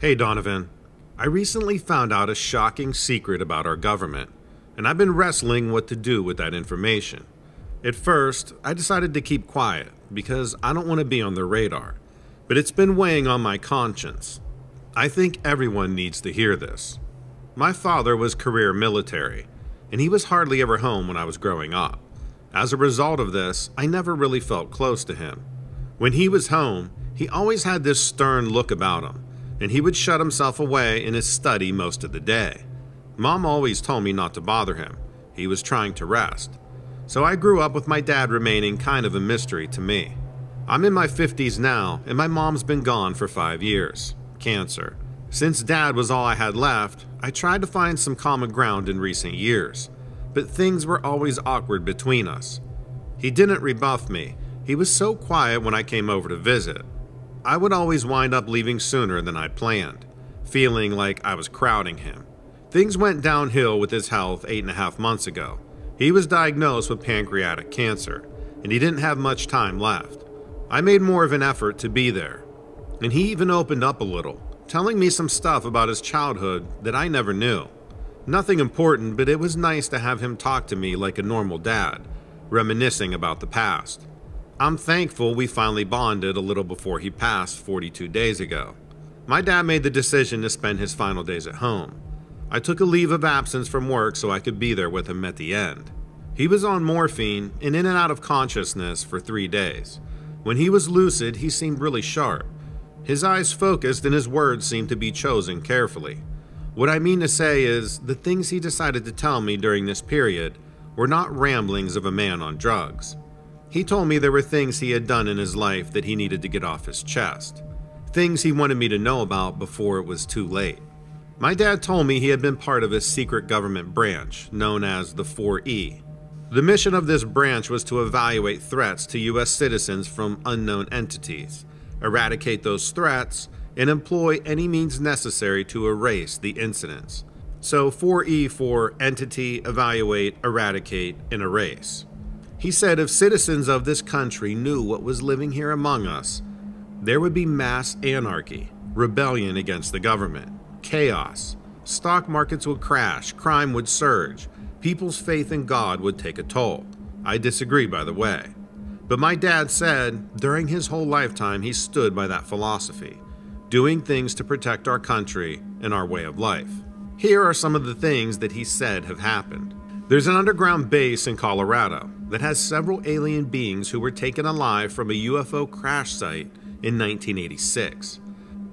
Hey, Donovan. I recently found out a shocking secret about our government, and I've been wrestling what to do with that information. At first, I decided to keep quiet because I don't want to be on their radar, but it's been weighing on my conscience. I think everyone needs to hear this. My father was career military, and he was hardly ever home when I was growing up. As a result of this, I never really felt close to him. When he was home, he always had this stern look about him and he would shut himself away in his study most of the day. Mom always told me not to bother him. He was trying to rest. So I grew up with my dad remaining kind of a mystery to me. I'm in my 50s now, and my mom's been gone for five years. Cancer. Since dad was all I had left, I tried to find some common ground in recent years, but things were always awkward between us. He didn't rebuff me, he was so quiet when I came over to visit. I would always wind up leaving sooner than I'd planned, feeling like I was crowding him. Things went downhill with his health eight and a half months ago. He was diagnosed with pancreatic cancer, and he didn't have much time left. I made more of an effort to be there, and he even opened up a little, telling me some stuff about his childhood that I never knew. Nothing important, but it was nice to have him talk to me like a normal dad, reminiscing about the past. I'm thankful we finally bonded a little before he passed 42 days ago. My dad made the decision to spend his final days at home. I took a leave of absence from work so I could be there with him at the end. He was on morphine and in and out of consciousness for three days. When he was lucid, he seemed really sharp. His eyes focused and his words seemed to be chosen carefully. What I mean to say is, the things he decided to tell me during this period were not ramblings of a man on drugs. He told me there were things he had done in his life that he needed to get off his chest, things he wanted me to know about before it was too late. My dad told me he had been part of a secret government branch known as the 4E. The mission of this branch was to evaluate threats to U.S. citizens from unknown entities, eradicate those threats, and employ any means necessary to erase the incidents. So 4E for Entity, Evaluate, Eradicate, and Erase. He said if citizens of this country knew what was living here among us, there would be mass anarchy, rebellion against the government, chaos. Stock markets would crash, crime would surge, people's faith in God would take a toll. I disagree, by the way. But my dad said during his whole lifetime he stood by that philosophy, doing things to protect our country and our way of life. Here are some of the things that he said have happened. There's an underground base in Colorado that has several alien beings who were taken alive from a UFO crash site in 1986.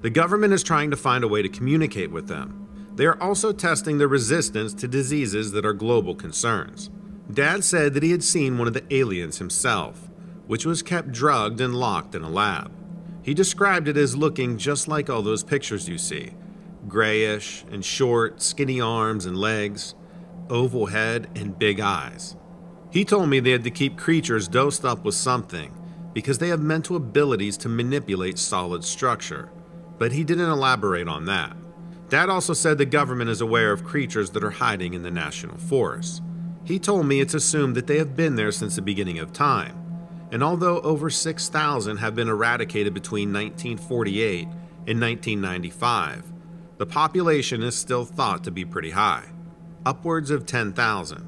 The government is trying to find a way to communicate with them. They are also testing their resistance to diseases that are global concerns. Dad said that he had seen one of the aliens himself, which was kept drugged and locked in a lab. He described it as looking just like all those pictures you see grayish and short, skinny arms and legs oval head, and big eyes. He told me they had to keep creatures dosed up with something because they have mental abilities to manipulate solid structure, but he didn't elaborate on that. Dad also said the government is aware of creatures that are hiding in the national forest. He told me it's assumed that they have been there since the beginning of time, and although over 6,000 have been eradicated between 1948 and 1995, the population is still thought to be pretty high upwards of 10,000.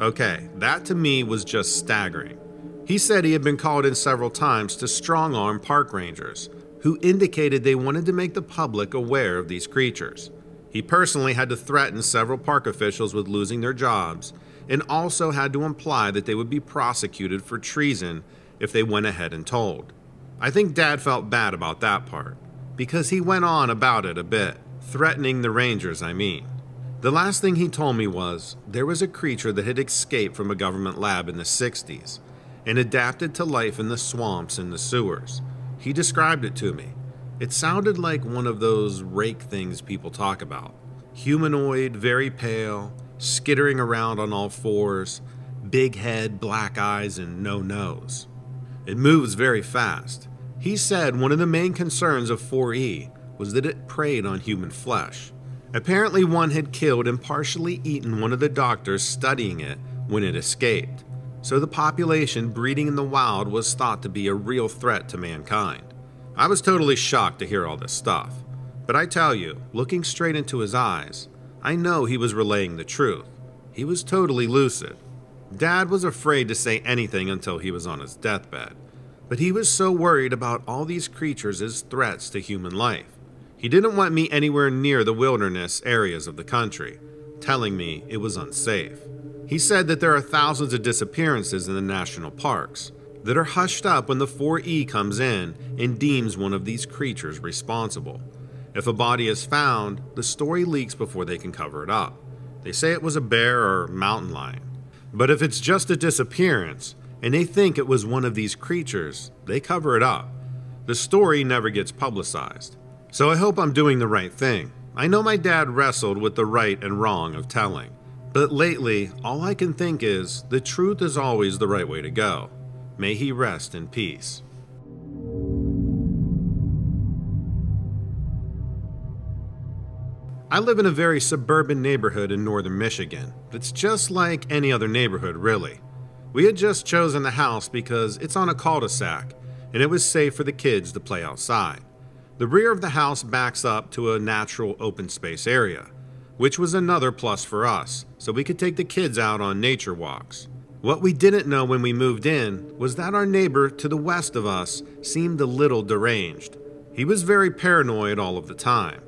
Okay, that to me was just staggering. He said he had been called in several times to strong arm park rangers, who indicated they wanted to make the public aware of these creatures. He personally had to threaten several park officials with losing their jobs, and also had to imply that they would be prosecuted for treason if they went ahead and told. I think Dad felt bad about that part, because he went on about it a bit, threatening the Rangers, I mean. The last thing he told me was there was a creature that had escaped from a government lab in the 60s and adapted to life in the swamps and the sewers. He described it to me. It sounded like one of those rake things people talk about. Humanoid, very pale, skittering around on all fours, big head, black eyes, and no nose. It moves very fast. He said one of the main concerns of 4E was that it preyed on human flesh. Apparently, one had killed and partially eaten one of the doctors studying it when it escaped, so the population breeding in the wild was thought to be a real threat to mankind. I was totally shocked to hear all this stuff, But I tell you, looking straight into his eyes, I know he was relaying the truth. He was totally lucid. Dad was afraid to say anything until he was on his deathbed, but he was so worried about all these creatures as threats to human life. He didn't want me anywhere near the wilderness areas of the country, telling me it was unsafe. He said that there are thousands of disappearances in the national parks that are hushed up when the 4E comes in and deems one of these creatures responsible. If a body is found, the story leaks before they can cover it up. They say it was a bear or mountain lion. But if it's just a disappearance and they think it was one of these creatures, they cover it up. The story never gets publicized. So I hope I'm doing the right thing. I know my dad wrestled with the right and wrong of telling. But lately, all I can think is the truth is always the right way to go. May he rest in peace. I live in a very suburban neighborhood in northern Michigan. It's just like any other neighborhood, really. We had just chosen the house because it's on a cul de sac and it was safe for the kids to play outside. The rear of the house backs up to a natural open space area, which was another plus for us, so we could take the kids out on nature walks. What we didn't know when we moved in was that our neighbor to the west of us seemed a little deranged. He was very paranoid all of the time.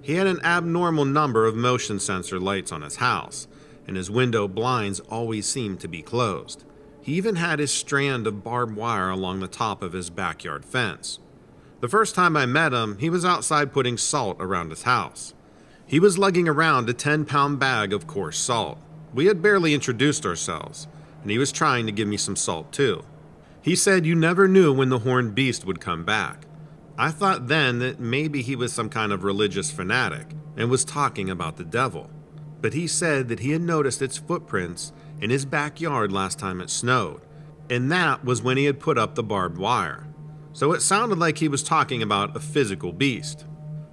He had an abnormal number of motion sensor lights on his house, and his window blinds always seemed to be closed. He even had his strand of barbed wire along the top of his backyard fence. The first time I met him, he was outside putting salt around his house. He was lugging around a 10 pound bag of coarse salt. We had barely introduced ourselves, and he was trying to give me some salt too. He said you never knew when the horned beast would come back. I thought then that maybe he was some kind of religious fanatic and was talking about the devil. But he said that he had noticed its footprints in his backyard last time it snowed, and that was when he had put up the barbed wire. So it sounded like he was talking about a physical beast.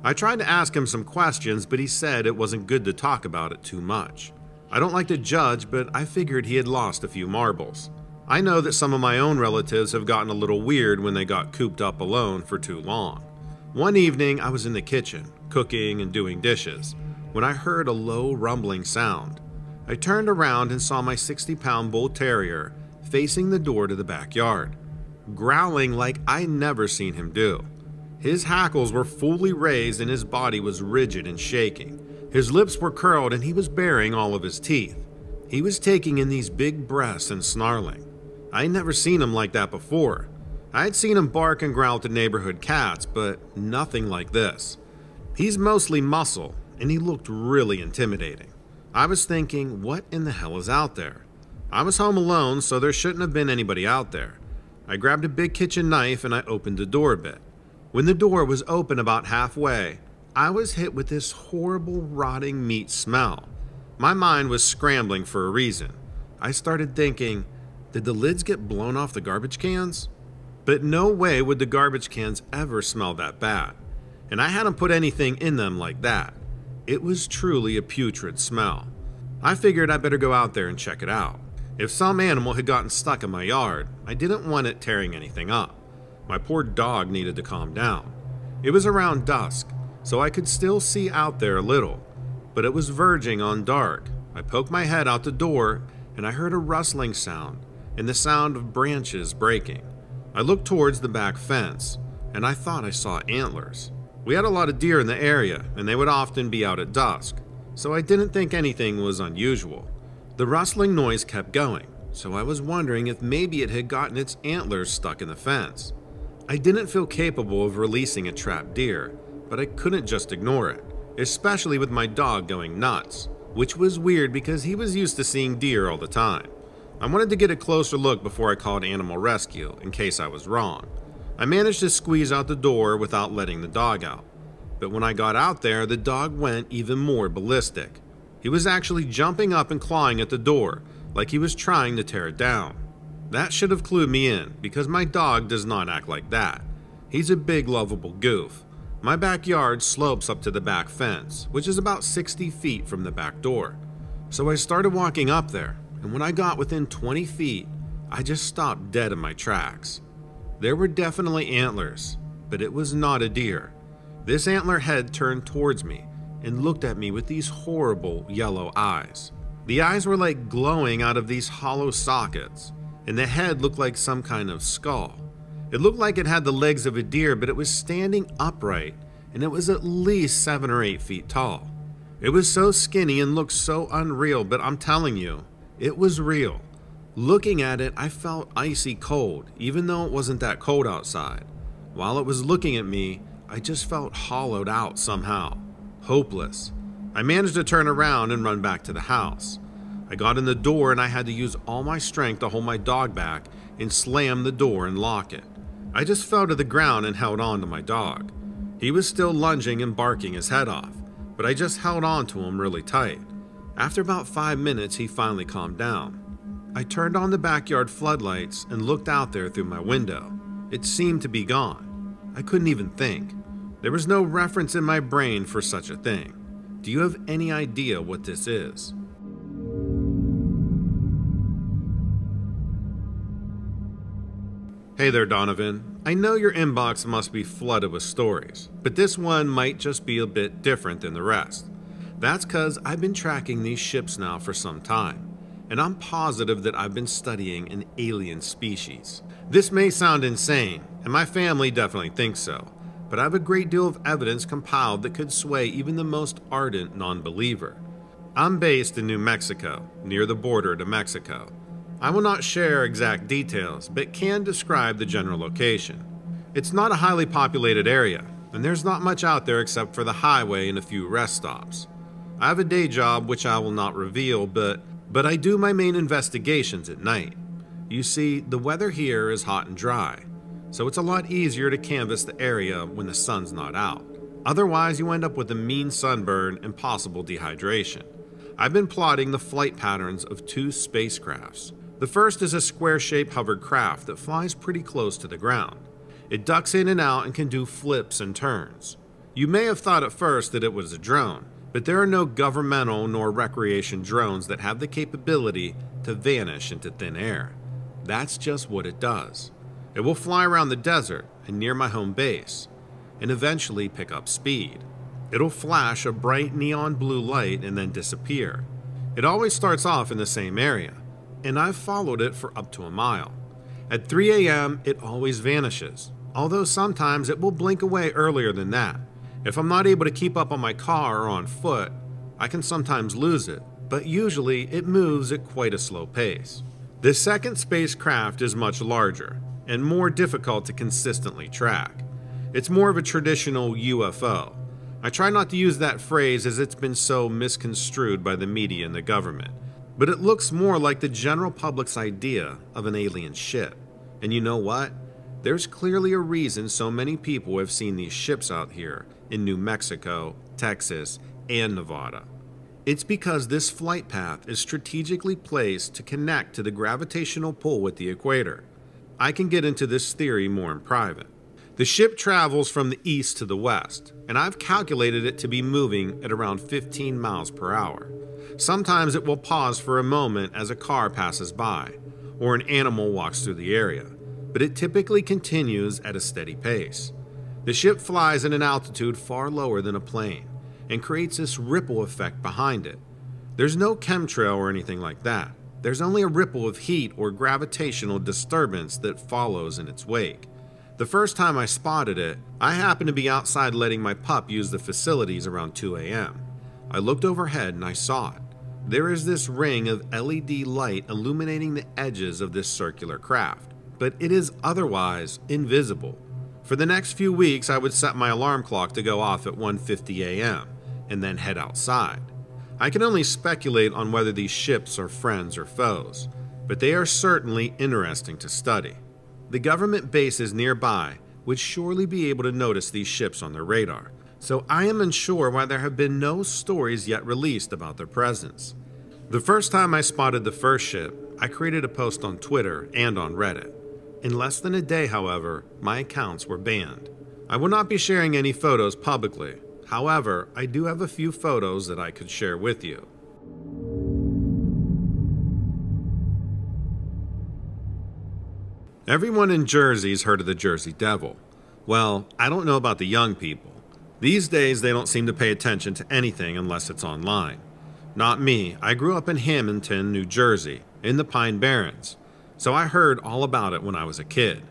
I tried to ask him some questions, but he said it wasn't good to talk about it too much. I don't like to judge, but I figured he had lost a few marbles. I know that some of my own relatives have gotten a little weird when they got cooped up alone for too long. One evening, I was in the kitchen, cooking and doing dishes, when I heard a low rumbling sound. I turned around and saw my 60 pound bull terrier facing the door to the backyard, growling like I never seen him do. His hackles were fully raised and his body was rigid and shaking. His lips were curled and he was baring all of his teeth. He was taking in these big breaths and snarling. I'd never seen him like that before. I'd seen him bark and growl to neighborhood cats, but nothing like this. He's mostly muscle, and he looked really intimidating. I was thinking, what in the hell is out there? I was home alone, so there shouldn't have been anybody out there. I grabbed a big kitchen knife and I opened the door a bit. When the door was open about halfway, I was hit with this horrible rotting meat smell. My mind was scrambling for a reason. I started thinking, did the lids get blown off the garbage cans? But no way would the garbage cans ever smell that bad. And I hadn't put anything in them like that. It was truly a putrid smell. I figured I'd better go out there and check it out. If some animal had gotten stuck in my yard, I didn't want it tearing anything up. My poor dog needed to calm down. It was around dusk, so I could still see out there a little, but it was verging on dark. I poked my head out the door and I heard a rustling sound and the sound of branches breaking. I looked towards the back fence, and I thought I saw antlers. We had a lot of deer in the area, and they would often be out at dusk, so I didn't think anything was unusual. The rustling noise kept going, so I was wondering if maybe it had gotten its antlers stuck in the fence. I didn't feel capable of releasing a trapped deer, but I couldn't just ignore it, especially with my dog going nuts, which was weird because he was used to seeing deer all the time. I wanted to get a closer look before I called animal rescue, in case I was wrong. I managed to squeeze out the door without letting the dog out. But when I got out there, the dog went even more ballistic. He was actually jumping up and clawing at the door, like he was trying to tear it down. That should have clued me in, because my dog does not act like that. He's a big, lovable goof. My backyard slopes up to the back fence, which is about 60 feet from the back door. So I started walking up there, and when I got within 20 feet, I just stopped dead in my tracks. There were definitely antlers, but it was not a deer. This antler head turned towards me and looked at me with these horrible yellow eyes. The eyes were like glowing out of these hollow sockets, and the head looked like some kind of skull. It looked like it had the legs of a deer, but it was standing upright, and it was at least seven or eight feet tall. It was so skinny and looked so unreal, but I'm telling you, it was real. Looking at it, I felt icy cold, even though it wasn't that cold outside. While it was looking at me, I just felt hollowed out somehow, hopeless. I managed to turn around and run back to the house. I got in the door and I had to use all my strength to hold my dog back and slam the door and lock it. I just fell to the ground and held on to my dog. He was still lunging and barking his head off, but I just held on to him really tight. After about five minutes, he finally calmed down. I turned on the backyard floodlights and looked out there through my window. It seemed to be gone. I couldn't even think. There was no reference in my brain for such a thing. Do you have any idea what this is? Hey there, Donovan. I know your inbox must be flooded with stories, but this one might just be a bit different than the rest. That's because I've been tracking these ships now for some time, and I'm positive that I've been studying an alien species. This may sound insane, and my family definitely thinks so, but I have a great deal of evidence compiled that could sway even the most ardent non believer. I'm based in New Mexico, near the border to Mexico. I will not share exact details, but can describe the general location. It's not a highly populated area, and there's not much out there except for the highway and a few rest stops. I have a day job which I will not reveal, but but I do my main investigations at night. You see, the weather here is hot and dry, so it's a lot easier to canvass the area when the sun's not out. Otherwise, you end up with a mean sunburn and possible dehydration. I've been plotting the flight patterns of two spacecrafts, the first is a square shaped hovered craft that flies pretty close to the ground. It ducks in and out and can do flips and turns. You may have thought at first that it was a drone, but there are no governmental nor recreation drones that have the capability to vanish into thin air. That's just what it does. It will fly around the desert and near my home base, and eventually pick up speed. It'll flash a bright neon blue light and then disappear. It always starts off in the same area and I've followed it for up to a mile. At 3 a.m., it always vanishes, although sometimes it will blink away earlier than that. If I'm not able to keep up on my car or on foot, I can sometimes lose it, but usually it moves at quite a slow pace. The second spacecraft is much larger and more difficult to consistently track. It's more of a traditional UFO. I try not to use that phrase as it's been so misconstrued by the media and the government but it looks more like the general public's idea of an alien ship. And you know what? There's clearly a reason so many people have seen these ships out here in New Mexico, Texas, and Nevada. It's because this flight path is strategically placed to connect to the gravitational pull with the equator. I can get into this theory more in private. The ship travels from the east to the west, and I've calculated it to be moving at around 15 miles per hour. Sometimes it will pause for a moment as a car passes by, or an animal walks through the area, but it typically continues at a steady pace. The ship flies at an altitude far lower than a plane and creates this ripple effect behind it. There's no chemtrail or anything like that. There's only a ripple of heat or gravitational disturbance that follows in its wake. The first time I spotted it, I happened to be outside letting my pup use the facilities around 2 a.m. I looked overhead and I saw it. There is this ring of LED light illuminating the edges of this circular craft, but it is otherwise invisible. For the next few weeks, I would set my alarm clock to go off at 1:50 a.m. and then head outside. I can only speculate on whether these ships are friends or foes, but they are certainly interesting to study. The government bases nearby would surely be able to notice these ships on their radar, so I am unsure why there have been no stories yet released about their presence. The first time I spotted the first ship, I created a post on Twitter and on Reddit. In less than a day, however, my accounts were banned. I will not be sharing any photos publicly. However, I do have a few photos that I could share with you. Everyone in Jersey's heard of the Jersey Devil. Well, I don't know about the young people, These days, they don't seem to pay attention to anything unless it's online. Not me. I grew up in Hammonton, New Jersey, in the Pine Barrens, so I heard all about it when I was a kid.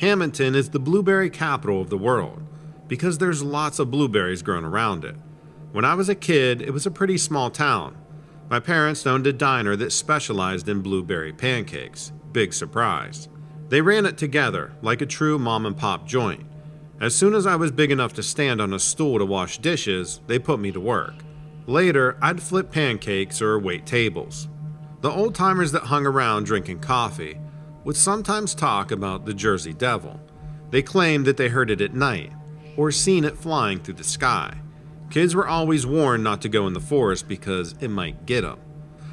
Hammonton is the blueberry capital of the world because there's lots of blueberries grown around it. When I was a kid, it was a pretty small town. My parents owned a diner that specialized in blueberry pancakes. Big surprise. They ran it together, like a true mom and pop joint. As soon as I was big enough to stand on a stool to wash dishes, they put me to work. Later, I'd flip pancakes or wait tables. The old timers that hung around drinking coffee would sometimes talk about the Jersey Devil. They claimed that they heard it at night or seen it flying through the sky. Kids were always warned not to go in the forest because it might get them.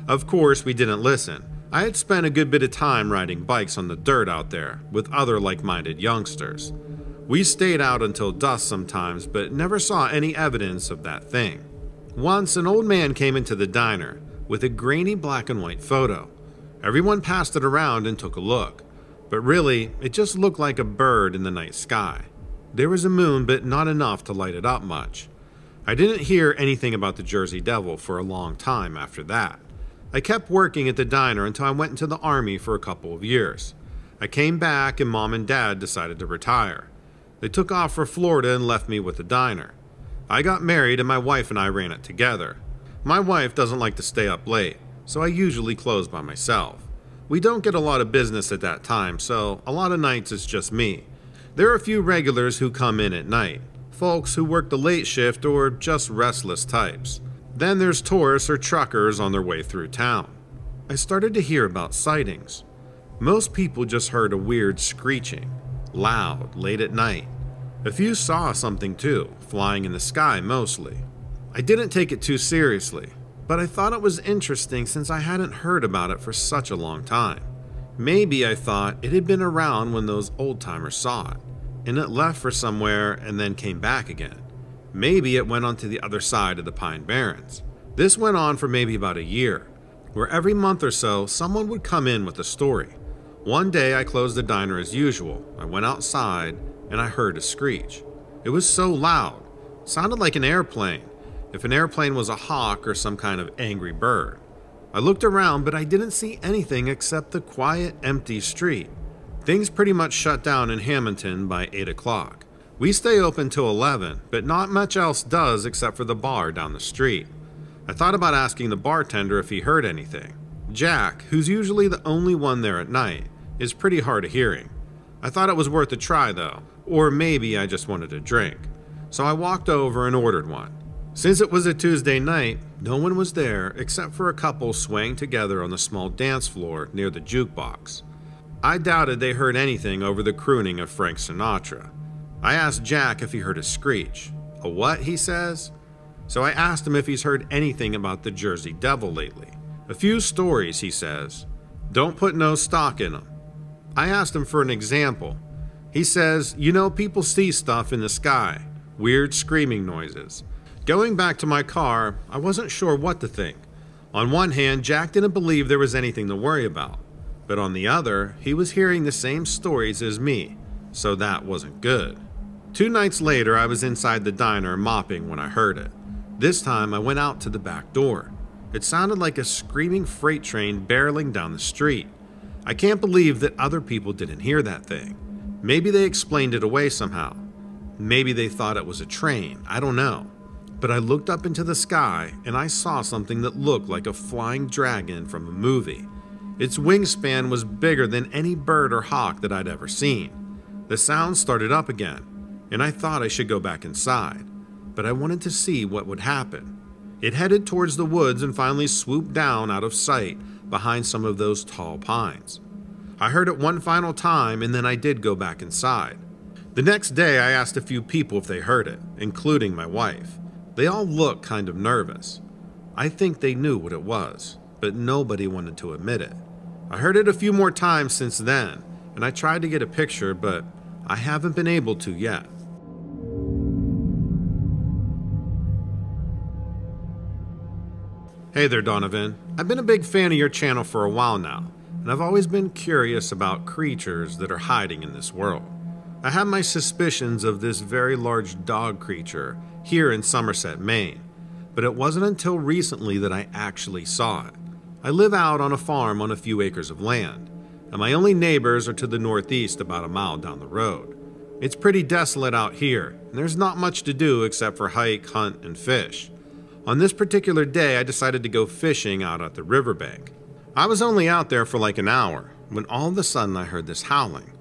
Of course, we didn't listen. I had spent a good bit of time riding bikes on the dirt out there with other like minded youngsters. We stayed out until dusk sometimes, but never saw any evidence of that thing. Once, an old man came into the diner with a grainy black and white photo. Everyone passed it around and took a look, but really, it just looked like a bird in the night sky. There was a moon, but not enough to light it up much. I didn't hear anything about the Jersey Devil for a long time after that. I kept working at the diner until I went into the Army for a couple of years. I came back and mom and dad decided to retire. They took off for Florida and left me with the diner. I got married and my wife and I ran it together. My wife doesn't like to stay up late, so I usually close by myself. We don't get a lot of business at that time, so a lot of nights it's just me. There are a few regulars who come in at night, folks who work the late shift or just restless types. Then there's tourists or truckers on their way through town. I started to hear about sightings. Most people just heard a weird screeching, loud, late at night. A few saw something too, flying in the sky mostly. I didn't take it too seriously, but I thought it was interesting since I hadn't heard about it for such a long time. Maybe I thought it had been around when those old timers saw it, and it left for somewhere and then came back again. Maybe it went on to the other side of the Pine Barrens. This went on for maybe about a year, where every month or so someone would come in with a story. One day I closed the diner as usual. I went outside and I heard a screech. It was so loud, sounded like an airplane, if an airplane was a hawk or some kind of angry bird. I looked around, but I didn't see anything except the quiet, empty street. Things pretty much shut down in Hammonton by 8 o'clock. We stay open till 11, but not much else does except for the bar down the street. I thought about asking the bartender if he heard anything. Jack, who's usually the only one there at night, is pretty hard of hearing. I thought it was worth a try though, or maybe I just wanted a drink. So I walked over and ordered one. Since it was a Tuesday night, no one was there except for a couple swaying together on the small dance floor near the jukebox. I doubted they heard anything over the crooning of Frank Sinatra. I asked Jack if he heard a screech. A what, he says? So I asked him if he's heard anything about the Jersey Devil lately. A few stories, he says. Don't put no stock in them. I asked him for an example, he says, You know, people see stuff in the sky, weird screaming noises. Going back to my car, I wasn't sure what to think. On one hand, Jack didn't believe there was anything to worry about, but on the other, he was hearing the same stories as me, so that wasn't good. Two nights later, I was inside the diner mopping when I heard it. This time, I went out to the back door. It sounded like a screaming freight train barreling down the street. I can't believe that other people didn't hear that thing. Maybe they explained it away somehow. Maybe they thought it was a train. I don't know. But I looked up into the sky and I saw something that looked like a flying dragon from a movie. Its wingspan was bigger than any bird or hawk that I'd ever seen. The sound started up again, and I thought I should go back inside, but I wanted to see what would happen. It headed towards the woods and finally swooped down out of sight behind some of those tall pines. I heard it one final time and then I did go back inside. The next day, I asked a few people if they heard it, including my wife. They all looked kind of nervous. I think they knew what it was, but nobody wanted to admit it. I heard it a few more times since then, and I tried to get a picture, but I haven't been able to yet. Hey there, Donovan. I've been a big fan of your channel for a while now and I've always been curious about creatures that are hiding in this world. I have my suspicions of this very large dog creature here in Somerset, Maine, but it wasn't until recently that I actually saw it. I live out on a farm on a few acres of land, and my only neighbors are to the northeast about a mile down the road. It's pretty desolate out here, and there's not much to do except for hike, hunt, and fish. On this particular day, I decided to go fishing out at the riverbank. I was only out there for like an hour when all of a sudden I heard this howling.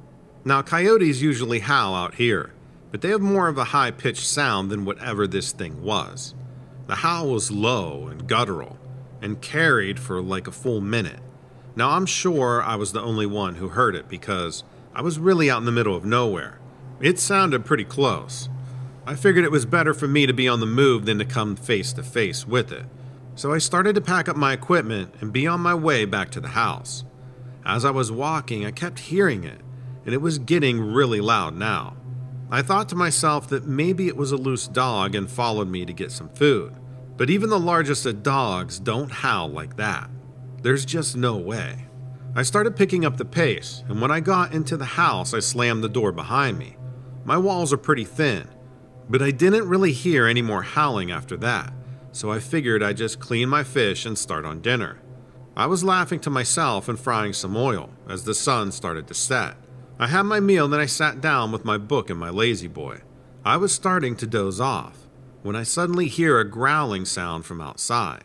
Now, coyotes usually howl out here, but they have more of a high pitched sound than whatever this thing was. The howl was low and guttural and carried for like a full minute. Now, I'm sure I was the only one who heard it because I was really out in the middle of nowhere. It sounded pretty close. I figured it was better for me to be on the move than to come face to face with it. So I started to pack up my equipment and be on my way back to the house. As I was walking, I kept hearing it, and it was getting really loud now. I thought to myself that maybe it was a loose dog and followed me to get some food. But even the largest of dogs don't howl like that. There's just no way. I started picking up the pace, and when I got into the house, I slammed the door behind me. My walls are pretty thin, but I didn't really hear any more howling after that, so I figured I'd just clean my fish and start on dinner. I was laughing to myself and frying some oil as the sun started to set. I had my meal, and then I sat down with my book and my La-Z-Boy. I was starting to doze off when I suddenly hear a growling sound from outside.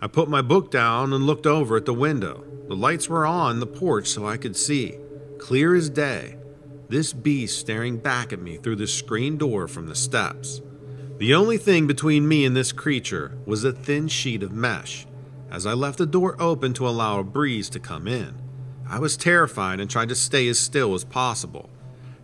I put my book down and looked over at the window. The lights were on the porch so I could see, clear as day, this beast staring back at me through the screen door from the steps. The only thing between me and this creature was a thin sheet of mesh. As I left the door open to allow a breeze to come in, I was terrified and tried to stay as still as possible.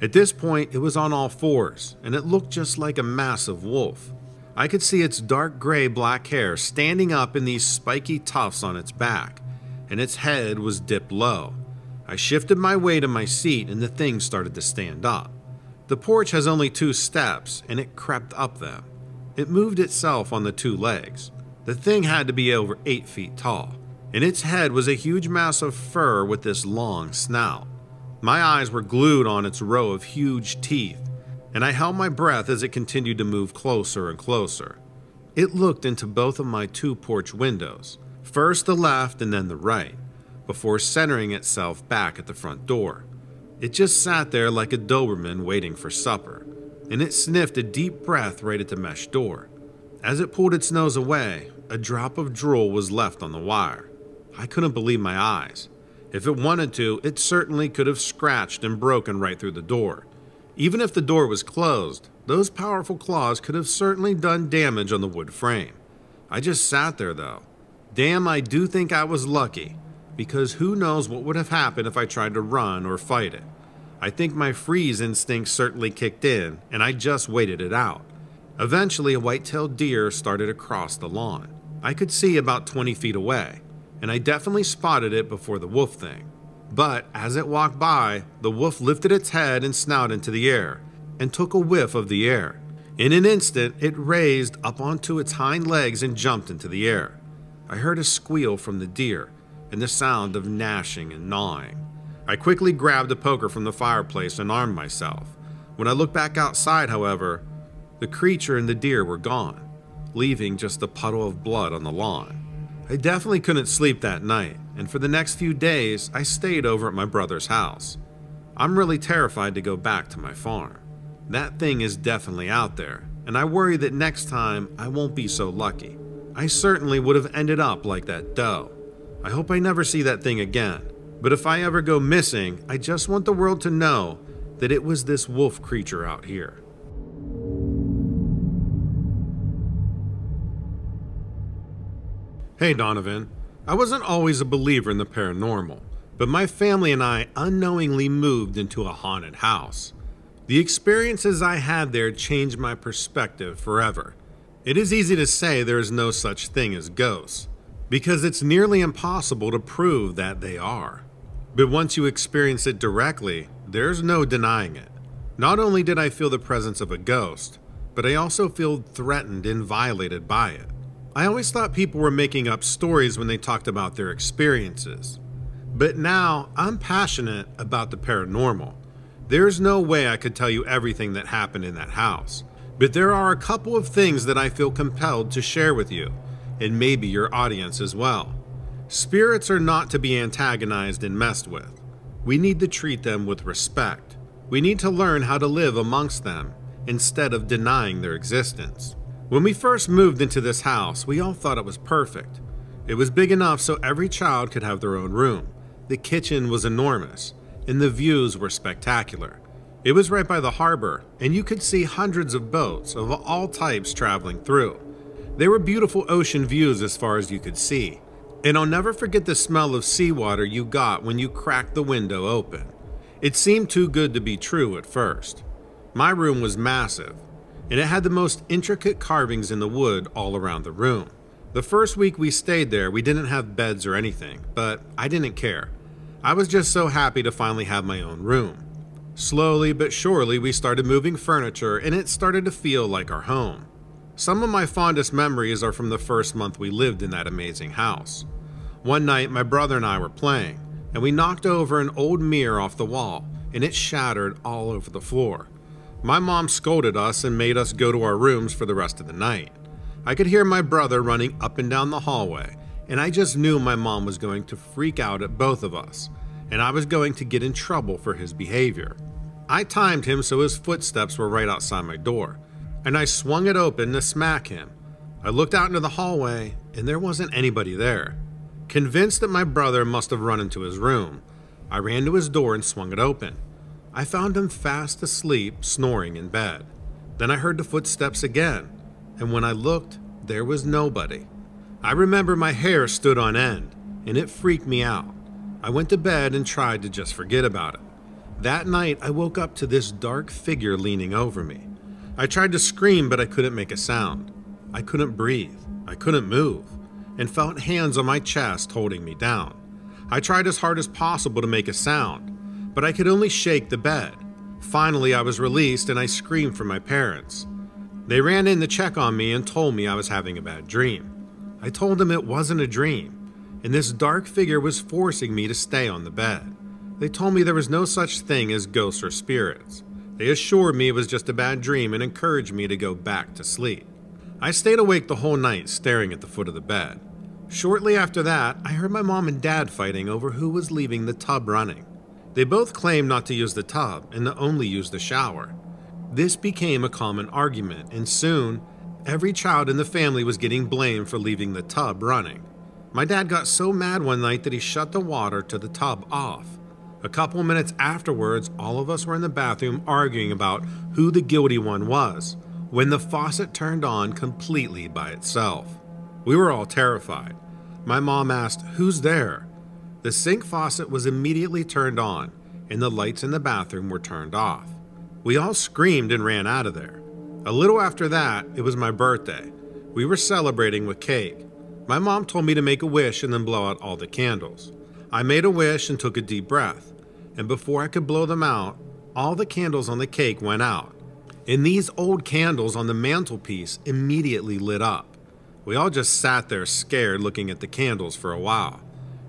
At this point, it was on all fours, and it looked just like a massive wolf. I could see its dark gray black hair standing up in these spiky tufts on its back, and its head was dipped low. I shifted my weight in my seat and the thing started to stand up. The porch has only two steps and it crept up them. It moved itself on the two legs. The thing had to be over eight feet tall, and its head was a huge mass of fur with this long snout. My eyes were glued on its row of huge teeth, and I held my breath as it continued to move closer and closer. It looked into both of my two porch windows, first the left and then the right before centering itself back at the front door. It just sat there like a Doberman waiting for supper, and it sniffed a deep breath right at the mesh door. As it pulled its nose away, a drop of drool was left on the wire. I couldn't believe my eyes. If it wanted to, it certainly could have scratched and broken right through the door. Even if the door was closed, those powerful claws could have certainly done damage on the wood frame. I just sat there though. Damn, I do think I was lucky because who knows what would have happened if I tried to run or fight it. I think my freeze instinct certainly kicked in, and I just waited it out. Eventually, a white-tailed deer started across the lawn. I could see about 20 feet away, and I definitely spotted it before the wolf thing. But as it walked by, the wolf lifted its head and snout into the air and took a whiff of the air. In an instant, it raised up onto its hind legs and jumped into the air. I heard a squeal from the deer, and the sound of gnashing and gnawing. I quickly grabbed a poker from the fireplace and armed myself. When I looked back outside, however, the creature and the deer were gone, leaving just a puddle of blood on the lawn. I definitely couldn't sleep that night, and for the next few days, I stayed over at my brother's house. I'm really terrified to go back to my farm. That thing is definitely out there, and I worry that next time I won't be so lucky. I certainly would have ended up like that doe. I hope I never see that thing again. But if I ever go missing, I just want the world to know that it was this wolf creature out here. Hey Donovan, I wasn't always a believer in the paranormal, but my family and I unknowingly moved into a haunted house. The experiences I had there changed my perspective forever. It is easy to say there is no such thing as ghosts, because it's nearly impossible to prove that they are. But once you experience it directly, there's no denying it. Not only did I feel the presence of a ghost, but I also feel threatened and violated by it. I always thought people were making up stories when they talked about their experiences. But now I'm passionate about the paranormal. There's no way I could tell you everything that happened in that house, but there are a couple of things that I feel compelled to share with you, and maybe your audience as well. Spirits are not to be antagonized and messed with. We need to treat them with respect. We need to learn how to live amongst them instead of denying their existence. When we first moved into this house, we all thought it was perfect. It was big enough so every child could have their own room. The kitchen was enormous, and the views were spectacular. It was right by the harbor, and you could see hundreds of boats of all types traveling through. There were beautiful ocean views as far as you could see, and I'll never forget the smell of seawater you got when you cracked the window open. It seemed too good to be true at first. My room was massive, and it had the most intricate carvings in the wood all around the room. The first week we stayed there, we didn't have beds or anything, but I didn't care. I was just so happy to finally have my own room. Slowly but surely, we started moving furniture, and it started to feel like our home. Some of my fondest memories are from the first month we lived in that amazing house. One night, my brother and I were playing, and we knocked over an old mirror off the wall, and it shattered all over the floor. My mom scolded us and made us go to our rooms for the rest of the night. I could hear my brother running up and down the hallway, and I just knew my mom was going to freak out at both of us, and I was going to get in trouble for his behavior. I timed him so his footsteps were right outside my door, and I swung it open to smack him. I looked out into the hallway, and there wasn't anybody there. Convinced that my brother must have run into his room, I ran to his door and swung it open. I found him fast asleep, snoring in bed. Then I heard the footsteps again, and when I looked, there was nobody. I remember my hair stood on end, and it freaked me out. I went to bed and tried to just forget about it. That night, I woke up to this dark figure leaning over me. I tried to scream, but I couldn't make a sound. I couldn't breathe. I couldn't move, and felt hands on my chest holding me down. I tried as hard as possible to make a sound, but I could only shake the bed. Finally, I was released and I screamed for my parents. They ran in to check on me and told me I was having a bad dream. I told them it wasn't a dream, and this dark figure was forcing me to stay on the bed. They told me there was no such thing as ghosts or spirits. They assured me it was just a bad dream and encouraged me to go back to sleep. I stayed awake the whole night staring at the foot of the bed. Shortly after that, I heard my mom and dad fighting over who was leaving the tub running. They both claimed not to use the tub and to only use the shower. This became a common argument, and soon, every child in the family was getting blamed for leaving the tub running. My dad got so mad one night that he shut the water to the tub off. A couple minutes afterwards, all of us were in the bathroom arguing about who the guilty one was when the faucet turned on completely by itself. We were all terrified. My mom asked, Who's there? The sink faucet was immediately turned on, and the lights in the bathroom were turned off. We all screamed and ran out of there. A little after that, it was my birthday. We were celebrating with cake. My mom told me to make a wish and then blow out all the candles. I made a wish and took a deep breath, and before I could blow them out, all the candles on the cake went out. And these old candles on the mantelpiece immediately lit up. We all just sat there scared looking at the candles for a while.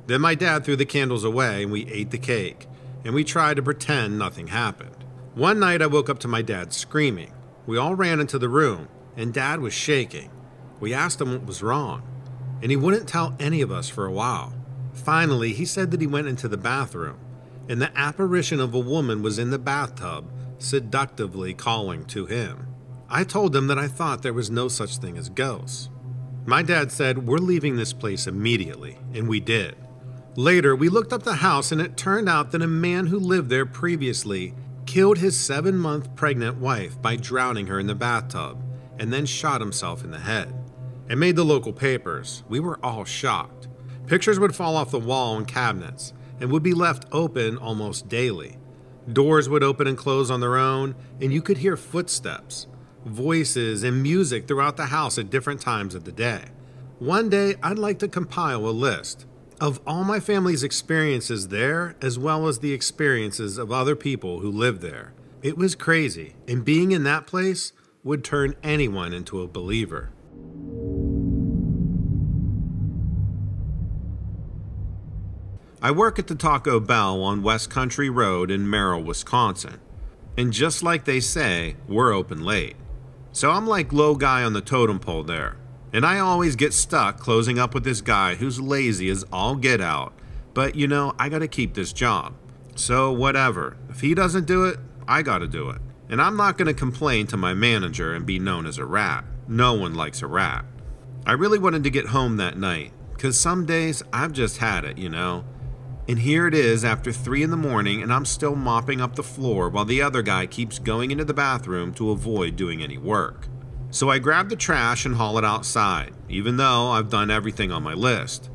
Then my dad threw the candles away and we ate the cake, and we tried to pretend nothing happened. One night I woke up to my dad screaming. We all ran into the room, and dad was shaking. We asked him what was wrong, and he wouldn't tell any of us for a while. Finally, he said that he went into the bathroom, and the apparition of a woman was in the bathtub, seductively calling to him. I told him that I thought there was no such thing as ghosts. My dad said, We're leaving this place immediately, and we did. Later, we looked up the house and it turned out that a man who lived there previously killed his seven month pregnant wife by drowning her in the bathtub and then shot himself in the head. It made the local papers. We were all shocked. Pictures would fall off the wall and cabinets and would be left open almost daily. Doors would open and close on their own, and you could hear footsteps, voices, and music throughout the house at different times of the day. One day, I'd like to compile a list of all my family's experiences there, as well as the experiences of other people who lived there. It was crazy, and being in that place would turn anyone into a believer. I work at the Taco Bell on West Country Road in Merrill, Wisconsin. And just like they say, we're open late. So I'm like low guy on the totem pole there. And I always get stuck closing up with this guy who's lazy as all get out. But you know, I gotta keep this job. So whatever. If he doesn't do it, I gotta do it. And I'm not gonna complain to my manager and be known as a rat. No one likes a rat. I really wanted to get home that night, because some days I've just had it, you know. And here it is after 3 in the morning, and I'm still mopping up the floor while the other guy keeps going into the bathroom to avoid doing any work. So I grab the trash and haul it outside, even though I've done everything on my list.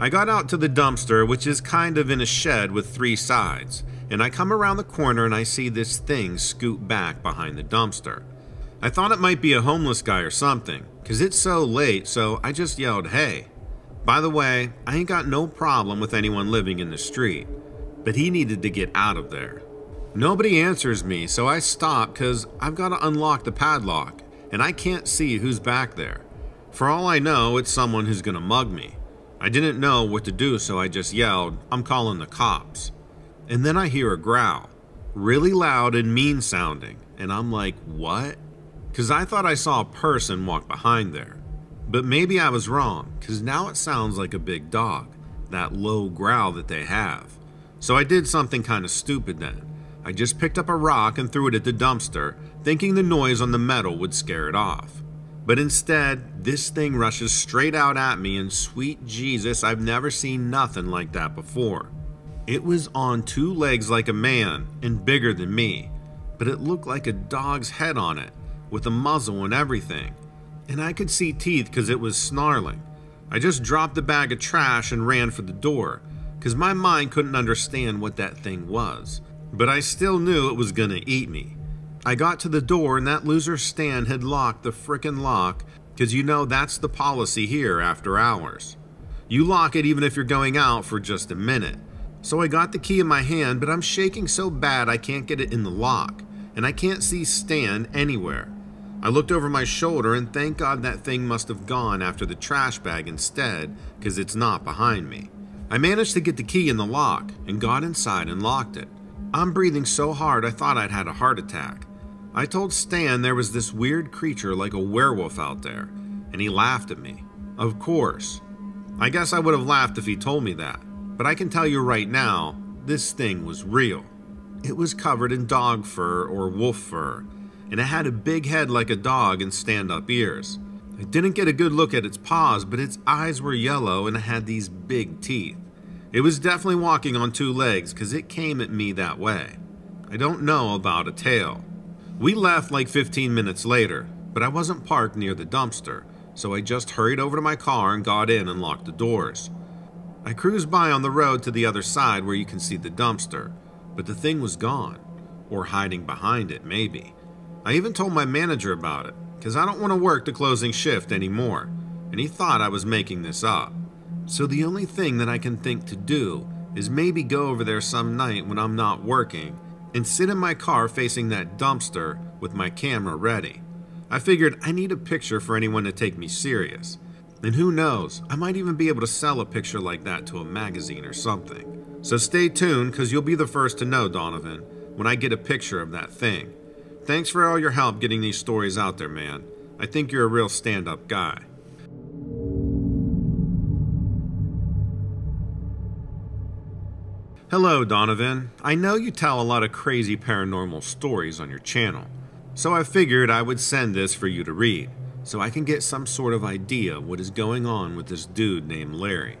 I got out to the dumpster, which is kind of in a shed with three sides, and I come around the corner and I see this thing scoot back behind the dumpster. I thought it might be a homeless guy or something, because it's so late, so I just yelled, hey. By the way, I ain't got no problem with anyone living in the street, but he needed to get out of there. Nobody answers me, so I stop because I've got to unlock the padlock, and I can't see who's back there. For all I know, it's someone who's gonna mug me. I didn't know what to do, so I just yelled, I'm calling the cops. And then I hear a growl, really loud and mean sounding, and I'm like, what? Because I thought I saw a person walk behind there. But maybe I was wrong, because now it sounds like a big dog, that low growl that they have. So I did something kind of stupid then. I just picked up a rock and threw it at the dumpster, thinking the noise on the metal would scare it off. But instead, this thing rushes straight out at me, and sweet Jesus, I've never seen nothing like that before. It was on two legs like a man and bigger than me, but it looked like a dog's head on it, with a muzzle and everything. And I could see teeth because it was snarling. I just dropped the bag of trash and ran for the door, because my mind couldn't understand what that thing was. But I still knew it was gonna eat me. I got to the door and that loser Stan had locked the frickin' lock because you know that's the policy here after hours. You lock it even if you're going out for just a minute. So I got the key in my hand, but I'm shaking so bad I can't get it in the lock, and I can't see Stan anywhere. I looked over my shoulder and thank God that thing must have gone after the trash bag instead, because it's not behind me. I managed to get the key in the lock and got inside and locked it. I'm breathing so hard I thought I'd had a heart attack. I told Stan there was this weird creature like a werewolf out there, and he laughed at me. Of course. I guess I would have laughed if he told me that, but I can tell you right now, this thing was real. It was covered in dog fur or wolf fur, and it had a big head like a dog and stand up ears. I didn't get a good look at its paws, but its eyes were yellow and it had these big teeth. It was definitely walking on two legs because it came at me that way. I don't know about a tail. We left like 15 minutes later, but I wasn't parked near the dumpster, so I just hurried over to my car and got in and locked the doors. I cruised by on the road to the other side where you can see the dumpster, but the thing was gone, or hiding behind it, maybe. I even told my manager about it, because I don't want to work the closing shift anymore, and he thought I was making this up. So the only thing that I can think to do is maybe go over there some night when I'm not working and sit in my car facing that dumpster with my camera ready. I figured I need a picture for anyone to take me serious. And who knows, I might even be able to sell a picture like that to a magazine or something. So stay tuned because you'll be the first to know, Donovan, when I get a picture of that thing. Thanks for all your help getting these stories out there, man. I think you're a real stand up guy. Hello, Donovan. I know you tell a lot of crazy paranormal stories on your channel, so I figured I would send this for you to read, so I can get some sort of idea of what is going on with this dude named Larry.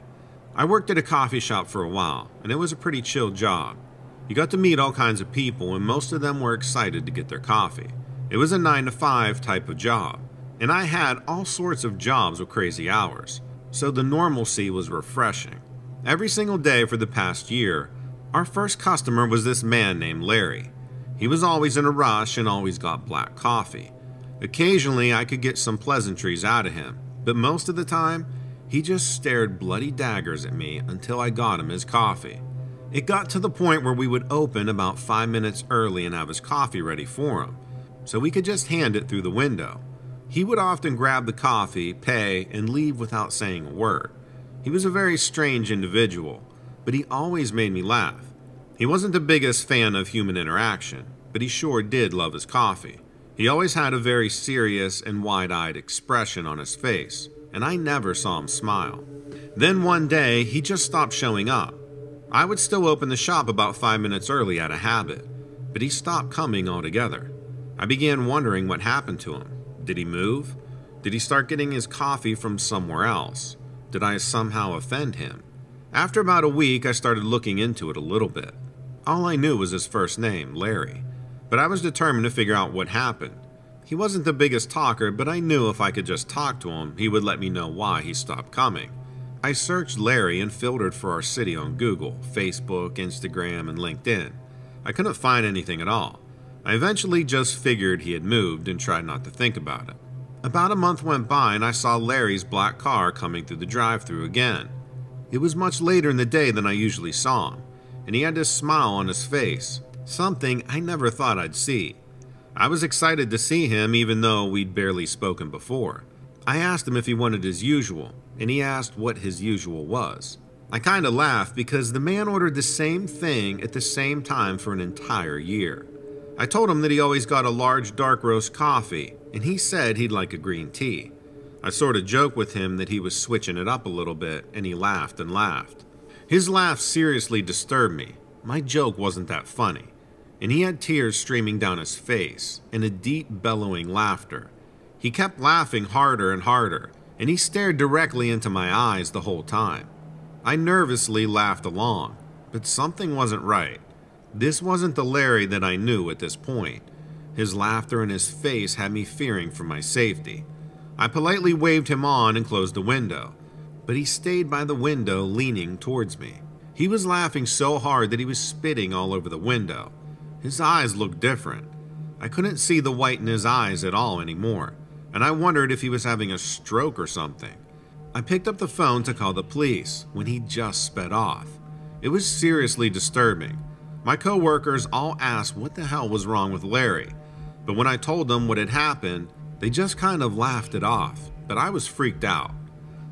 I worked at a coffee shop for a while, and it was a pretty chill job. You got to meet all kinds of people, and most of them were excited to get their coffee. It was a 9 to 5 type of job, and I had all sorts of jobs with crazy hours, so the normalcy was refreshing. Every single day for the past year, our first customer was this man named Larry. He was always in a rush and always got black coffee. Occasionally, I could get some pleasantries out of him, but most of the time, he just stared bloody daggers at me until I got him his coffee. It got to the point where we would open about five minutes early and have his coffee ready for him, so we could just hand it through the window. He would often grab the coffee, pay, and leave without saying a word. He was a very strange individual, but he always made me laugh. He wasn't the biggest fan of human interaction, but he sure did love his coffee. He always had a very serious and wide eyed expression on his face, and I never saw him smile. Then one day, he just stopped showing up. I would still open the shop about five minutes early out of habit, but he stopped coming altogether. I began wondering what happened to him. Did he move? Did he start getting his coffee from somewhere else? Did I somehow offend him? After about a week, I started looking into it a little bit. All I knew was his first name, Larry, but I was determined to figure out what happened. He wasn't the biggest talker, but I knew if I could just talk to him, he would let me know why he stopped coming. I searched Larry and filtered for our city on Google, Facebook, Instagram, and LinkedIn. I couldn't find anything at all. I eventually just figured he had moved and tried not to think about it. About a month went by and I saw Larry's black car coming through the drive through again. It was much later in the day than I usually saw him, and he had this smile on his face, something I never thought I'd see. I was excited to see him even though we'd barely spoken before. I asked him if he wanted his usual, and he asked what his usual was. I kinda laughed because the man ordered the same thing at the same time for an entire year. I told him that he always got a large dark roast coffee, and he said he'd like a green tea. I sort of joked with him that he was switching it up a little bit, and he laughed and laughed. His laugh seriously disturbed me. My joke wasn't that funny, and he had tears streaming down his face and a deep bellowing laughter. He kept laughing harder and harder, and he stared directly into my eyes the whole time. I nervously laughed along, but something wasn't right. This wasn't the Larry that I knew at this point. His laughter and his face had me fearing for my safety. I politely waved him on and closed the window, but he stayed by the window leaning towards me. He was laughing so hard that he was spitting all over the window. His eyes looked different. I couldn't see the white in his eyes at all anymore, and I wondered if he was having a stroke or something. I picked up the phone to call the police when he just sped off. It was seriously disturbing. My coworkers all asked what the hell was wrong with Larry, but when I told them what had happened, they just kind of laughed it off, but I was freaked out.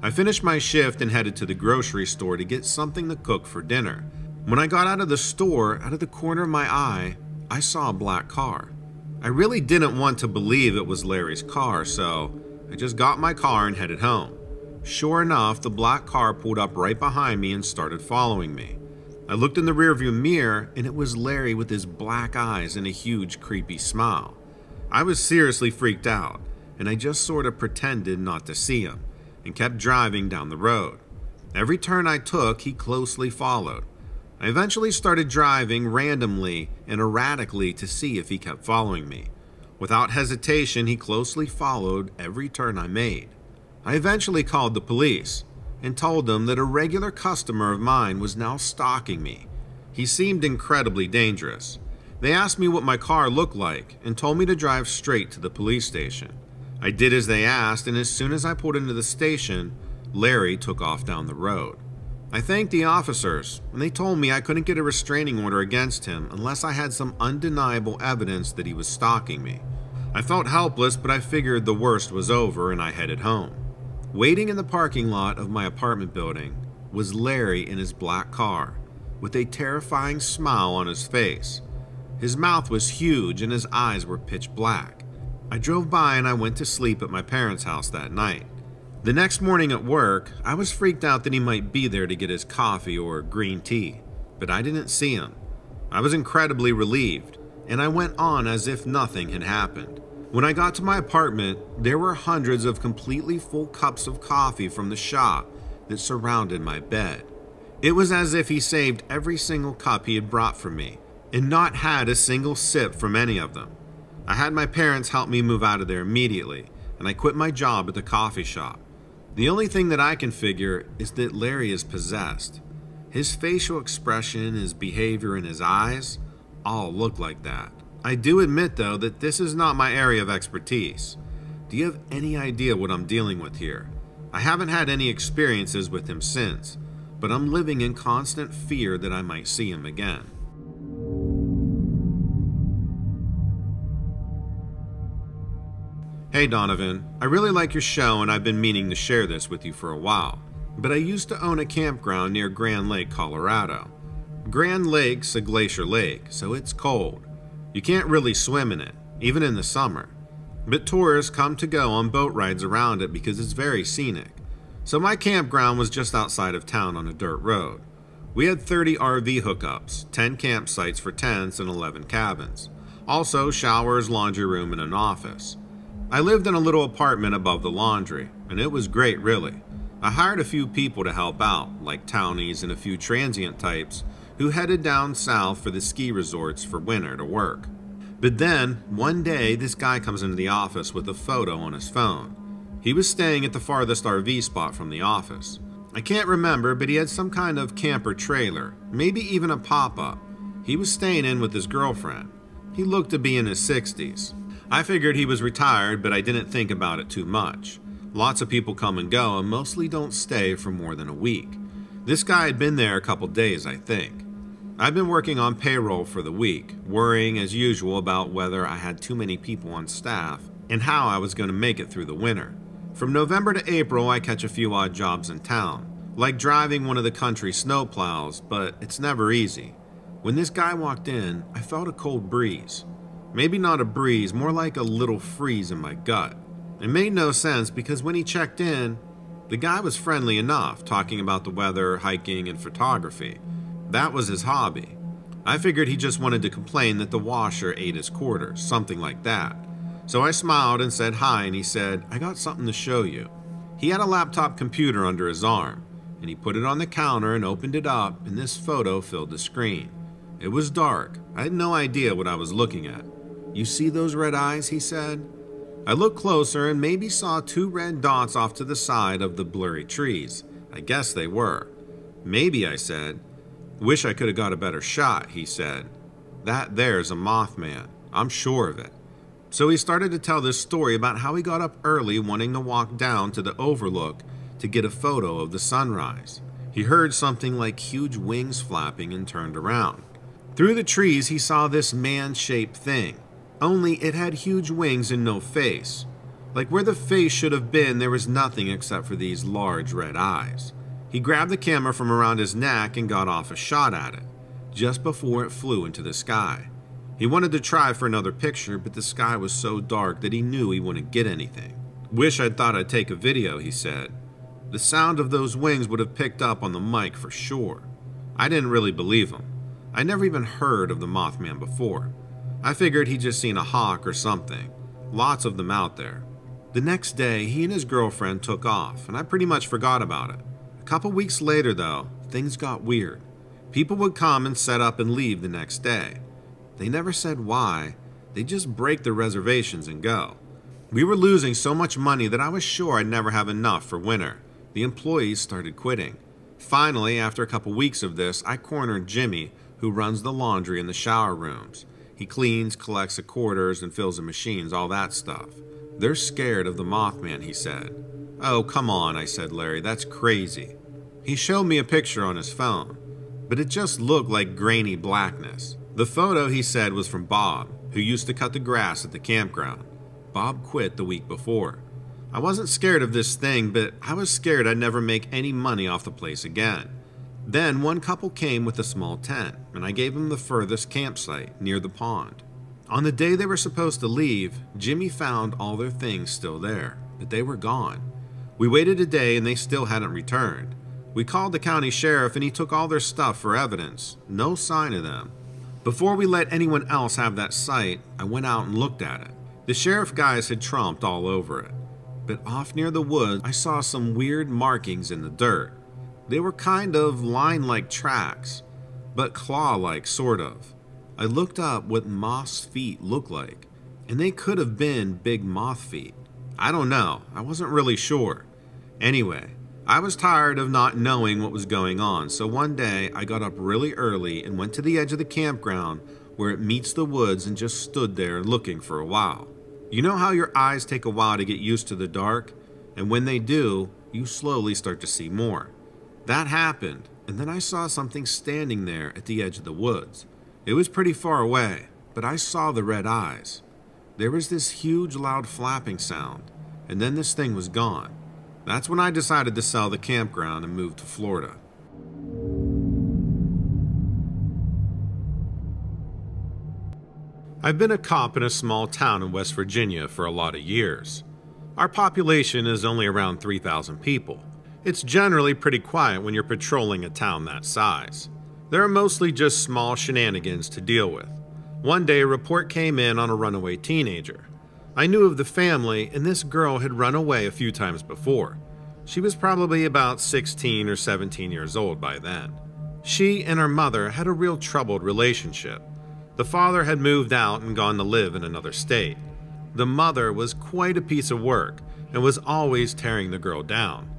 I finished my shift and headed to the grocery store to get something to cook for dinner. When I got out of the store, out of the corner of my eye, I saw a black car. I really didn't want to believe it was Larry's car, so I just got my car and headed home. Sure enough, the black car pulled up right behind me and started following me. I looked in the rearview mirror and it was Larry with his black eyes and a huge creepy smile. I was seriously freaked out, and I just sort of pretended not to see him and kept driving down the road. Every turn I took, he closely followed. I eventually started driving randomly and erratically to see if he kept following me. Without hesitation, he closely followed every turn I made. I eventually called the police and told them that a regular customer of mine was now stalking me. He seemed incredibly dangerous. They asked me what my car looked like and told me to drive straight to the police station. I did as they asked, and as soon as I pulled into the station, Larry took off down the road. I thanked the officers, and they told me I couldn't get a restraining order against him unless I had some undeniable evidence that he was stalking me. I felt helpless, but I figured the worst was over and I headed home. Waiting in the parking lot of my apartment building was Larry in his black car, with a terrifying smile on his face. His mouth was huge and his eyes were pitch black. I drove by and I went to sleep at my parents' house that night. The next morning at work, I was freaked out that he might be there to get his coffee or green tea, but I didn't see him. I was incredibly relieved, and I went on as if nothing had happened. When I got to my apartment, there were hundreds of completely full cups of coffee from the shop that surrounded my bed. It was as if he saved every single cup he had brought for me and not had a single sip from any of them. I had my parents help me move out of there immediately, and I quit my job at the coffee shop. The only thing that I can figure is that Larry is possessed. His facial expression, his behavior, and his eyes all look like that. I do admit, though, that this is not my area of expertise. Do you have any idea what I'm dealing with here? I haven't had any experiences with him since, but I'm living in constant fear that I might see him again. Hey Donovan, I really like your show and I've been meaning to share this with you for a while. But I used to own a campground near Grand Lake, Colorado. Grand Lake's a glacier lake, so it's cold. You can't really swim in it, even in the summer. But tourists come to go on boat rides around it because it's very scenic. So my campground was just outside of town on a dirt road. We had 30 RV hookups, 10 campsites for tents, and 11 cabins. Also, showers, laundry room, and an office. I lived in a little apartment above the laundry, and it was great, really. I hired a few people to help out, like townies and a few transient types who headed down south for the ski resorts for winter to work. But then, one day, this guy comes into the office with a photo on his phone. He was staying at the farthest RV spot from the office. I can't remember, but he had some kind of camper trailer, maybe even a pop up. He was staying in with his girlfriend. He looked to be in his 60s. I figured he was retired, but I didn't think about it too much. Lots of people come and go and mostly don't stay for more than a week. This guy had been there a couple days, I think. I've been working on payroll for the week, worrying as usual about whether I had too many people on staff and how I was going to make it through the winter. From November to April, I catch a few odd jobs in town, like driving one of the country snowplows, but it's never easy. When this guy walked in, I felt a cold breeze. Maybe not a breeze, more like a little freeze in my gut. It made no sense because when he checked in, the guy was friendly enough, talking about the weather, hiking, and photography. That was his hobby. I figured he just wanted to complain that the washer ate his quarters, something like that. So I smiled and said hi, and he said, I got something to show you. He had a laptop computer under his arm, and he put it on the counter and opened it up, and this photo filled the screen. It was dark. I had no idea what I was looking at. You see those red eyes? he said. I looked closer and maybe saw two red dots off to the side of the blurry trees. I guess they were. Maybe, I said. Wish I could have got a better shot, he said. That there's a Mothman. I'm sure of it. So he started to tell this story about how he got up early wanting to walk down to the overlook to get a photo of the sunrise. He heard something like huge wings flapping and turned around. Through the trees, he saw this man shaped thing. Only it had huge wings and no face. Like where the face should have been, there was nothing except for these large red eyes. He grabbed the camera from around his neck and got off a shot at it, just before it flew into the sky. He wanted to try for another picture, but the sky was so dark that he knew he wouldn't get anything. Wish I'd thought I'd take a video, he said. The sound of those wings would have picked up on the mic for sure. I didn't really believe him. I never even heard of the Mothman before. I figured he'd just seen a hawk or something. Lots of them out there. The next day, he and his girlfriend took off, and I pretty much forgot about it. A couple weeks later, though, things got weird. People would come and set up and leave the next day. They never said why, they just break their reservations and go. We were losing so much money that I was sure I'd never have enough for winter. The employees started quitting. Finally, after a couple weeks of this, I cornered Jimmy, who runs the laundry and the shower rooms. He cleans, collects the quarters, and fills the machines, all that stuff. They're scared of the Mothman, he said. Oh, come on, I said, Larry, that's crazy. He showed me a picture on his phone, but it just looked like grainy blackness. The photo, he said, was from Bob, who used to cut the grass at the campground. Bob quit the week before. I wasn't scared of this thing, but I was scared I'd never make any money off the place again. Then one couple came with a small tent, and I gave them the furthest campsite near the pond. On the day they were supposed to leave, Jimmy found all their things still there, but they were gone. We waited a day and they still hadn't returned. We called the county sheriff and he took all their stuff for evidence. No sign of them. Before we let anyone else have that site, I went out and looked at it. The sheriff guys had tromped all over it. But off near the woods, I saw some weird markings in the dirt. They were kind of line like tracks, but claw like, sort of. I looked up what moth's feet looked like, and they could have been big moth feet. I don't know, I wasn't really sure. Anyway, I was tired of not knowing what was going on, so one day I got up really early and went to the edge of the campground where it meets the woods and just stood there looking for a while. You know how your eyes take a while to get used to the dark, and when they do, you slowly start to see more. That happened, and then I saw something standing there at the edge of the woods. It was pretty far away, but I saw the red eyes. There was this huge loud flapping sound, and then this thing was gone. That's when I decided to sell the campground and move to Florida. I've been a cop in a small town in West Virginia for a lot of years. Our population is only around 3,000 people. It's generally pretty quiet when you're patrolling a town that size. There are mostly just small shenanigans to deal with. One day, a report came in on a runaway teenager. I knew of the family, and this girl had run away a few times before. She was probably about 16 or 17 years old by then. She and her mother had a real troubled relationship. The father had moved out and gone to live in another state. The mother was quite a piece of work and was always tearing the girl down.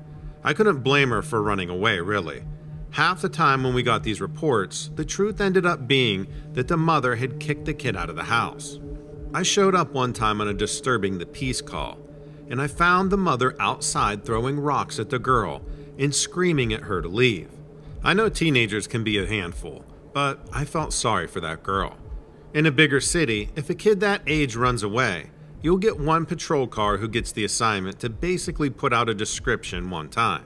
I couldn't blame her for running away, really. Half the time when we got these reports, the truth ended up being that the mother had kicked the kid out of the house. I showed up one time on a disturbing the peace call, and I found the mother outside throwing rocks at the girl and screaming at her to leave. I know teenagers can be a handful, but I felt sorry for that girl. In a bigger city, if a kid that age runs away, you'll get one patrol car who gets the assignment to basically put out a description one time.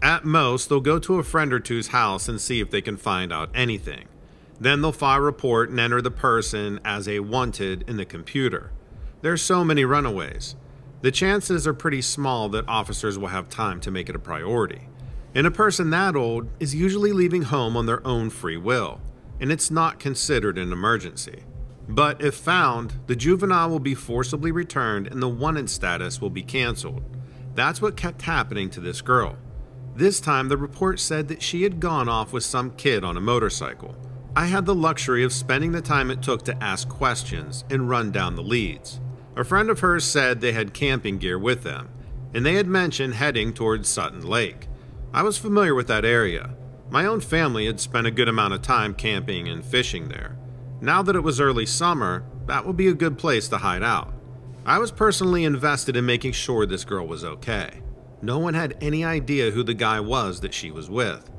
At most, they'll go to a friend or two's house and see if they can find out anything. Then they'll file a report and enter the person as a wanted in the computer. There's so many runaways. The chances are pretty small that officers will have time to make it a priority. And a person that old is usually leaving home on their own free will, and it's not considered an emergency. But if found, the juvenile will be forcibly returned and the wanted status will be canceled. That's what kept happening to this girl. This time, the report said that she had gone off with some kid on a motorcycle. I had the luxury of spending the time it took to ask questions and run down the leads. A friend of hers said they had camping gear with them, and they had mentioned heading towards Sutton Lake. I was familiar with that area. My own family had spent a good amount of time camping and fishing there. Now that it was early summer, that would be a good place to hide out. I was personally invested in making sure this girl was okay. No one had any idea who the guy was that she was with,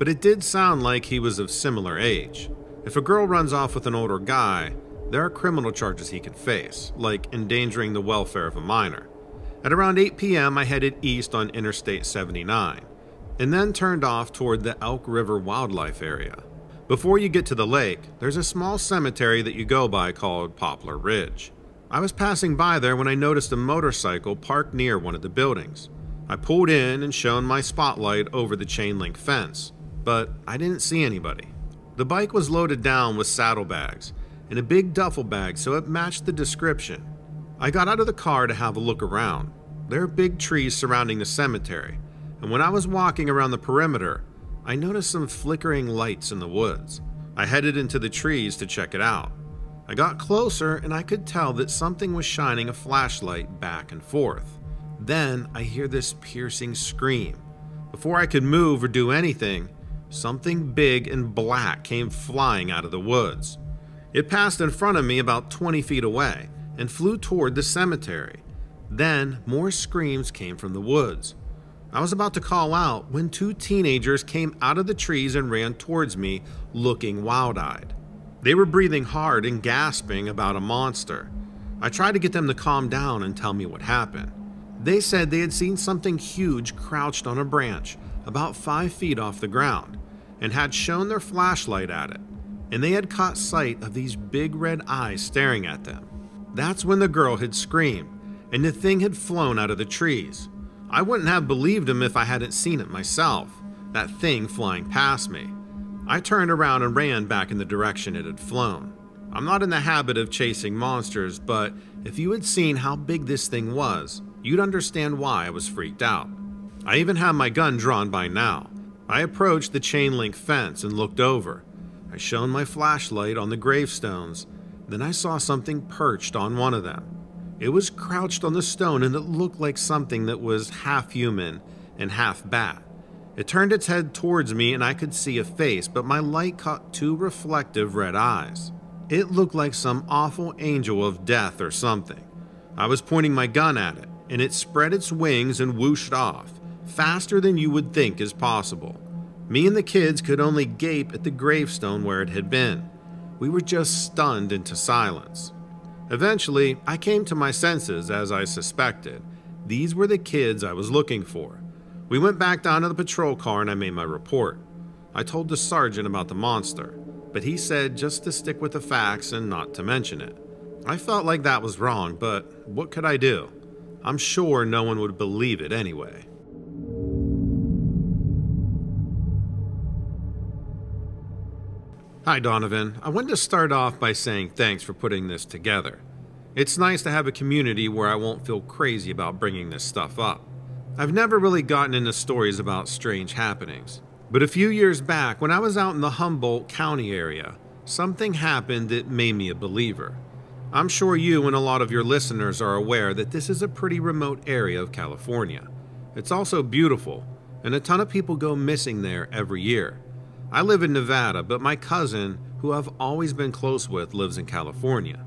but it did sound like he was of similar age. If a girl runs off with an older guy, there are criminal charges he can face, like endangering the welfare of a minor. At around 8 p.m., I headed east on Interstate 79, and then turned off toward the Elk River Wildlife Area. Before you get to the lake, there's a small cemetery that you go by called Poplar Ridge. I was passing by there when I noticed a motorcycle parked near one of the buildings. I pulled in and shone my spotlight over the chain link fence, but I didn't see anybody. The bike was loaded down with saddlebags and a big duffel bag, so it matched the description. I got out of the car to have a look around. There are big trees surrounding the cemetery, and when I was walking around the perimeter, I noticed some flickering lights in the woods. I headed into the trees to check it out. I got closer and I could tell that something was shining a flashlight back and forth. Then I hear this piercing scream. Before I could move or do anything, something big and black came flying out of the woods. It passed in front of me about 20 feet away and flew toward the cemetery. Then more screams came from the woods. I was about to call out when two teenagers came out of the trees and ran towards me, looking wild eyed. They were breathing hard and gasping about a monster. I tried to get them to calm down and tell me what happened. They said they had seen something huge crouched on a branch about five feet off the ground and had shown their flashlight at it, and they had caught sight of these big red eyes staring at them. That's when the girl had screamed, and the thing had flown out of the trees. I wouldn't have believed him if I hadn't seen it myself, that thing flying past me. I turned around and ran back in the direction it had flown. I'm not in the habit of chasing monsters, but if you had seen how big this thing was, you'd understand why I was freaked out. I even had my gun drawn by now. I approached the chain link fence and looked over. I shone my flashlight on the gravestones. Then I saw something perched on one of them. It was crouched on the stone and it looked like something that was half human and half bat. It turned its head towards me and I could see a face, but my light caught two reflective red eyes. It looked like some awful angel of death or something. I was pointing my gun at it and it spread its wings and whooshed off, faster than you would think is possible. Me and the kids could only gape at the gravestone where it had been. We were just stunned into silence. Eventually, I came to my senses as I suspected. These were the kids I was looking for. We went back down to the patrol car and I made my report. I told the sergeant about the monster. but he said just to stick with the facts and not to mention it. I felt like that was wrong, but what could I do? I'm sure no one would believe it anyway. Hi, Donovan. I wanted to start off by saying thanks for putting this together. It's nice to have a community where I won't feel crazy about bringing this stuff up. I've never really gotten into stories about strange happenings, but a few years back, when I was out in the Humboldt County area, something happened that made me a believer. I'm sure you and a lot of your listeners are aware that this is a pretty remote area of California. It's also beautiful, and a ton of people go missing there every year. I live in Nevada, but my cousin, who I've always been close with, lives in California.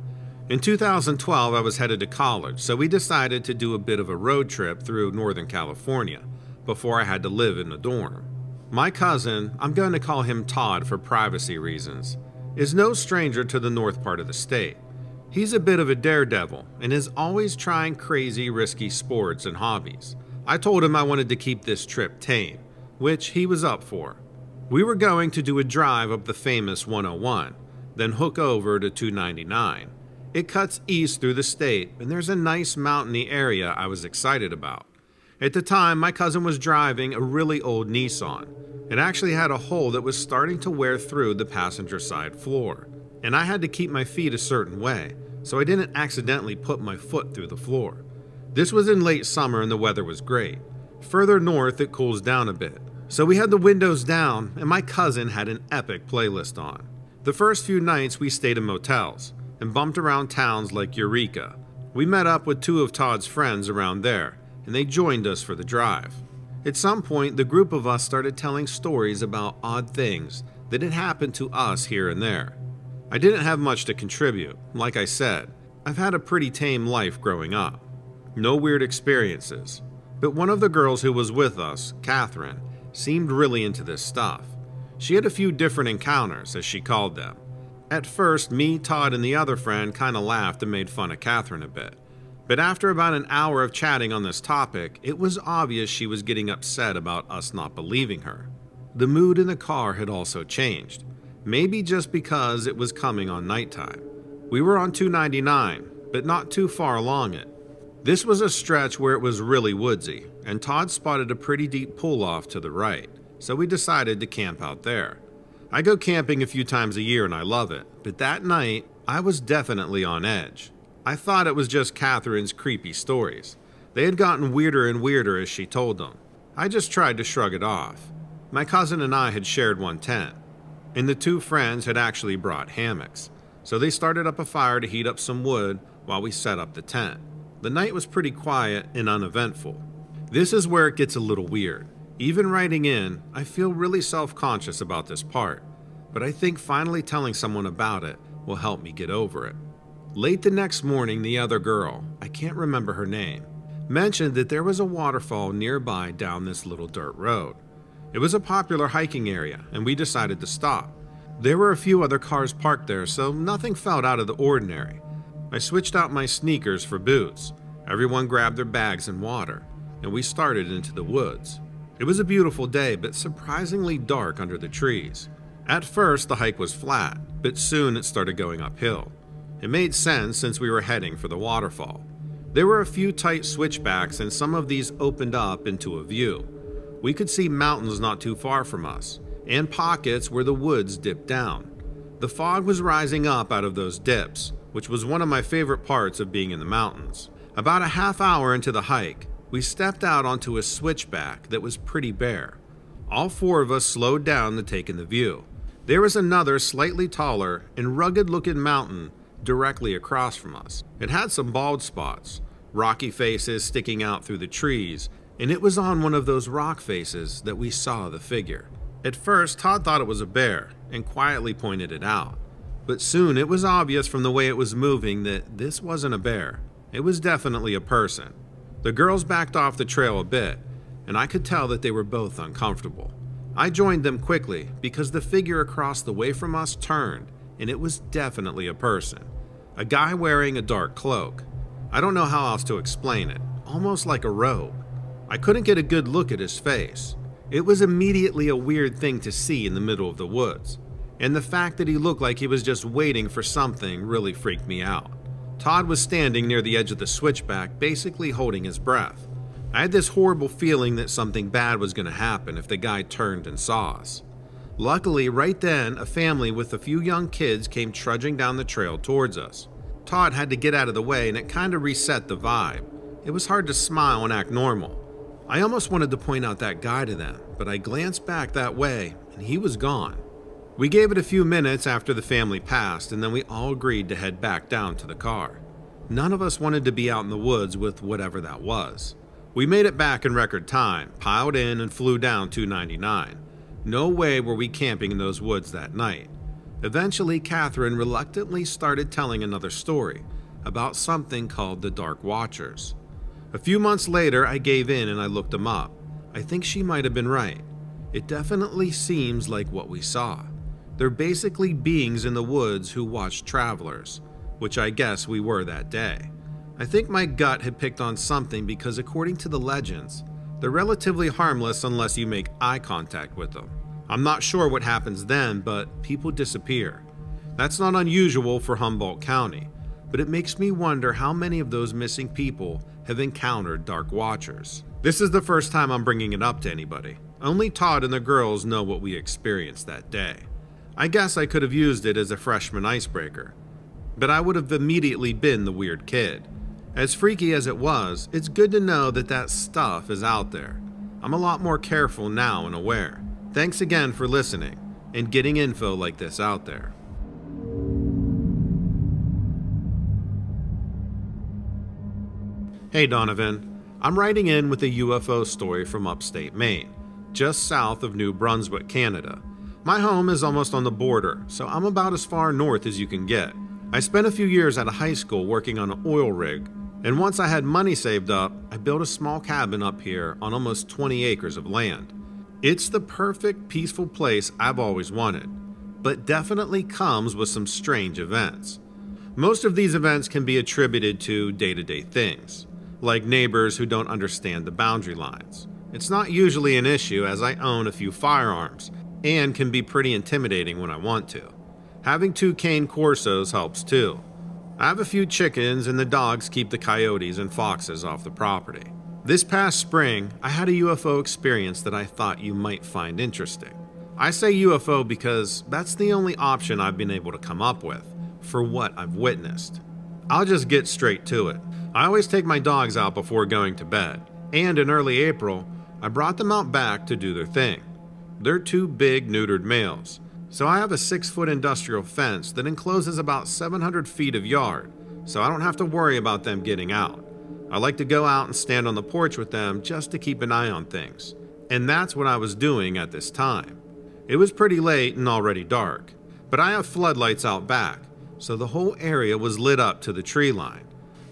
In 2012, I was headed to college, so we decided to do a bit of a road trip through Northern California before I had to live in a dorm. My cousin, I'm going to call him Todd for privacy reasons, is no stranger to the north part of the state. He's a bit of a daredevil and is always trying crazy, risky sports and hobbies. I told him I wanted to keep this trip tame, which he was up for. We were going to do a drive up the famous 101, then hook over to 299. It cuts east through the state, and there's a nice mountainy area I was excited about. At the time, my cousin was driving a really old Nissan. It actually had a hole that was starting to wear through the passenger side floor, and I had to keep my feet a certain way, so I didn't accidentally put my foot through the floor. This was in late summer and the weather was great. Further north, it cools down a bit, so we had the windows down, and my cousin had an epic playlist on. The first few nights we stayed in motels and bumped around towns like Eureka. We met up with two of Todd's friends around there, and they joined us for the drive. At some point, the group of us started telling stories about odd things that had happened to us here and there. I didn't have much to contribute. Like I said, I've had a pretty tame life growing up. No weird experiences. But one of the girls who was with us, Catherine, seemed really into this stuff. She had a few different encounters, as she called them. At first, me, Todd, and the other friend kind of laughed and made fun of Catherine a bit. But after about an hour of chatting on this topic, it was obvious she was getting upset about us not believing her. The mood in the car had also changed, maybe just because it was coming on nighttime. We were on 299, but not too far along it. This was a stretch where it was really woodsy, and Todd spotted a pretty deep pull off to the right, so we decided to camp out there. I go camping a few times a year and I love it, but that night, I was definitely on edge. I thought it was just Catherine's creepy stories. They had gotten weirder and weirder as she told them. I just tried to shrug it off. My cousin and I had shared one tent, and the two friends had actually brought hammocks, so they started up a fire to heat up some wood while we set up the tent. The night was pretty quiet and uneventful. This is where it gets a little weird. Even writing in, I feel really self conscious about this part, but I think finally telling someone about it will help me get over it. Late the next morning, the other girl, I can't remember her name, mentioned that there was a waterfall nearby down this little dirt road. It was a popular hiking area, and we decided to stop. There were a few other cars parked there, so nothing felt out of the ordinary. I switched out my sneakers for boots. Everyone grabbed their bags and water, and we started into the woods. It was a beautiful day, but surprisingly dark under the trees. At first, the hike was flat, but soon it started going uphill. It made sense since we were heading for the waterfall. There were a few tight switchbacks, and some of these opened up into a view. We could see mountains not too far from us, and pockets where the woods dipped down. The fog was rising up out of those dips, which was one of my favorite parts of being in the mountains. About a half hour into the hike, we stepped out onto a switchback that was pretty bare. All four of us slowed down to take in the view. There was another slightly taller and rugged looking mountain directly across from us. It had some bald spots, rocky faces sticking out through the trees, and it was on one of those rock faces that we saw the figure. At first, Todd thought it was a bear and quietly pointed it out. But soon it was obvious from the way it was moving that this wasn't a bear. It was definitely a person. The girls backed off the trail a bit, and I could tell that they were both uncomfortable. I joined them quickly because the figure across the way from us turned, and it was definitely a person. A guy wearing a dark cloak. I don't know how else to explain it, almost like a robe. I couldn't get a good look at his face. It was immediately a weird thing to see in the middle of the woods. and the fact that he looked like he was just waiting for something really freaked me out. Todd was standing near the edge of the switchback, basically holding his breath. I had this horrible feeling that something bad was going to happen if the guy turned and saw us. Luckily, right then, a family with a few young kids came trudging down the trail towards us. Todd had to get out of the way, and it kind of reset the vibe. It was hard to smile and act normal. I almost wanted to point out that guy to them, but I glanced back that way, and he was gone. We gave it a few minutes after the family passed, and then we all agreed to head back down to the car. None of us wanted to be out in the woods with whatever that was. We made it back in record time, piled in, and flew down 299. No way were we camping in those woods that night. Eventually, Catherine reluctantly started telling another story about something called the Dark Watchers. A few months later, I gave in and I looked them up. I think she might have been right. It definitely seems like what we saw. They're basically beings in the woods who watch travelers, which I guess we were that day. I think my gut had picked on something because, according to the legends, they're relatively harmless unless you make eye contact with them. I'm not sure what happens then, but people disappear. That's not unusual for Humboldt County, but it makes me wonder how many of those missing people have encountered Dark Watchers. This is the first time I'm bringing it up to anybody. Only Todd and the girls know what we experienced that day. I guess I could have used it as a freshman icebreaker, but I would have immediately been the weird kid. As freaky as it was, it's good to know that that stuff is out there. I'm a lot more careful now and aware. Thanks again for listening and getting info like this out there. Hey Donovan, I'm writing in with a UFO story from upstate Maine, just south of New Brunswick, Canada. My home is almost on the border, so I'm about as far north as you can get. I spent a few years at a high school working on an oil rig and once I had money saved up, I built a small cabin up here on almost 20 acres of land. It's the perfect, peaceful place I've always wanted, but definitely comes with some strange events. Most of these events can be attributed to day to day things, like neighbors who don't understand the boundary lines. It's not usually an issue as I own a few firearms and can be pretty intimidating when I want to. Having two cane Corsos helps too. I have a few chickens, and the dogs keep the coyotes and foxes off the property. This past spring, I had a UFO experience that I thought you might find interesting. I say UFO because that's the only option I've been able to come up with for what I've witnessed. I'll just get straight to it. I always take my dogs out before going to bed, and in early April, I brought them out back to do their thing. They're two big neutered males, so I have a 6 foot industrial fence that encloses about 700 feet of yard, so I don't have to worry about them getting out. I like to go out and stand on the porch with them just to keep an eye on things. And that's what I was doing at this time. It was pretty late and already dark, but I have floodlights out back, so the whole area was lit up to the tree line.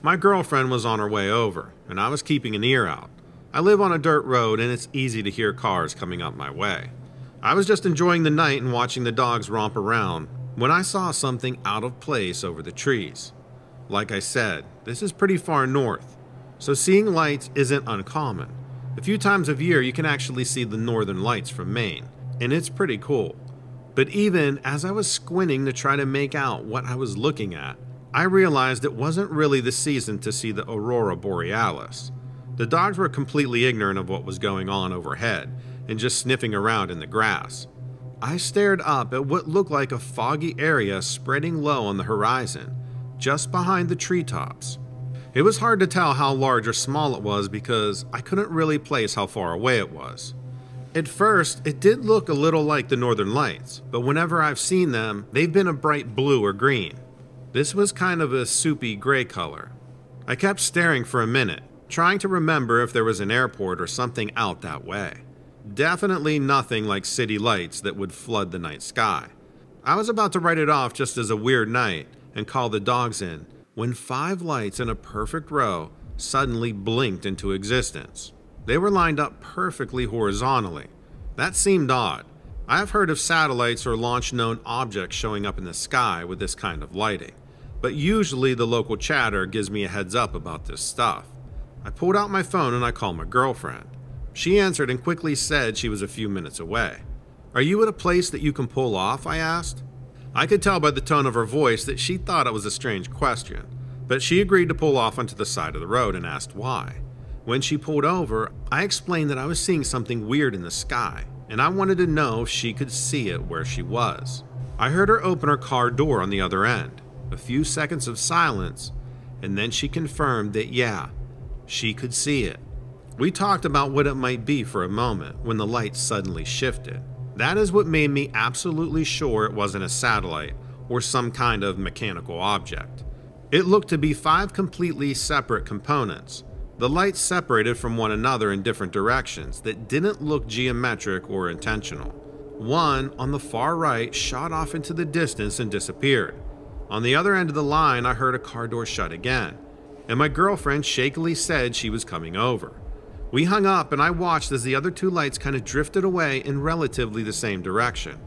My girlfriend was on her way over, and I was keeping an ear out. I live on a dirt road and it's easy to hear cars coming up my way. I was just enjoying the night and watching the dogs romp around when I saw something out of place over the trees. Like I said, this is pretty far north, so seeing lights isn't uncommon. A few times a year, you can actually see the northern lights from Maine, and it's pretty cool. But even as I was squinting to try to make out what I was looking at, I realized it wasn't really the season to see the aurora borealis. The dogs were completely ignorant of what was going on overhead and just sniffing around in the grass. I stared up at what looked like a foggy area spreading low on the horizon, just behind the treetops. It was hard to tell how large or small it was because I couldn't really place how far away it was. At first, it did look a little like the northern lights, but whenever I've seen them, they've been a bright blue or green. This was kind of a soupy gray color. I kept staring for a minute, trying to remember if there was an airport or something out that way. Definitely nothing like city lights that would flood the night sky. I was about to write it off just as a weird night and call the dogs in when five lights in a perfect row suddenly blinked into existence. They were lined up perfectly horizontally. That seemed odd. I have heard of satellites or launch known objects showing up in the sky with this kind of lighting, but usually the local chatter gives me a heads up about this stuff. I pulled out my phone and I called my girlfriend. She answered and quickly said she was a few minutes away. Are you at a place that you can pull off? I asked. I could tell by the tone of her voice that she thought it was a strange question, but she agreed to pull off onto the side of the road and asked why. When she pulled over, I explained that I was seeing something weird in the sky, and I wanted to know if she could see it where she was. I heard her open her car door on the other end. A few seconds of silence, and then she confirmed that yeah, she could see it. We talked about what it might be for a moment when the light suddenly shifted. That is what made me absolutely sure it wasn't a satellite or some kind of mechanical object. It looked to be five completely separate components. The lights separated from one another in different directions that didn't look geometric or intentional. One on the far right shot off into the distance and disappeared. On the other end of the line, I heard a car door shut again, and my girlfriend shakily said she was coming over. We hung up and I watched as the other two lights kind of drifted away in relatively the same direction.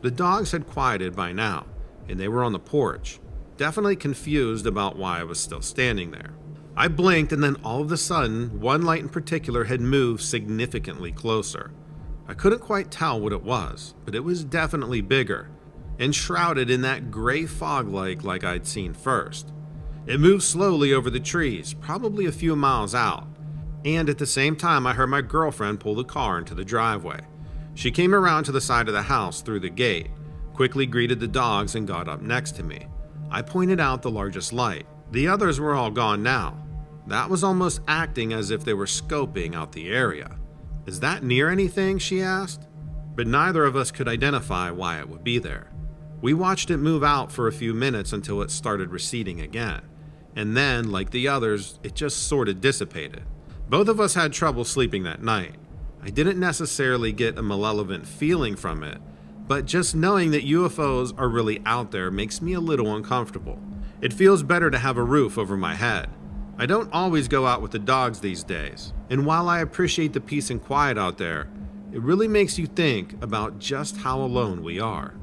The dogs had quieted by now, and they were on the porch, definitely confused about why I was still standing there. I blinked, and then all of a sudden, one light in particular had moved significantly closer. I couldn't quite tell what it was, but it was definitely bigger, and shrouded in that gray fog like like I'd seen first. It moved slowly over the trees, probably a few miles out, and at the same time, I heard my girlfriend pull the car into the driveway. She came around to the side of the house through the gate, quickly greeted the dogs, and got up next to me. I pointed out the largest light. The others were all gone now. That was almost acting as if they were scoping out the area. Is that near anything? she asked. But neither of us could identify why it would be there. We watched it move out for a few minutes until it started receding again. And then, like the others, it just sort of dissipated. Both of us had trouble sleeping that night. I didn't necessarily get a malevolent feeling from it, but just knowing that UFOs are really out there makes me a little uncomfortable. It feels better to have a roof over my head. I don't always go out with the dogs these days, and while I appreciate the peace and quiet out there, it really makes you think about just how alone we are.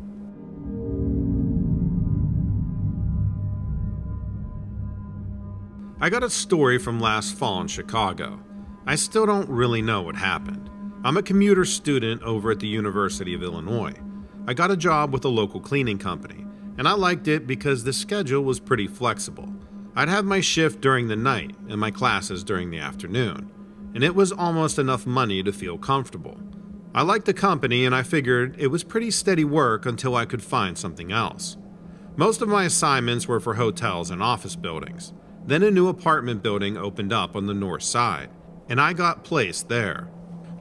I got a story from last fall in Chicago. I still don't really know what happened. I'm a commuter student over at the University of Illinois. I got a job with a local cleaning company, and I liked it because the schedule was pretty flexible. I'd have my shift during the night and my classes during the afternoon, and it was almost enough money to feel comfortable. I liked the company and I figured it was pretty steady work until I could find something else. Most of my assignments were for hotels and office buildings. Then a new apartment building opened up on the north side, and I got placed there.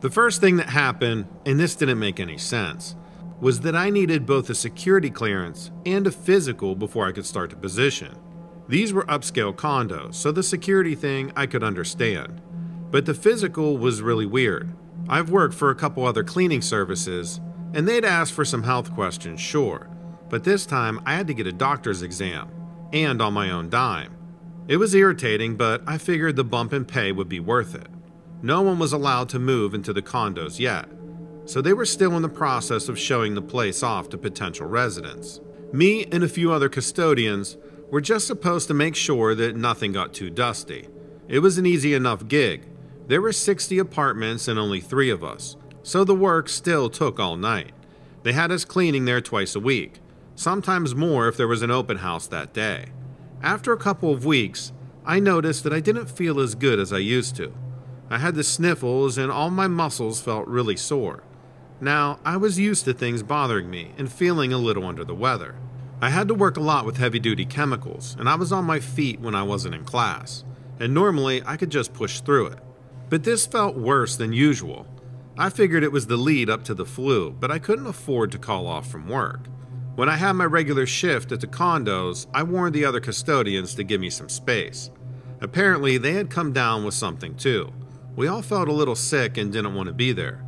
The first thing that happened, and this didn't make any sense, was that I needed both a security clearance and a physical before I could start the position. These were upscale condos, so the security thing I could understand. But the physical was really weird. I've worked for a couple other cleaning services, and they'd ask for some health questions, sure, but this time I had to get a doctor's exam, and on my own dime. It was irritating, but I figured the bump in pay would be worth it. No one was allowed to move into the condos yet, so they were still in the process of showing the place off to potential residents. Me and a few other custodians were just supposed to make sure that nothing got too dusty. It was an easy enough gig. There were 60 apartments and only three of us, so the work still took all night. They had us cleaning there twice a week, sometimes more if there was an open house that day. After a couple of weeks, I noticed that I didn't feel as good as I used to. I had the sniffles and all my muscles felt really sore. Now, I was used to things bothering me and feeling a little under the weather. I had to work a lot with heavy duty chemicals, and I was on my feet when I wasn't in class, and normally I could just push through it. But this felt worse than usual. I figured it was the lead up to the flu, but I couldn't afford to call off from work. When I had my regular shift at the condos, I warned the other custodians to give me some space. Apparently, they had come down with something too. We all felt a little sick and didn't want to be there.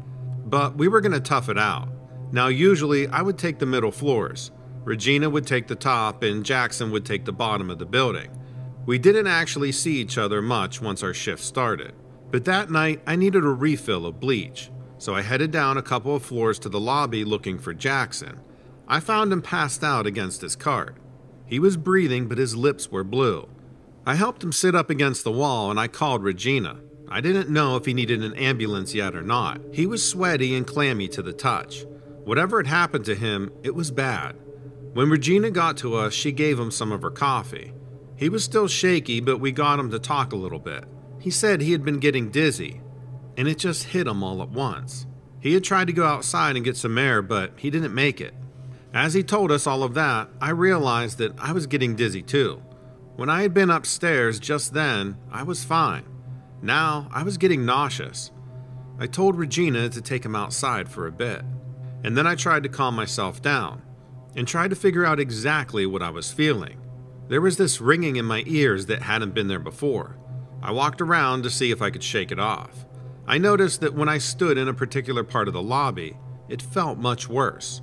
But we were going to tough it out. Now, usually, I would take the middle floors. Regina would take the top, and Jackson would take the bottom of the building. We didn't actually see each other much once our shift started. But that night, I needed a refill of bleach, so I headed down a couple of floors to the lobby looking for Jackson. I found him passed out against his cart. He was breathing, but his lips were blue. I helped him sit up against the wall and I called Regina. I didn't know if he needed an ambulance yet or not. He was sweaty and clammy to the touch. Whatever had happened to him, it was bad. When Regina got to us, she gave him some of her coffee. He was still shaky, but we got him to talk a little bit. He said he had been getting dizzy, and it just hit him all at once. He had tried to go outside and get some air, but he didn't make it. As he told us all of that, I realized that I was getting dizzy too. When I had been upstairs just then, I was fine. Now, I was getting nauseous. I told Regina to take him outside for a bit, and then I tried to calm myself down and tried to figure out exactly what I was feeling. There was this ringing in my ears that hadn't been there before. I walked around to see if I could shake it off. I noticed that when I stood in a particular part of the lobby, it felt much worse,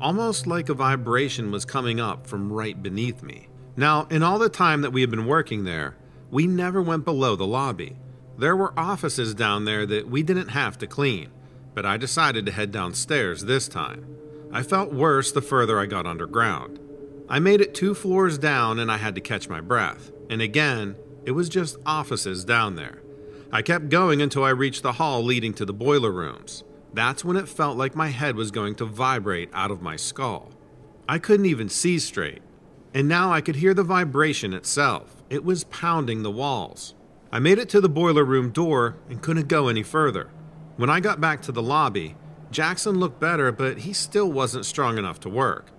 almost like a vibration was coming up from right beneath me. Now, in all the time that we had been working there, we never went below the lobby. There were offices down there that we didn't have to clean, but I decided to head downstairs this time. I felt worse the further I got underground. I made it two floors down and I had to catch my breath, and again, it was just offices down there. I kept going until I reached the hall leading to the boiler rooms. That's when it felt like my head was going to vibrate out of my skull. I couldn't even see straight. And now I could hear the vibration itself. It was pounding the walls. I made it to the boiler room door and couldn't go any further. When I got back to the lobby, Jackson looked better, but he still wasn't strong enough to work.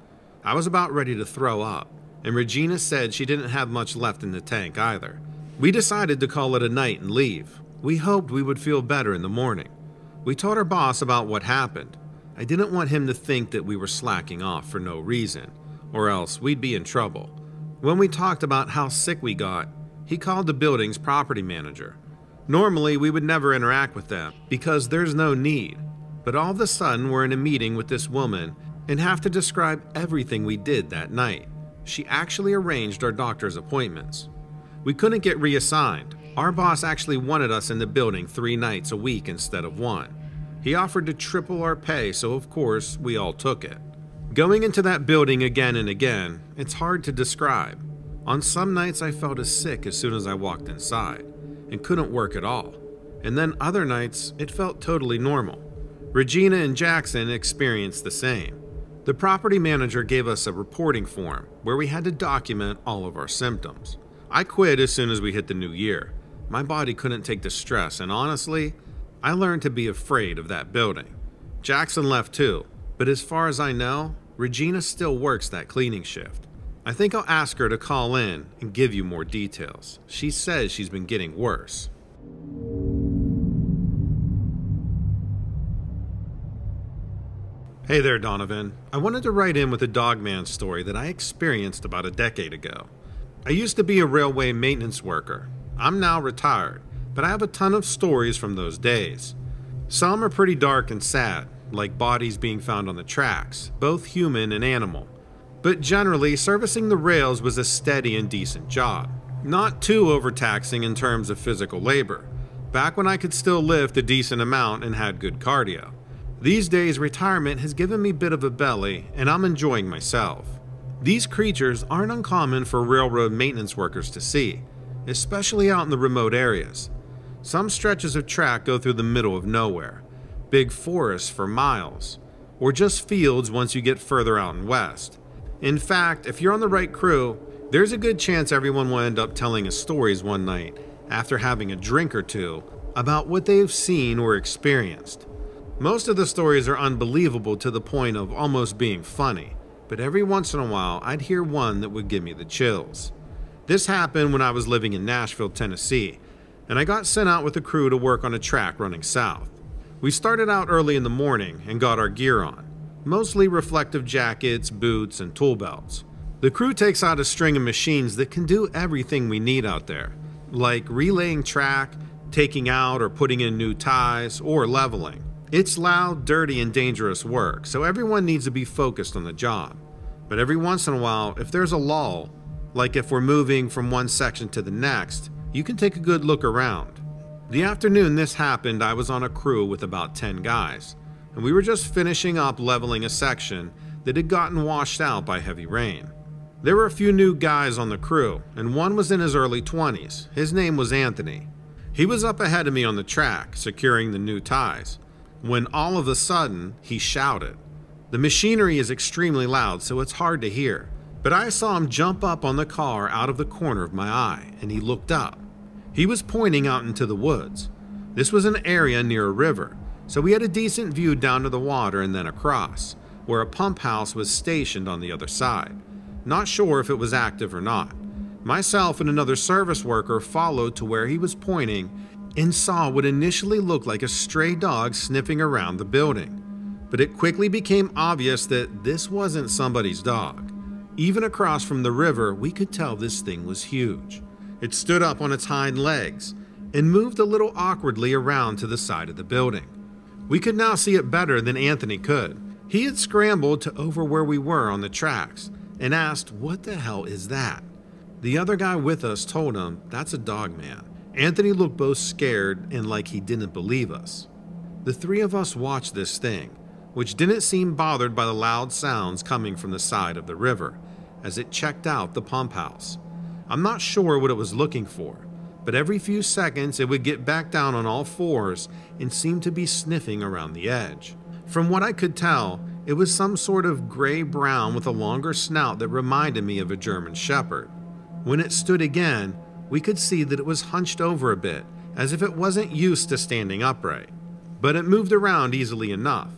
I was about ready to throw up, and Regina said she didn't have much left in the tank either. We decided to call it a night and leave. We hoped we would feel better in the morning. We told our boss about what happened. I didn't want him to think that we were slacking off for no reason, or else we'd be in trouble. When we talked about how sick we got, he called the building's property manager. Normally, we would never interact with them because there's no need. But all of a sudden, we're in a meeting with this woman and have to describe everything we did that night. She actually arranged our doctor's appointments. We couldn't get reassigned. Our boss actually wanted us in the building three nights a week instead of one. He offered to triple our pay, so of course, we all took it. Going into that building again and again, it's hard to describe. On some nights, I felt as sick as soon as I walked inside and couldn't work at all. And then other nights, it felt totally normal. Regina and Jackson experienced the same. The property manager gave us a reporting form where we had to document all of our symptoms. I quit as soon as we hit the new year. My body couldn't take the stress, and honestly, I learned to be afraid of that building. Jackson left too, but as far as I know, Regina still works that cleaning shift. I think I'll ask her to call in and give you more details. She says she's been getting worse. Hey there, Donovan. I wanted to write in with a dogman story that I experienced about a decade ago. I used to be a railway maintenance worker. I'm now retired, but I have a ton of stories from those days. Some are pretty dark and sad, like bodies being found on the tracks, both human and animal. But generally, servicing the rails was a steady and decent job. Not too overtaxing in terms of physical labor, back when I could still lift a decent amount and had good cardio. These days, retirement has given me a bit of a belly, and I'm enjoying myself. These creatures aren't uncommon for railroad maintenance workers to see, especially out in the remote areas. Some stretches of track go through the middle of nowhere, big forests for miles, or just fields once you get further out and west. In fact, if you're on the right crew, there's a good chance everyone will end up telling us stories one night after having a drink or two about what they have seen or experienced. Most of the stories are unbelievable to the point of almost being funny but every once in a while I'd hear one that would give me the chills. This happened when I was living in Nashville, Tennessee, and I got sent out with a crew to work on a track running south. We started out early in the morning and got our gear on, mostly reflective jackets, boots, and tool belts. The crew takes out a string of machines that can do everything we need out there, like relaying track, taking out or putting in new ties, or leveling. It's loud, dirty, and dangerous work, so everyone needs to be focused on the job. But every once in a while, if there's a lull, like if we're moving from one section to the next, you can take a good look around. The afternoon this happened, I was on a crew with about 10 guys, and we were just finishing up leveling a section that had gotten washed out by heavy rain. There were a few new guys on the crew, and one was in his early 20s. His name was Anthony. He was up ahead of me on the track, securing the new ties when all of a sudden he shouted. The machinery is extremely loud, so it's hard to hear. But I saw him jump up on the car out of the corner of my eye, and he looked up. He was pointing out into the woods. This was an area near a river, so we had a decent view down to the water and then across, where a pump house was stationed on the other side. Not sure if it was active or not. Myself and another service worker followed to where he was pointing and saw what initially looked like a stray dog sniffing around the building. But it quickly became obvious that this wasn't somebody's dog. Even across from the river, we could tell this thing was huge. It stood up on its hind legs and moved a little awkwardly around to the side of the building. We could now see it better than Anthony could. He had scrambled to over where we were on the tracks and asked, What the hell is that? The other guy with us told him, That's a dog man. Anthony looked both scared and like he didn't believe us. The three of us watched this thing, which didn't seem bothered by the loud sounds coming from the side of the river, as it checked out the pump house. I'm not sure what it was looking for, but every few seconds it would get back down on all fours and seem to be sniffing around the edge. From what I could tell, it was some sort of gray brown with a longer snout that reminded me of a German Shepherd. When it stood again, we could see that it was hunched over a bit, as if it wasn't used to standing upright. But it moved around easily enough,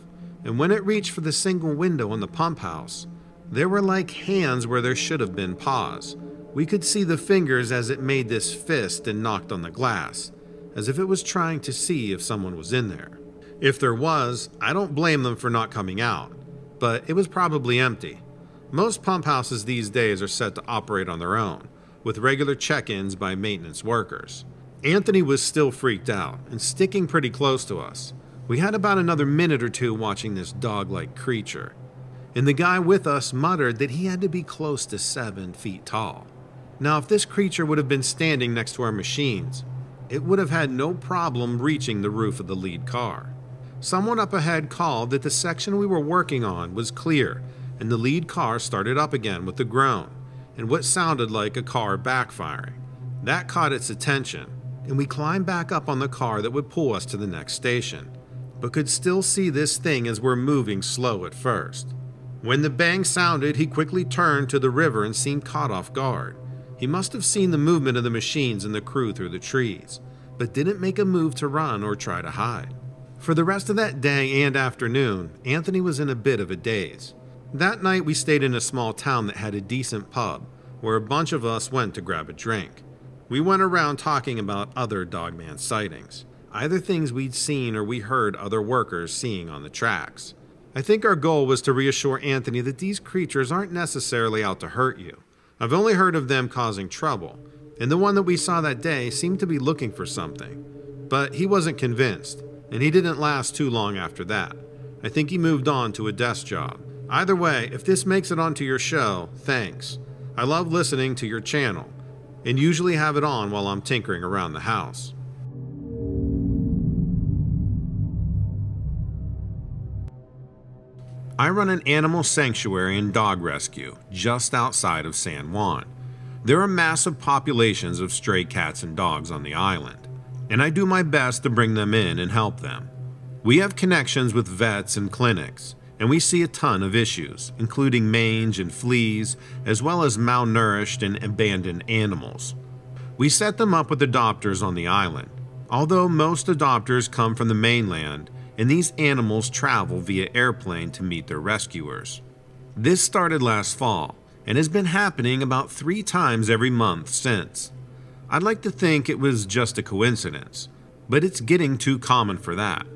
and when it reached for the single window in the pump house, there were like hands where there should have been paws. We could see the fingers as it made this fist and knocked on the glass, as if it was trying to see if someone was in there. If there was, I don't blame them for not coming out, but it was probably empty. Most pump houses these days are set to operate on their own, with regular check ins by maintenance workers. Anthony was still freaked out and sticking pretty close to us. We had about another minute or two watching this dog like creature, and the guy with us muttered that he had to be close to seven feet tall. Now, if this creature would have been standing next to our machines, it would have had no problem reaching the roof of the lead car. Someone up ahead called that the section we were working on was clear, and the lead car started up again with a groan and what sounded like a car backfiring. That caught its attention, and we climbed back up on the car that would pull us to the next station, but could still see this thing as we're moving slow at first. When the bang sounded, he quickly turned to the river and seemed caught off guard. He must have seen the movement of the machines and the crew through the trees, but didn't make a move to run or try to hide. For the rest of that day and afternoon, Anthony was in a bit of a daze. That night, we stayed in a small town that had a decent pub, where a bunch of us went to grab a drink. We went around talking about other Dogman sightings, either things we'd seen or we heard other workers seeing on the tracks. I think our goal was to reassure Anthony that these creatures aren't necessarily out to hurt you. I've only heard of them causing trouble, and the one that we saw that day seemed to be looking for something. But he wasn't convinced, and he didn't last too long after that. I think he moved on to a desk job. Either way, if this makes it onto your show, thanks. I love listening to your channel, and usually have it on while I'm tinkering around the house. I run an animal sanctuary and dog rescue just outside of San Juan. There are massive populations of stray cats and dogs on the island, and I do my best to bring them in and help them. We have connections with vets and clinics, and we see a ton of issues, including mange and fleas, as well as malnourished and abandoned animals. We set them up with adopters on the island, although most adopters come from the mainland, and these animals travel via airplane to meet their rescuers. This started last fall and has been happening about three times every month since. I'd like to think it was just a coincidence, but it's getting too common for that.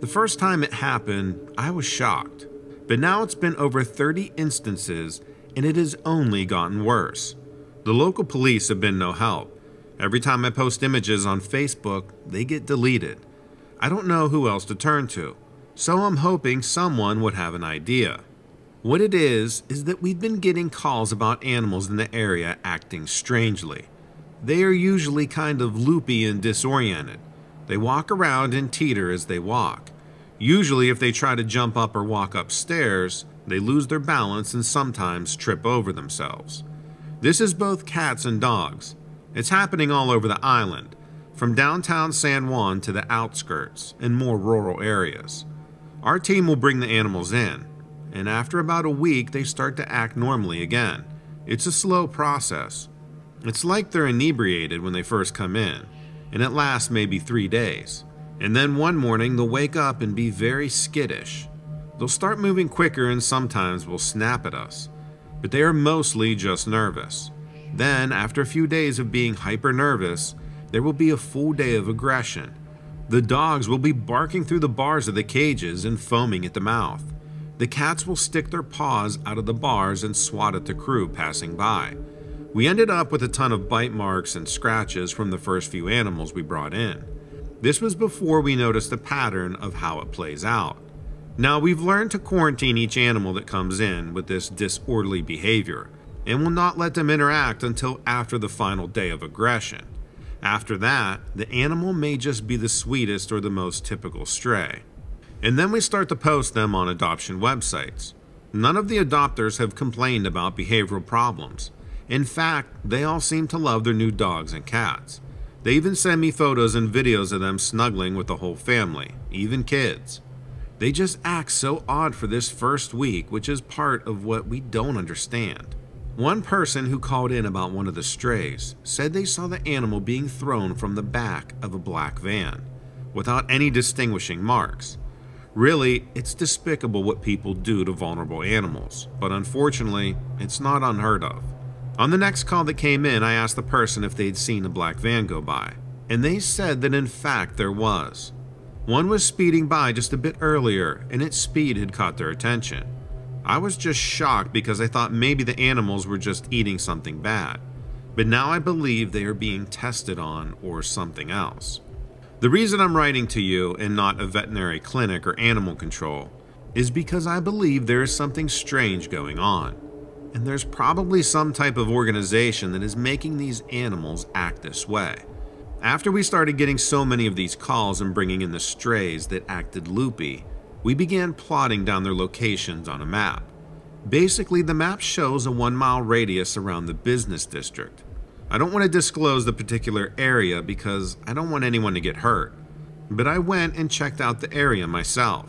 The first time it happened, I was shocked. But now it's been over 30 instances and it has only gotten worse. The local police have been no help. Every time I post images on Facebook, they get deleted. I don't know who else to turn to, so I'm hoping someone would have an idea. What it is, is that we've been getting calls about animals in the area acting strangely. They are usually kind of loopy and disoriented. They walk around and teeter as they walk. Usually, if they try to jump up or walk upstairs, they lose their balance and sometimes trip over themselves. This is both cats and dogs. It's happening all over the island, from downtown San Juan to the outskirts and more rural areas. Our team will bring the animals in, and after about a week, they start to act normally again. It's a slow process. It's like they're inebriated when they first come in, and it lasts maybe three days. And then one morning, they'll wake up and be very skittish. They'll start moving quicker and sometimes will snap at us, but they are mostly just nervous. Then, after a few days of being hyper nervous, there will be a full day of aggression. The dogs will be barking through the bars of the cages and foaming at the mouth. The cats will stick their paws out of the bars and swat at the crew passing by. We ended up with a ton of bite marks and scratches from the first few animals we brought in. This was before we noticed the pattern of how it plays out. Now, we've learned to quarantine each animal that comes in with this disorderly behavior and will not let them interact until after the final day of aggression. After that, the animal may just be the sweetest or the most typical stray. And then we start to post them on adoption websites. None of the adopters have complained about behavioral problems. In fact, they all seem to love their new dogs and cats. They even send me photos and videos of them snuggling with the whole family, even kids. They just act so odd for this first week, which is part of what we don't understand. One person who called in about one of the strays said they saw the animal being thrown from the back of a black van, without any distinguishing marks. Really, it's despicable what people do to vulnerable animals, but unfortunately, it's not unheard of. On the next call that came in, I asked the person if they'd seen a black van go by, and they said that in fact there was. One was speeding by just a bit earlier, and its speed had caught their attention. I was just shocked because I thought maybe the animals were just eating something bad, but now I believe they are being tested on or something else. The reason I'm writing to you and not a veterinary clinic or animal control is because I believe there is something strange going on. And there's probably some type of organization that is making these animals act this way. After we started getting so many of these calls and bringing in the strays that acted loopy, we began plotting down their locations on a map. Basically, the map shows a one mile radius around the business district. I don't want to disclose the particular area because I don't want anyone to get hurt, but I went and checked out the area myself.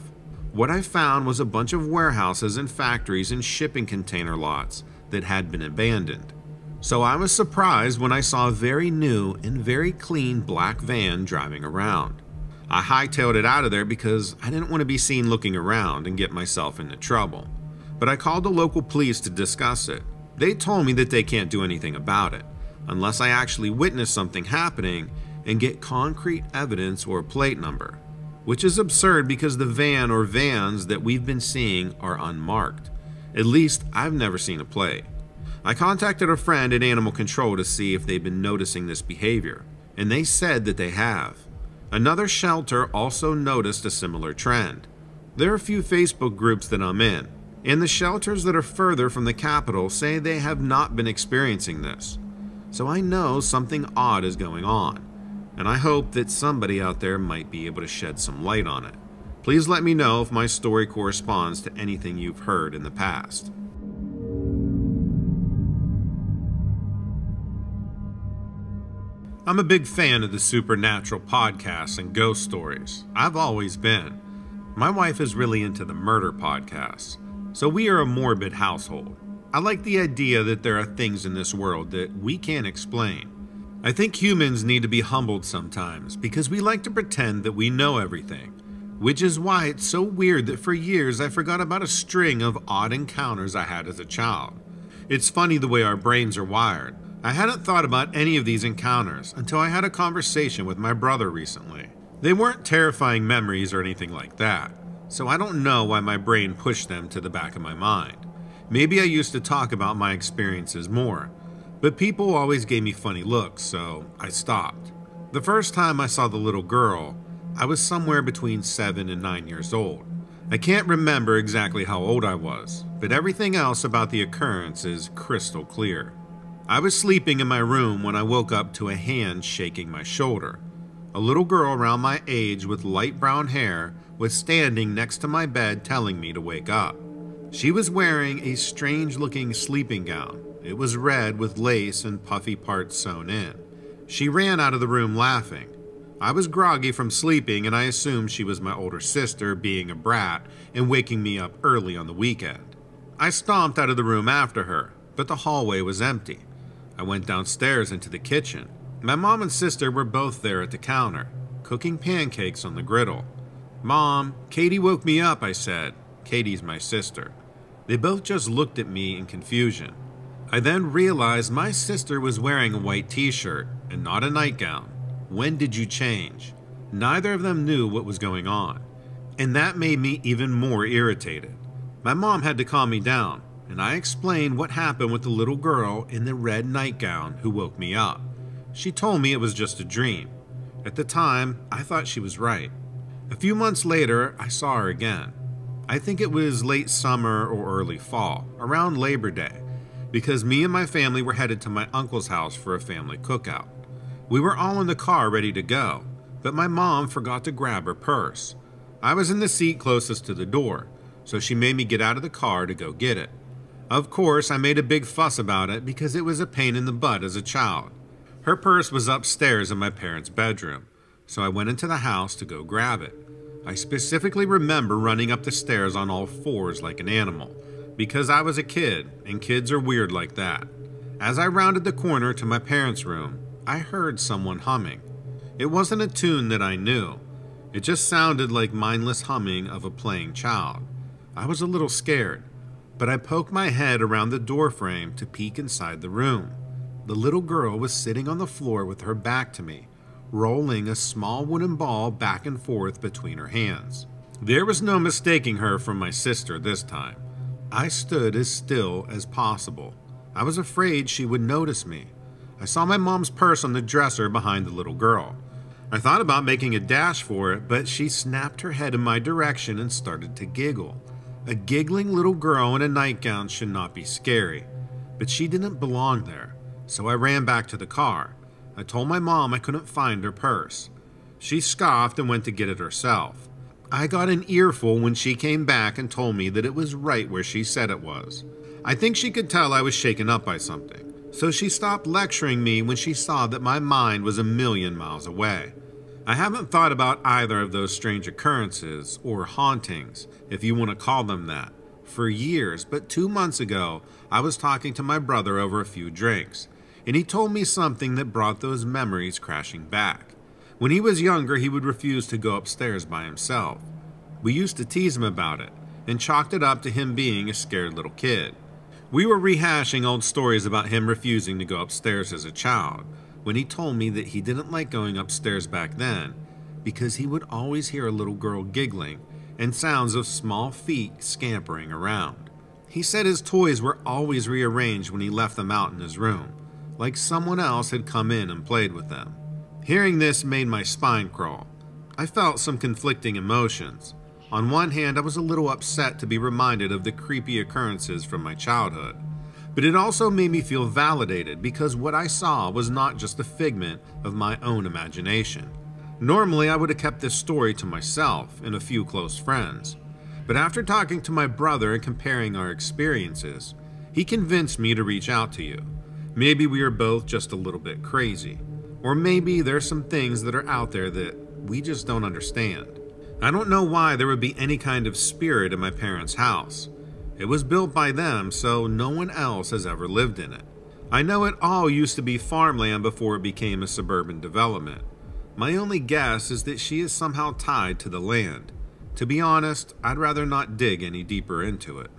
What I found was a bunch of warehouses and factories and shipping container lots that had been abandoned. So I was surprised when I saw a very new and very clean black van driving around. I hightailed it out of there because I didn't want to be seen looking around and get myself into trouble. But I called the local police to discuss it. They told me that they can't do anything about it unless I actually witness something happening and get concrete evidence or plate number, which is absurd because the van or vans that we've been seeing are unmarked. At least I've never seen a plate. I contacted a friend at Animal Control to see if they've been noticing this behavior, and they said that they have. Another shelter also noticed a similar trend. There are a few Facebook groups that I'm in, and the shelters that are further from the capital say they have not been experiencing this so I know something odd is going on, and I hope that somebody out there might be able to shed some light on it. Please let me know if my story corresponds to anything you've heard in the past. I'm a big fan of the supernatural podcasts and ghost stories. I've always been. My wife is really into the murder podcasts, so we are a morbid household. I like the idea that there are things in this world that we can't explain. I think humans need to be humbled sometimes because we like to pretend that we know everything, which is why it's so weird that for years I forgot about a string of odd encounters I had as a child. It's funny the way our brains are wired. I hadn't thought about any of these encounters until I had a conversation with my brother recently. They weren't terrifying memories or anything like that, so I don't know why my brain pushed them to the back of my mind. Maybe I used to talk about my experiences more, but people always gave me funny looks, so I stopped. The first time I saw the little girl, I was somewhere between 7 and 9 years old. I can't remember exactly how old I was, but everything else about the occurrence is crystal clear. I was sleeping in my room when I woke up to a hand shaking my shoulder. A little girl around my age with light brown hair was standing next to my bed telling me to wake up. She was wearing a strange looking sleeping gown. It was red with lace and puffy parts sewn in. She ran out of the room laughing. I was groggy from sleeping and I assumed she was my older sister being a brat and waking me up early on the weekend. I stomped out of the room after her, but the hallway was empty. I went downstairs into the kitchen. My mom and sister were both there at the counter, cooking pancakes on the griddle. Mom, Katie woke me up, I said. Katie's my sister. They both just looked at me in confusion. I then realized my sister was wearing a white t shirt and not a nightgown. When did you change? Neither of them knew what was going on, and that made me even more irritated. My mom had to calm me down, and I explained what happened with the little girl in the red nightgown who woke me up. She told me it was just a dream. At the time, I thought she was right. A few months later, I saw her again. I think it was late summer or early fall, around Labor Day, because me and my family were headed to my uncle's house for a family cookout. We were all in the car ready to go, but my mom forgot to grab her purse. I was in the seat closest to the door, so she made me get out of the car to go get it. Of course, I made a big fuss about it because it was a pain in the butt as a child. Her purse was upstairs in my parents' bedroom, so I went into the house to go grab it. I specifically remember running up the stairs on all fours like an animal, because I was a kid, and kids are weird like that. As I rounded the corner to my parents' room, I heard someone humming. It wasn't a tune that I knew, it just sounded like mindless humming of a playing child. I was a little scared, but I poked my head around the doorframe to peek inside the room. The little girl was sitting on the floor with her back to me, rolling a small wooden ball back and forth between her hands. There was no mistaking her for my sister this time. I stood as still as possible. I was afraid she would notice me. I saw my mom's purse on the dresser behind the little girl. I thought about making a dash for it, but she snapped her head in my direction and started to giggle. A giggling little girl in a nightgown should not be scary, but she didn't belong there, so I ran back to the car. I told my mom I couldn't find her purse. She scoffed and went to get it herself. I got an earful when she came back and told me that it was right where she said it was. I think she could tell I was shaken up by something, so she stopped lecturing me when she saw that my mind was a million miles away. I haven't thought about either of those strange occurrences, or hauntings, if you want to call them that, for years, but two months ago, I was talking to my brother over a few drinks and he told me something that brought those memories crashing back. When he was younger, he would refuse to go upstairs by himself. We used to tease him about it and chalked it up to him being a scared little kid. We were rehashing old stories about him refusing to go upstairs as a child when he told me that he didn't like going upstairs back then because he would always hear a little girl giggling and sounds of small feet scampering around. He said his toys were always rearranged when he left them out in his room like someone else had come in and played with them. Hearing this made my spine crawl. I felt some conflicting emotions. On one hand, I was a little upset to be reminded of the creepy occurrences from my childhood, but it also made me feel validated because what I saw was not just a figment of my own imagination. Normally, I would have kept this story to myself and a few close friends, but after talking to my brother and comparing our experiences, he convinced me to reach out to you. Maybe we are both just a little bit crazy. Or maybe there's some things that are out there that we just don't understand. I don't know why there would be any kind of spirit in my parents' house. It was built by them, so no one else has ever lived in it. I know it all used to be farmland before it became a suburban development. My only guess is that she is somehow tied to the land. To be honest, I'd rather not dig any deeper into it.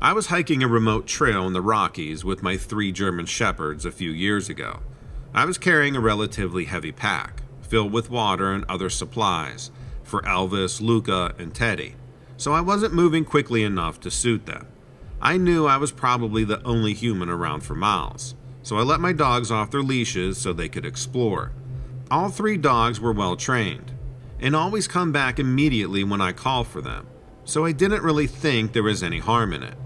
I was hiking a remote trail in the Rockies with my three German Shepherds a few years ago. I was carrying a relatively heavy pack, filled with water and other supplies, for Elvis, Luca, and Teddy, so I wasn't moving quickly enough to suit them. I knew I was probably the only human around for miles, so I let my dogs off their leashes so they could explore. All three dogs were well trained, and always come back immediately when I call for them, so I didn't really think there was any harm in it.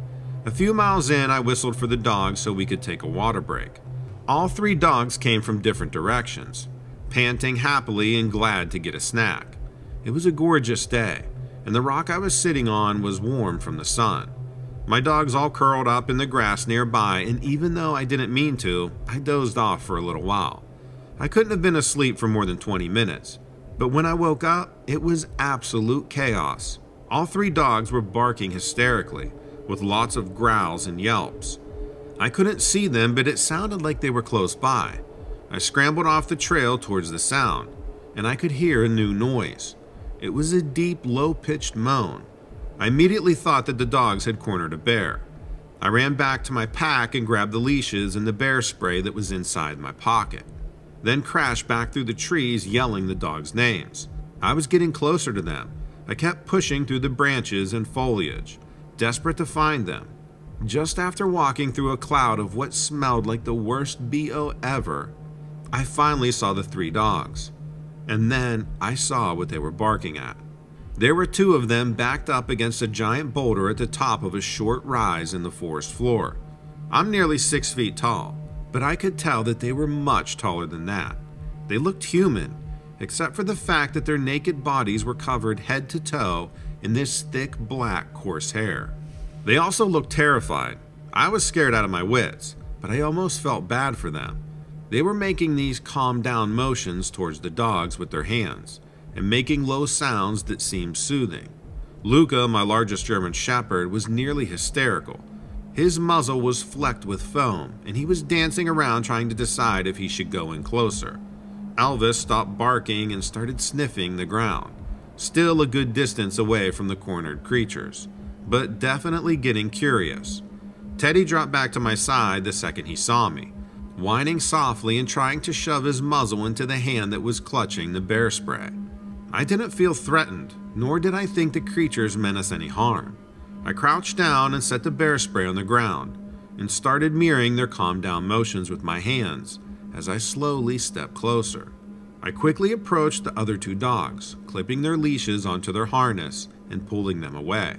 A few miles in, I whistled for the dogs so we could take a water break. All three dogs came from different directions, panting happily and glad to get a snack. It was a gorgeous day, and the rock I was sitting on was warm from the sun. My dogs all curled up in the grass nearby, and even though I didn't mean to, I dozed off for a little while. I couldn't have been asleep for more than 20 minutes, but when I woke up, it was absolute chaos. All three dogs were barking hysterically, with lots of growls and yelps. I couldn't see them, but it sounded like they were close by. I scrambled off the trail towards the sound, and I could hear a new noise. It was a deep, low pitched moan. I immediately thought that the dogs had cornered a bear. I ran back to my pack and grabbed the leashes and the bear spray that was inside my pocket, then crashed back through the trees yelling the dogs' names. I was getting closer to them. I kept pushing through the branches and foliage, desperate to find them. Just after walking through a cloud of what smelled like the worst BO ever, I finally saw the three dogs. And then I saw what they were barking at. There were two of them backed up against a giant boulder at the top of a short rise in the forest floor. I'm nearly six feet tall, but I could tell that they were much taller than that. They looked human, except for the fact that their naked bodies were covered head to toe in this thick black coarse hair. They also looked terrified. I was scared out of my wits, but I almost felt bad for them. They were making these calm down motions towards the dogs with their hands and making low sounds that seemed soothing. Luca, my largest German shepherd, was nearly hysterical. His muzzle was flecked with foam, and he was dancing around trying to decide if he should go in closer. Elvis stopped barking and started sniffing the ground, still a good distance away from the cornered creatures, but definitely getting curious. Teddy dropped back to my side the second he saw me, whining softly and trying to shove his muzzle into the hand that was clutching the bear spray. I didn't feel threatened, nor did I think the creatures meant us any harm. I crouched down and set the bear spray on the ground, and started mirroring their calm down motions with my hands as I slowly stepped closer. I quickly approached the other two dogs, clipping their leashes onto their harness and pulling them away.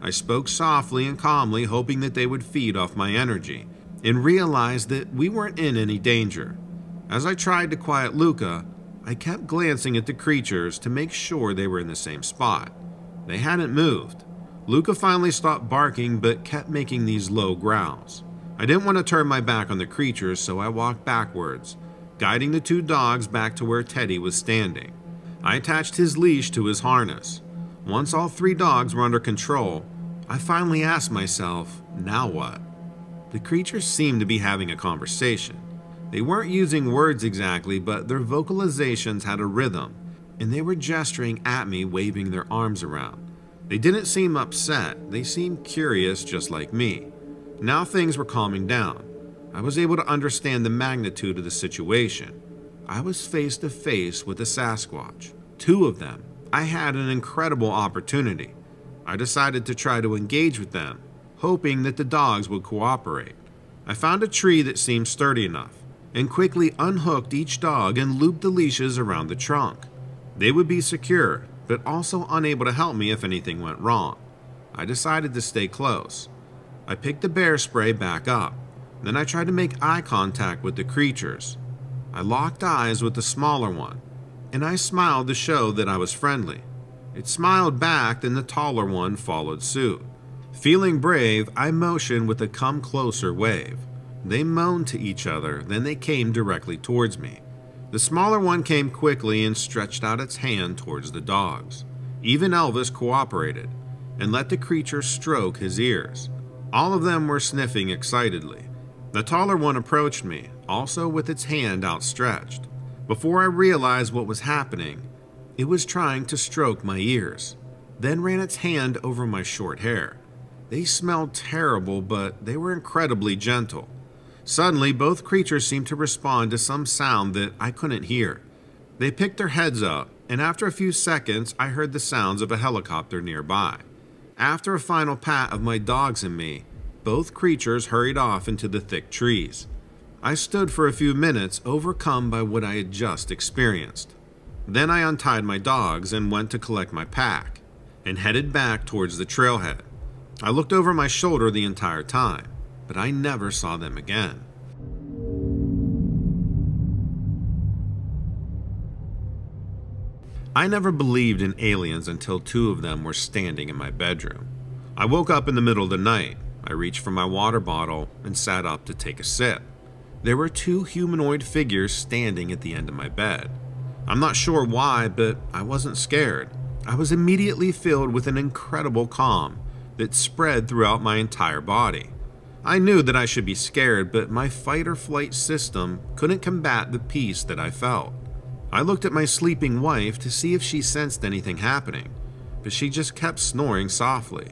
I spoke softly and calmly, hoping that they would feed off my energy, and realized that we weren't in any danger. As I tried to quiet Luca, I kept glancing at the creatures to make sure they were in the same spot. They hadn't moved. Luca finally stopped barking but kept making these low growls. I didn't want to turn my back on the creatures, so I walked backwards, guiding the two dogs back to where Teddy was standing. I attached his leash to his harness. Once all three dogs were under control, I finally asked myself, now what? The creatures seemed to be having a conversation. They weren't using words exactly, but their vocalizations had a rhythm, and they were gesturing at me, waving their arms around. They didn't seem upset, they seemed curious just like me. Now things were calming down. I was able to understand the magnitude of the situation. I was face to face with a Sasquatch, two of them. I had an incredible opportunity. I decided to try to engage with them, hoping that the dogs would cooperate. I found a tree that seemed sturdy enough and quickly unhooked each dog and looped the leashes around the trunk. They would be secure, but also unable to help me if anything went wrong. I decided to stay close. I picked the bear spray back up. Then I tried to make eye contact with the creatures. I locked eyes with the smaller one, and I smiled to show that I was friendly. It smiled back, and the taller one followed suit. Feeling brave, I motioned with a come closer wave. They moaned to each other, then they came directly towards me. The smaller one came quickly and stretched out its hand towards the dogs. Even Elvis cooperated and let the creature stroke his ears. All of them were sniffing excitedly. The taller one approached me, also with its hand outstretched. Before I realized what was happening, it was trying to stroke my ears, then ran its hand over my short hair. They smelled terrible, but they were incredibly gentle. Suddenly, both creatures seemed to respond to some sound that I couldn't hear. They picked their heads up, and after a few seconds, I heard the sounds of a helicopter nearby. After a final pat of my dogs and me, both creatures hurried off into the thick trees. I stood for a few minutes, overcome by what I had just experienced. Then I untied my dogs and went to collect my pack, and headed back towards the trailhead. I looked over my shoulder the entire time but I never saw them again. I never believed in aliens until two of them were standing in my bedroom. I woke up in the middle of the night, I reached for my water bottle and sat up to take a sip. There were two humanoid figures standing at the end of my bed. I'm not sure why, but I wasn't scared. I was immediately filled with an incredible calm that spread throughout my entire body. I knew that I should be scared, but my fight or flight system couldn't combat the peace that I felt. I looked at my sleeping wife to see if she sensed anything happening, but she just kept snoring softly.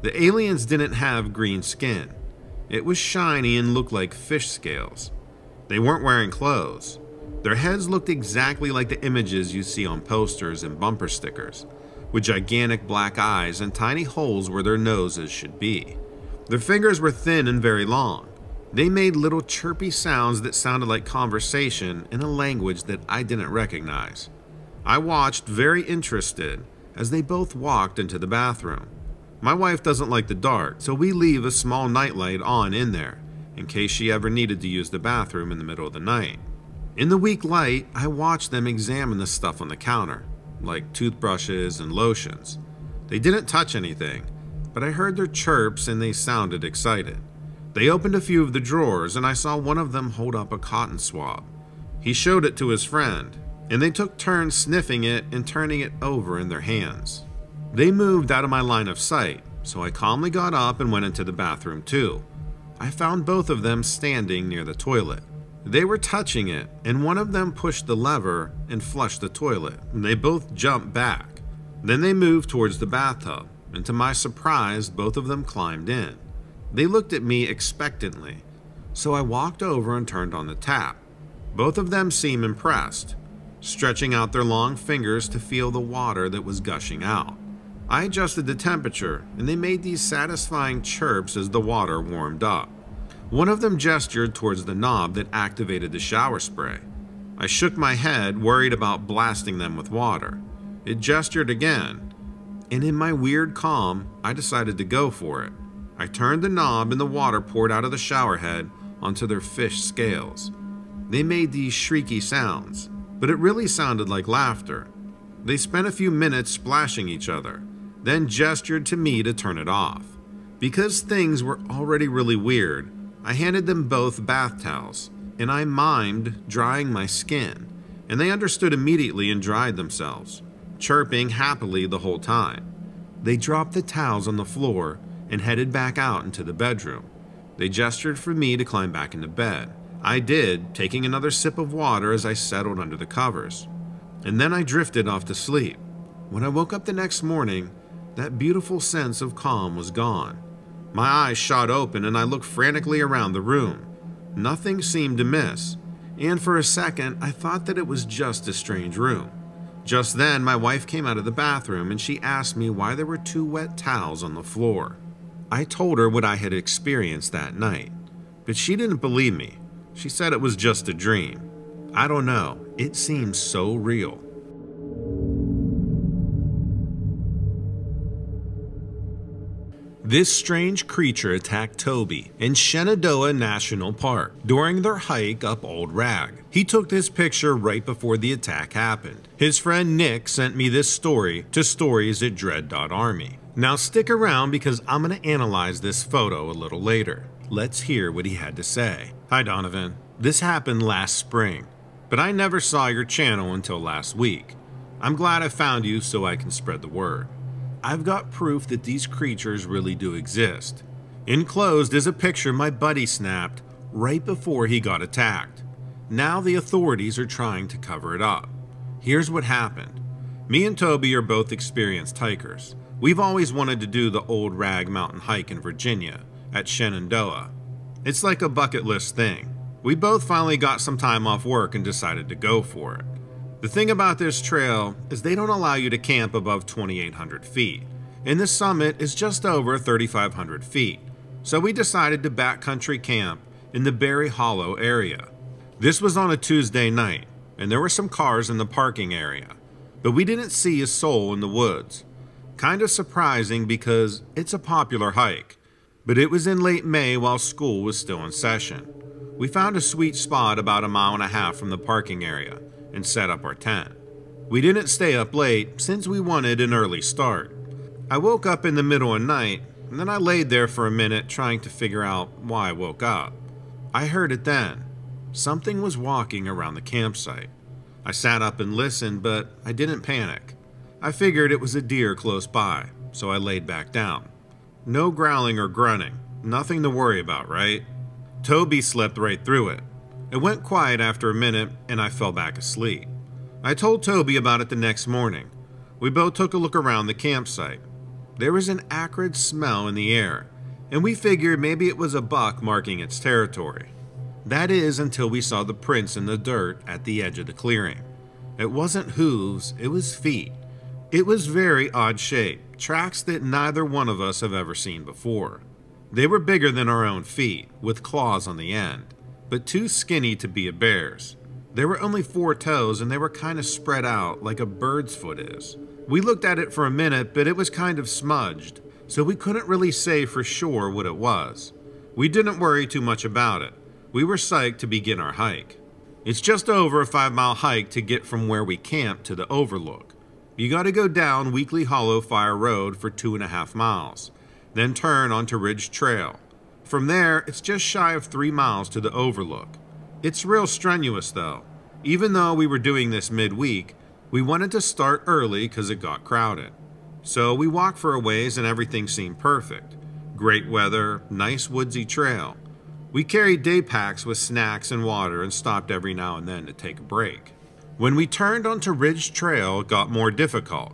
The aliens didn't have green skin. It was shiny and looked like fish scales. They weren't wearing clothes. Their heads looked exactly like the images you see on posters and bumper stickers, with gigantic black eyes and tiny holes where their noses should be. Their fingers were thin and very long. They made little chirpy sounds that sounded like conversation in a language that I didn't recognize. I watched, very interested, as they both walked into the bathroom. My wife doesn't like the dark, so we leave a small nightlight on in there, in case she ever needed to use the bathroom in the middle of the night. In the weak light, I watched them examine the stuff on the counter, like toothbrushes and lotions. They didn't touch anything, but I heard their chirps and they sounded excited. They opened a few of the drawers and I saw one of them hold up a cotton swab. He showed it to his friend, and they took turns sniffing it and turning it over in their hands. They moved out of my line of sight, so I calmly got up and went into the bathroom too. I found both of them standing near the toilet. They were touching it, and one of them pushed the lever and flushed the toilet. And they both jumped back. Then they moved towards the bathtub, and to my surprise, both of them climbed in. They looked at me expectantly, so I walked over and turned on the tap. Both of them seemed impressed, stretching out their long fingers to feel the water that was gushing out. I adjusted the temperature, and they made these satisfying chirps as the water warmed up. One of them gestured towards the knob that activated the shower spray. I shook my head, worried about blasting them with water. It gestured again, and in my weird calm, I decided to go for it. I turned the knob and the water poured out of the shower head onto their fish scales. They made these shrieky sounds, but it really sounded like laughter. They spent a few minutes splashing each other, then gestured to me to turn it off. Because things were already really weird, I handed them both bath towels, and I mimed drying my skin, and they understood immediately and dried themselves, chirping happily the whole time. They dropped the towels on the floor and headed back out into the bedroom. They gestured for me to climb back into bed. I did, taking another sip of water as I settled under the covers. And then I drifted off to sleep. When I woke up the next morning, that beautiful sense of calm was gone. My eyes shot open and I looked frantically around the room. Nothing seemed amiss, and for a second I thought that it was just a strange room. Just then, my wife came out of the bathroom and she asked me why there were two wet towels on the floor. I told her what I had experienced that night, but she didn't believe me. She said it was just a dream. I don't know, it seemed so real. This strange creature attacked Toby in Shenandoah National Park during their hike up Old Rag. He took this picture right before the attack happened. His friend Nick sent me this story to stories at dread.army. Now stick around because I'm going to analyze this photo a little later. Let's hear what he had to say. Hi Donovan. This happened last spring, but I never saw your channel until last week. I'm glad I found you so I can spread the word. I've got proof that these creatures really do exist. Enclosed is a picture my buddy snapped right before he got attacked. Now the authorities are trying to cover it up. Here's what happened. Me and Toby are both experienced hikers. We've always wanted to do the Old Rag Mountain hike in Virginia, at Shenandoah. It's like a bucket list thing. We both finally got some time off work and decided to go for it. The thing about this trail is they don't allow you to camp above 2,800 feet, and this summit is just over 3,500 feet, so we decided to backcountry camp in the Berry Hollow area. This was on a Tuesday night, and there were some cars in the parking area, but we didn't see a soul in the woods. Kind of surprising because it's a popular hike, but it was in late May while school was still in session. We found a sweet spot about a mile and a half from the parking area and set up our tent. We didn't stay up late since we wanted an early start. I woke up in the middle of night and then I laid there for a minute trying to figure out why I woke up. I heard it then. Something was walking around the campsite. I sat up and listened, but I didn't panic. I figured it was a deer close by, so I laid back down. No growling or grunting, nothing to worry about, right? Toby slept right through it. It went quiet after a minute, and I fell back asleep. I told Toby about it the next morning. We both took a look around the campsite. There was an acrid smell in the air, and we figured maybe it was a buck marking its territory. That is until we saw the prints in the dirt at the edge of the clearing. It wasn't hooves, it was feet. It was very odd shape, tracks that neither one of us have ever seen before. They were bigger than our own feet, with claws on the end, but too skinny to be a bear's. There were only four toes and they were kind of spread out like a bird's foot is. We looked at it for a minute, but it was kind of smudged, so we couldn't really say for sure what it was. We didn't worry too much about it. We were psyched to begin our hike. It's just over a five mile hike to get from where we camped to the overlook. You gotta go down Weakley Hollow Fire Road for two and a half miles, then turn onto Ridge Trail. From there, it's just shy of three miles to the overlook. It's real strenuous though. Even though we were doing this midweek, we wanted to start early because it got crowded. So we walked for a ways and everything seemed perfect. Great weather, nice woodsy trail. We carried day packs with snacks and water and stopped every now and then to take a break. When we turned onto Ridge Trail, it got more difficult.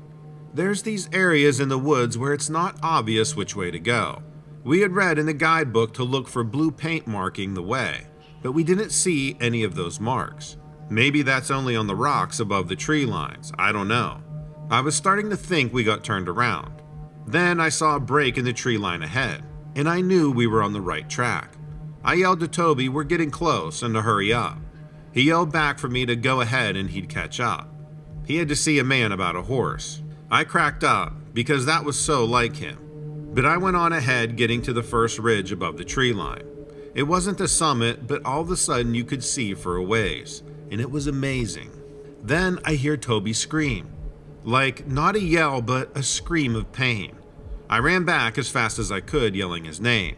There's these areas in the woods where it's not obvious which way to go. We had read in the guidebook to look for blue paint marking the way but we didn't see any of those marks. Maybe that's only on the rocks above the tree lines, I don't know. I was starting to think we got turned around. Then I saw a break in the tree line ahead, and I knew we were on the right track. I yelled to Toby, We're getting close, and to hurry up. He yelled back for me to go ahead and he'd catch up. He had to see a man about a horse. I cracked up because that was so like him. But I went on ahead, getting to the first ridge above the tree line. It wasn't the summit, but all of a sudden you could see for a ways, and it was amazing. Then I hear Toby scream. Like, not a yell, but a scream of pain. I ran back as fast as I could, yelling his name.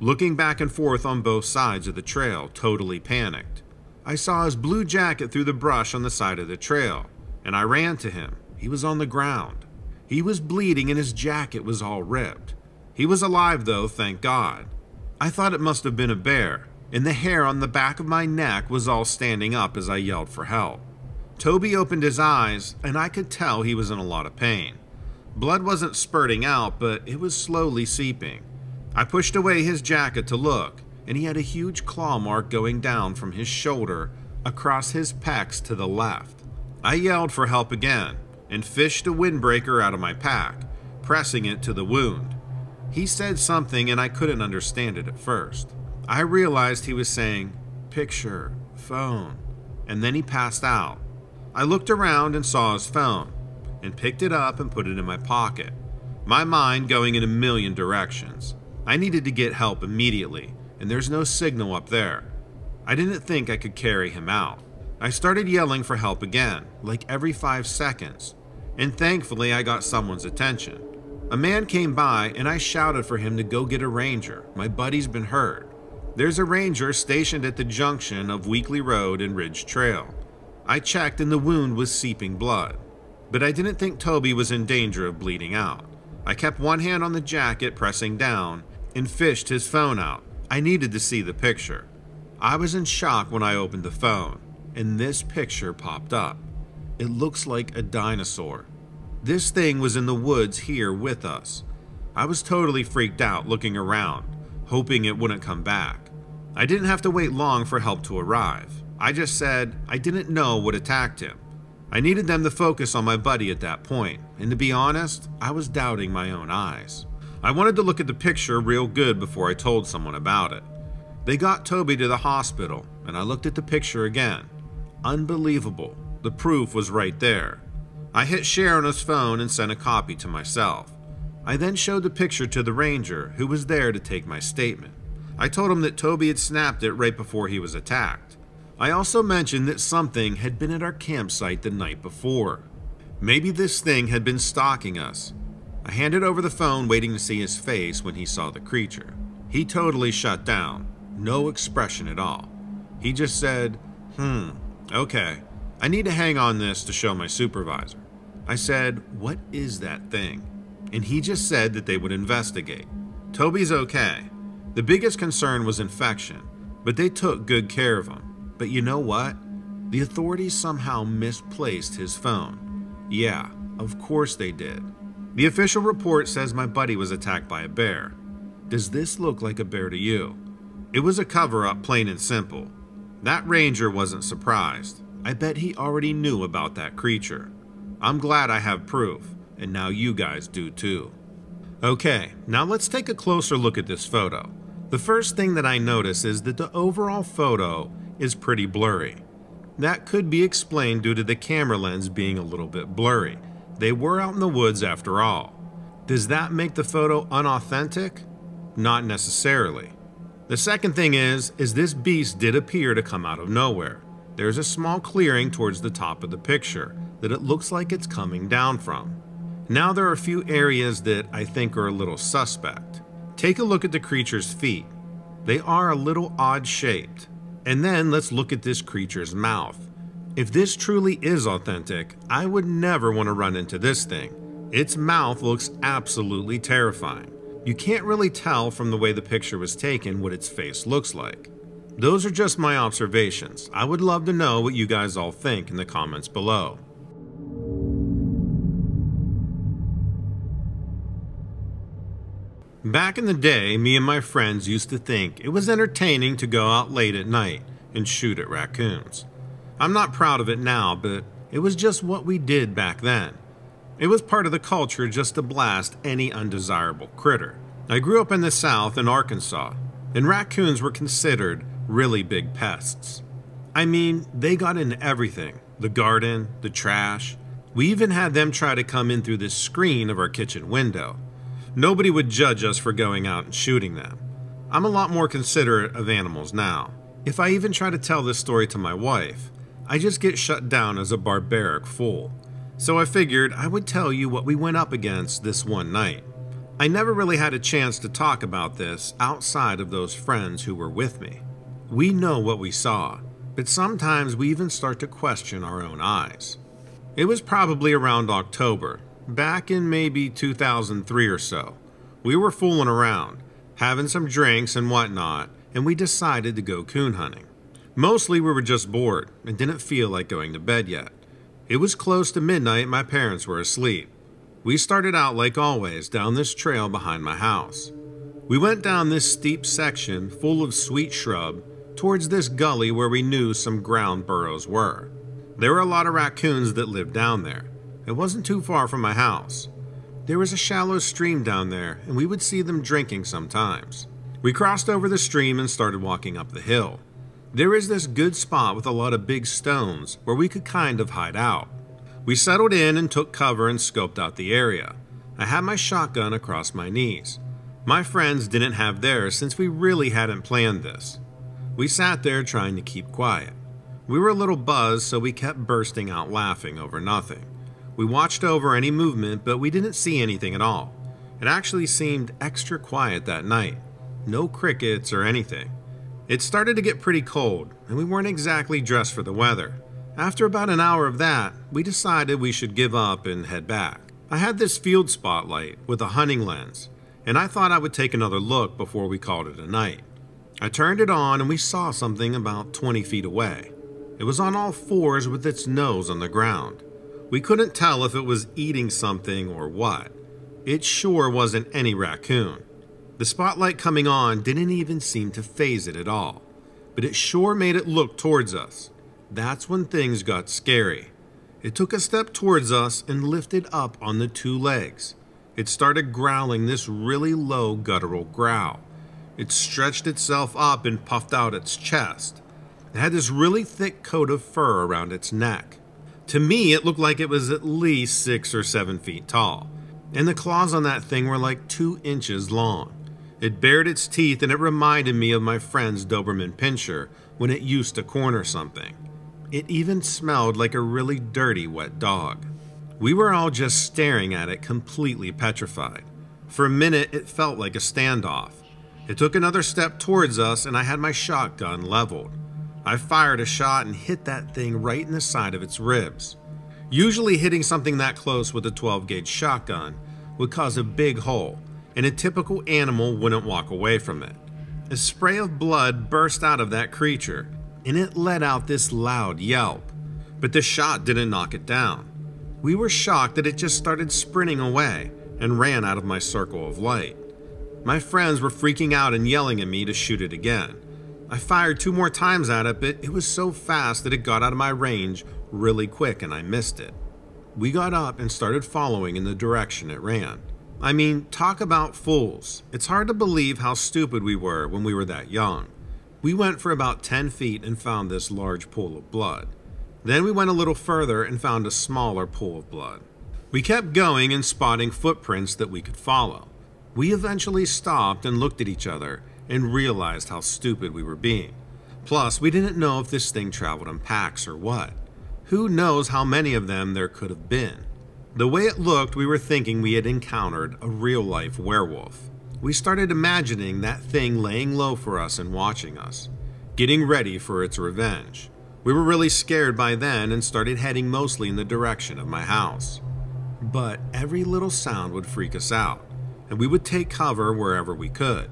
Looking back and forth on both sides of the trail, totally panicked. I saw his blue jacket through the brush on the side of the trail, and I ran to him. He was on the ground. He was bleeding and his jacket was all ripped. He was alive, though, thank God. I thought it must have been a bear, and the hair on the back of my neck was all standing up as I yelled for help. Toby opened his eyes, and I could tell he was in a lot of pain. Blood wasn't spurting out, but it was slowly seeping. I pushed away his jacket to look, and he had a huge claw mark going down from his shoulder across his pecs to the left. I yelled for help again and fished a windbreaker out of my pack, pressing it to the wound. He said something and I couldn't understand it at first. I realized he was saying, picture, phone, and then he passed out. I looked around and saw his phone, and picked it up and put it in my pocket, my mind going in a million directions. I needed to get help immediately, and there's no signal up there. I didn't think I could carry him out. I started yelling for help again, like every five seconds, and thankfully I got someone's attention. A man came by and I shouted for him to go get a ranger. My buddy's been hurt. There's a ranger stationed at the junction of Weakley Road and Ridge Trail. I checked and the wound was seeping blood. But I didn't think Toby was in danger of bleeding out. I kept one hand on the jacket pressing down and fished his phone out. I needed to see the picture. I was in shock when I opened the phone, and this picture popped up. It looks like a dinosaur. This thing was in the woods here with us. I was totally freaked out looking around, hoping it wouldn't come back. I didn't have to wait long for help to arrive. I just said I didn't know what attacked him. I needed them to focus on my buddy at that point, and to be honest, I was doubting my own eyes. I wanted to look at the picture real good before I told someone about it. They got Toby to the hospital, and I looked at the picture again. Unbelievable. The proof was right there. I hit share on his phone and sent a copy to myself. I then showed the picture to the ranger, who was there to take my statement. I told him that Toby had snapped it right before he was attacked. I also mentioned that something had been at our campsite the night before. Maybe this thing had been stalking us. I handed over the phone, waiting to see his face when he saw the creature. He totally shut down, no expression at all. He just said, Hmm, okay. I need to hang on this to show my supervisor. I said, What is that thing? And he just said that they would investigate. Toby's okay. The biggest concern was infection, but they took good care of him. But you know what? The authorities somehow misplaced his phone. Yeah, of course they did. The official report says my buddy was attacked by a bear. Does this look like a bear to you? It was a cover up, plain and simple. That ranger wasn't surprised. I bet he already knew about that creature. I'm glad I have proof, and now you guys do too. Okay, now let's take a closer look at this photo. The first thing that I notice is that the overall photo is pretty blurry. That could be explained due to the camera lens being a little bit blurry. They were out in the woods after all. Does that make the photo unauthentic? Not necessarily. The second thing is, is this beast did appear to come out of nowhere. There's a small clearing towards the top of the picture that it looks like it's coming down from. Now there are a few areas that I think are a little suspect. Take a look at the creature's feet. They are a little odd shaped. And then let's look at this creature's mouth. If this truly is authentic, I would never want to run into this thing. Its mouth looks absolutely terrifying. You can't really tell from the way the picture was taken what its face looks like. Those are just my observations. I would love to know what you guys all think in the comments below. Back in the day, me and my friends used to think it was entertaining to go out late at night and shoot at raccoons. I'm not proud of it now, but it was just what we did back then. It was part of the culture just to blast any undesirable critter. I grew up in the South in Arkansas, and raccoons were considered really big pests. I mean, they got into everything the garden, the trash. We even had them try to come in through the screen of our kitchen window. Nobody would judge us for going out and shooting them. I'm a lot more considerate of animals now. If I even try to tell this story to my wife, I just get shut down as a barbaric fool. So I figured I would tell you what we went up against this one night. I never really had a chance to talk about this outside of those friends who were with me. We know what we saw, but sometimes we even start to question our own eyes. It was probably around October, back in maybe 2003 or so. We were fooling around, having some drinks and whatnot, and we decided to go coon hunting. Mostly we were just bored and didn't feel like going to bed yet. It was close to midnight my parents were asleep. We started out like always down this trail behind my house. We went down this steep section full of sweet shrub towards this gully where we knew some ground burrows were. There were a lot of raccoons that lived down there. It wasn't too far from my house. There was a shallow stream down there, and we would see them drinking sometimes. We crossed over the stream and started walking up the hill. There is this good spot with a lot of big stones where we could kind of hide out. We settled in and took cover and scoped out the area. I had my shotgun across my knees. My friends didn't have theirs since we really hadn't planned this. We sat there trying to keep quiet. We were a little buzzed, so we kept bursting out laughing over nothing. We watched over any movement, but we didn't see anything at all. It actually seemed extra quiet that night. No crickets or anything. It started to get pretty cold, and we weren't exactly dressed for the weather. After about an hour of that, we decided we should give up and head back. I had this field spotlight with a hunting lens, and I thought I would take another look before we called it a night. I turned it on and we saw something about 20 feet away. It was on all fours with its nose on the ground. We couldn't tell if it was eating something or what. It sure wasn't any raccoon. The spotlight coming on didn't even seem to phase it at all, but it sure made it look towards us. That's when things got scary. It took a step towards us and lifted up on the two legs. It started growling this really low guttural growl. It stretched itself up and puffed out its chest. It had this really thick coat of fur around its neck. To me, it looked like it was at least six or seven feet tall, and the claws on that thing were like two inches long. It bared its teeth and it reminded me of my friend's Doberman Pinscher when it used to corner something. It even smelled like a really dirty wet dog. We were all just staring at it, completely petrified. For a minute, it felt like a standoff. It took another step towards us, and I had my shotgun leveled. I fired a shot and hit that thing right in the side of its ribs. Usually, hitting something that close with a 12 gauge shotgun would cause a big hole, and a typical animal wouldn't walk away from it. A spray of blood burst out of that creature, and it let out this loud yelp. But the shot didn't knock it down. We were shocked that it just started sprinting away and ran out of my circle of light. My friends were freaking out and yelling at me to shoot it again. I fired two more times at it, but it was so fast that it got out of my range really quick and I missed it. We got up and started following in the direction it ran. I mean, talk about fools. It's hard to believe how stupid we were when we were that young. We went for about 10 feet and found this large pool of blood. Then we went a little further and found a smaller pool of blood. We kept going and spotting footprints that we could follow. We eventually stopped and looked at each other and realized how stupid we were being. Plus, we didn't know if this thing traveled in packs or what. Who knows how many of them there could have been? The way it looked, we were thinking we had encountered a real life werewolf. We started imagining that thing laying low for us and watching us, getting ready for its revenge. We were really scared by then and started heading mostly in the direction of my house. But every little sound would freak us out, and we would take cover wherever we could.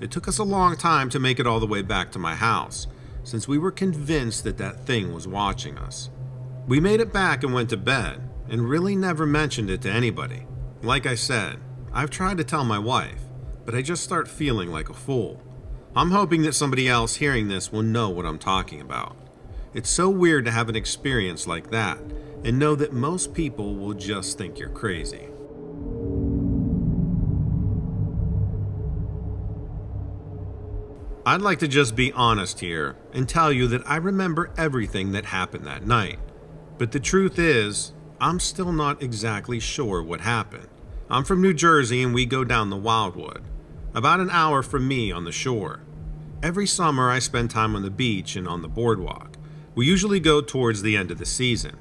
It took us a long time to make it all the way back to my house, since we were convinced that that thing was watching us. We made it back and went to bed, and really never mentioned it to anybody. Like I said, I've tried to tell my wife, but I just start feeling like a fool. I'm hoping that somebody else hearing this will know what I'm talking about. It's so weird to have an experience like that and know that most people will just think you're crazy. I'd like to just be honest here and tell you that I remember everything that happened that night. But the truth is, I'm still not exactly sure what happened. I'm from New Jersey and we go down the Wildwood, about an hour from me on the shore. Every summer I spend time on the beach and on the boardwalk. We usually go towards the end of the season.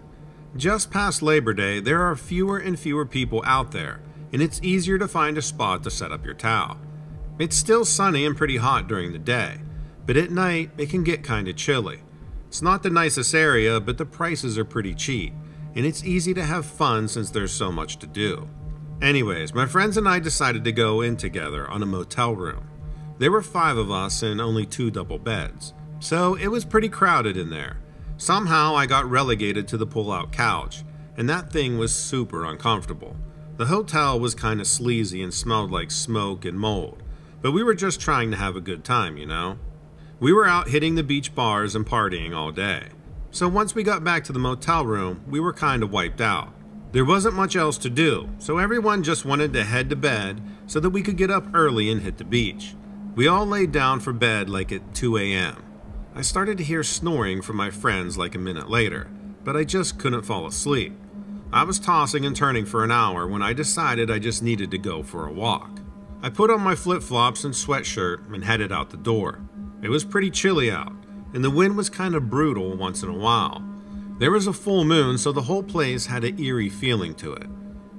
Just past Labor Day, there are fewer and fewer people out there, and it's easier to find a spot to set up your towel. It's still sunny and pretty hot during the day, but at night it can get kinda chilly. It's not the nicest area, but the prices are pretty cheap and it's easy to have fun since there's so much to do. Anyways, my friends and I decided to go in together on a motel room. There were five of us and only two double beds, so it was pretty crowded in there. Somehow I got relegated to the pull out couch, and that thing was super uncomfortable. The hotel was kinda sleazy and smelled like smoke and mold, but we were just trying to have a good time, you know? We were out hitting the beach bars and partying all day. So once we got back to the motel room, we were kind of wiped out. There wasn't much else to do, so everyone just wanted to head to bed so that we could get up early and hit the beach. We all laid down for bed like at 2 a.m. I started to hear snoring from my friends like a minute later, but I just couldn't fall asleep. I was tossing and turning for an hour when I decided I just needed to go for a walk. I put on my flip flops and sweatshirt and headed out the door. It was pretty chilly out, and the wind was kind of brutal once in a while. There was a full moon, so the whole place had an eerie feeling to it.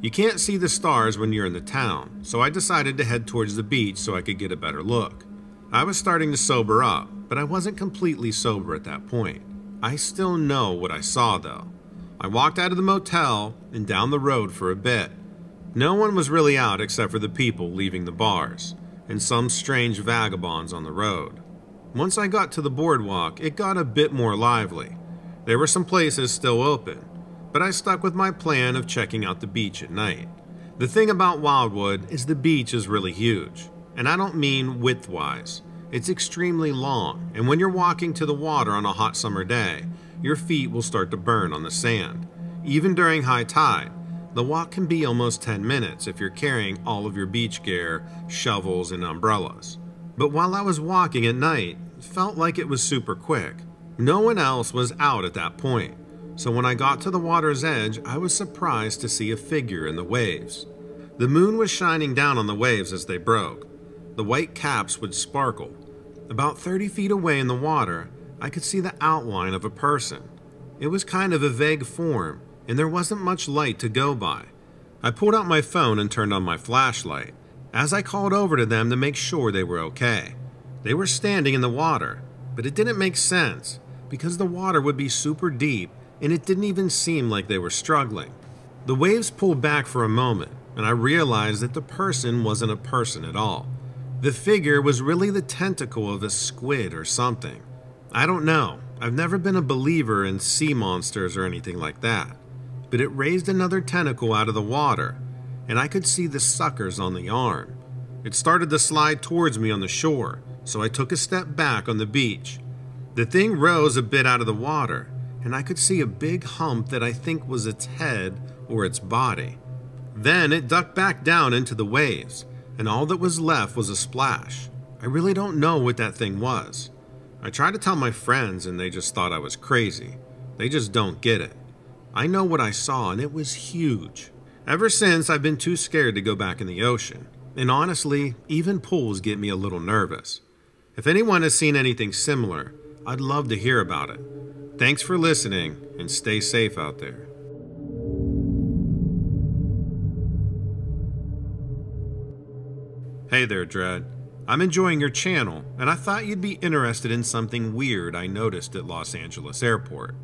You can't see the stars when you're in the town, so I decided to head towards the beach so I could get a better look. I was starting to sober up, but I wasn't completely sober at that point. I still know what I saw though. I walked out of the motel and down the road for a bit. No one was really out except for the people leaving the bars and some strange vagabonds on the road. Once I got to the boardwalk, it got a bit more lively. There were some places still open, but I stuck with my plan of checking out the beach at night. The thing about Wildwood is the beach is really huge, and I don't mean width-wise. It's extremely long, and when you're walking to the water on a hot summer day, your feet will start to burn on the sand. Even during high tide, the walk can be almost 10 minutes if you're carrying all of your beach gear, shovels, and umbrellas. But while I was walking at night, it felt like it was super quick. No one else was out at that point, so when I got to the water's edge, I was surprised to see a figure in the waves. The moon was shining down on the waves as they broke. The white caps would sparkle. About 30 feet away in the water, I could see the outline of a person. It was kind of a vague form, and there wasn't much light to go by. I pulled out my phone and turned on my flashlight as I called over to them to make sure they were okay. They were standing in the water, but it didn't make sense because the water would be super deep and it didn't even seem like they were struggling. The waves pulled back for a moment, and I realized that the person wasn't a person at all. The figure was really the tentacle of a squid or something. I don't know. I've never been a believer in sea monsters or anything like that. But it raised another tentacle out of the water, and I could see the suckers on the arm. It started to slide towards me on the shore, so I took a step back on the beach. The thing rose a bit out of the water, and I could see a big hump that I think was its head or its body. Then it ducked back down into the waves, and all that was left was a splash. I really don't know what that thing was. I tried to tell my friends, and they just thought I was crazy. They just don't get it. I know what I saw, and it was huge. Ever since, I've been too scared to go back in the ocean. And honestly, even pools get me a little nervous. If anyone has seen anything similar, I'd love to hear about it. Thanks for listening, and stay safe out there. Hey there, Dread. I'm enjoying your channel, and I thought you'd be interested in something weird I noticed at Los Angeles Airport.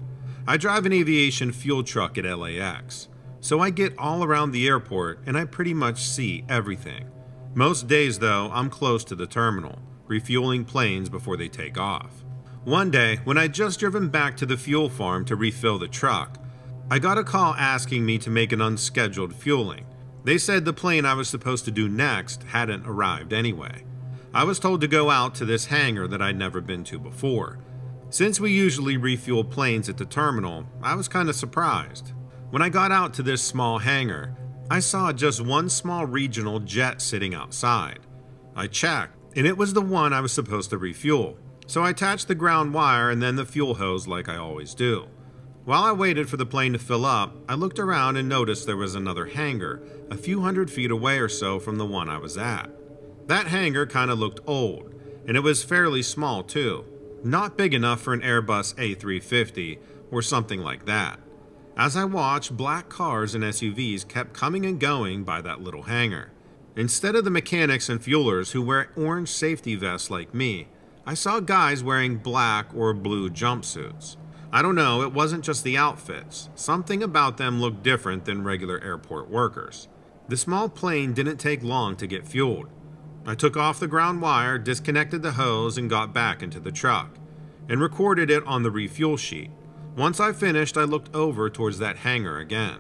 I drive an aviation fuel truck at LAX, so I get all around the airport and I pretty much see everything. Most days, though, I'm close to the terminal, refueling planes before they take off. One day, when I'd just driven back to the fuel farm to refill the truck, I got a call asking me to make an unscheduled fueling. They said the plane I was supposed to do next hadn't arrived anyway. I was told to go out to this hangar that I'd never been to before. Since we usually refuel planes at the terminal, I was kind of surprised. When I got out to this small hangar, I saw just one small regional jet sitting outside. I checked, and it was the one I was supposed to refuel, so I attached the ground wire and then the fuel hose like I always do. While I waited for the plane to fill up, I looked around and noticed there was another hangar, a few hundred feet away or so from the one I was at. That hangar kind of looked old, and it was fairly small too. Not big enough for an Airbus A350 or something like that. As I watched, black cars and SUVs kept coming and going by that little hangar. Instead of the mechanics and fuelers who wear orange safety vests like me, I saw guys wearing black or blue jumpsuits. I don't know, it wasn't just the outfits. Something about them looked different than regular airport workers. The small plane didn't take long to get fueled. I took off the ground wire, disconnected the hose, and got back into the truck, and recorded it on the refuel sheet. Once I finished, I looked over towards that hangar again.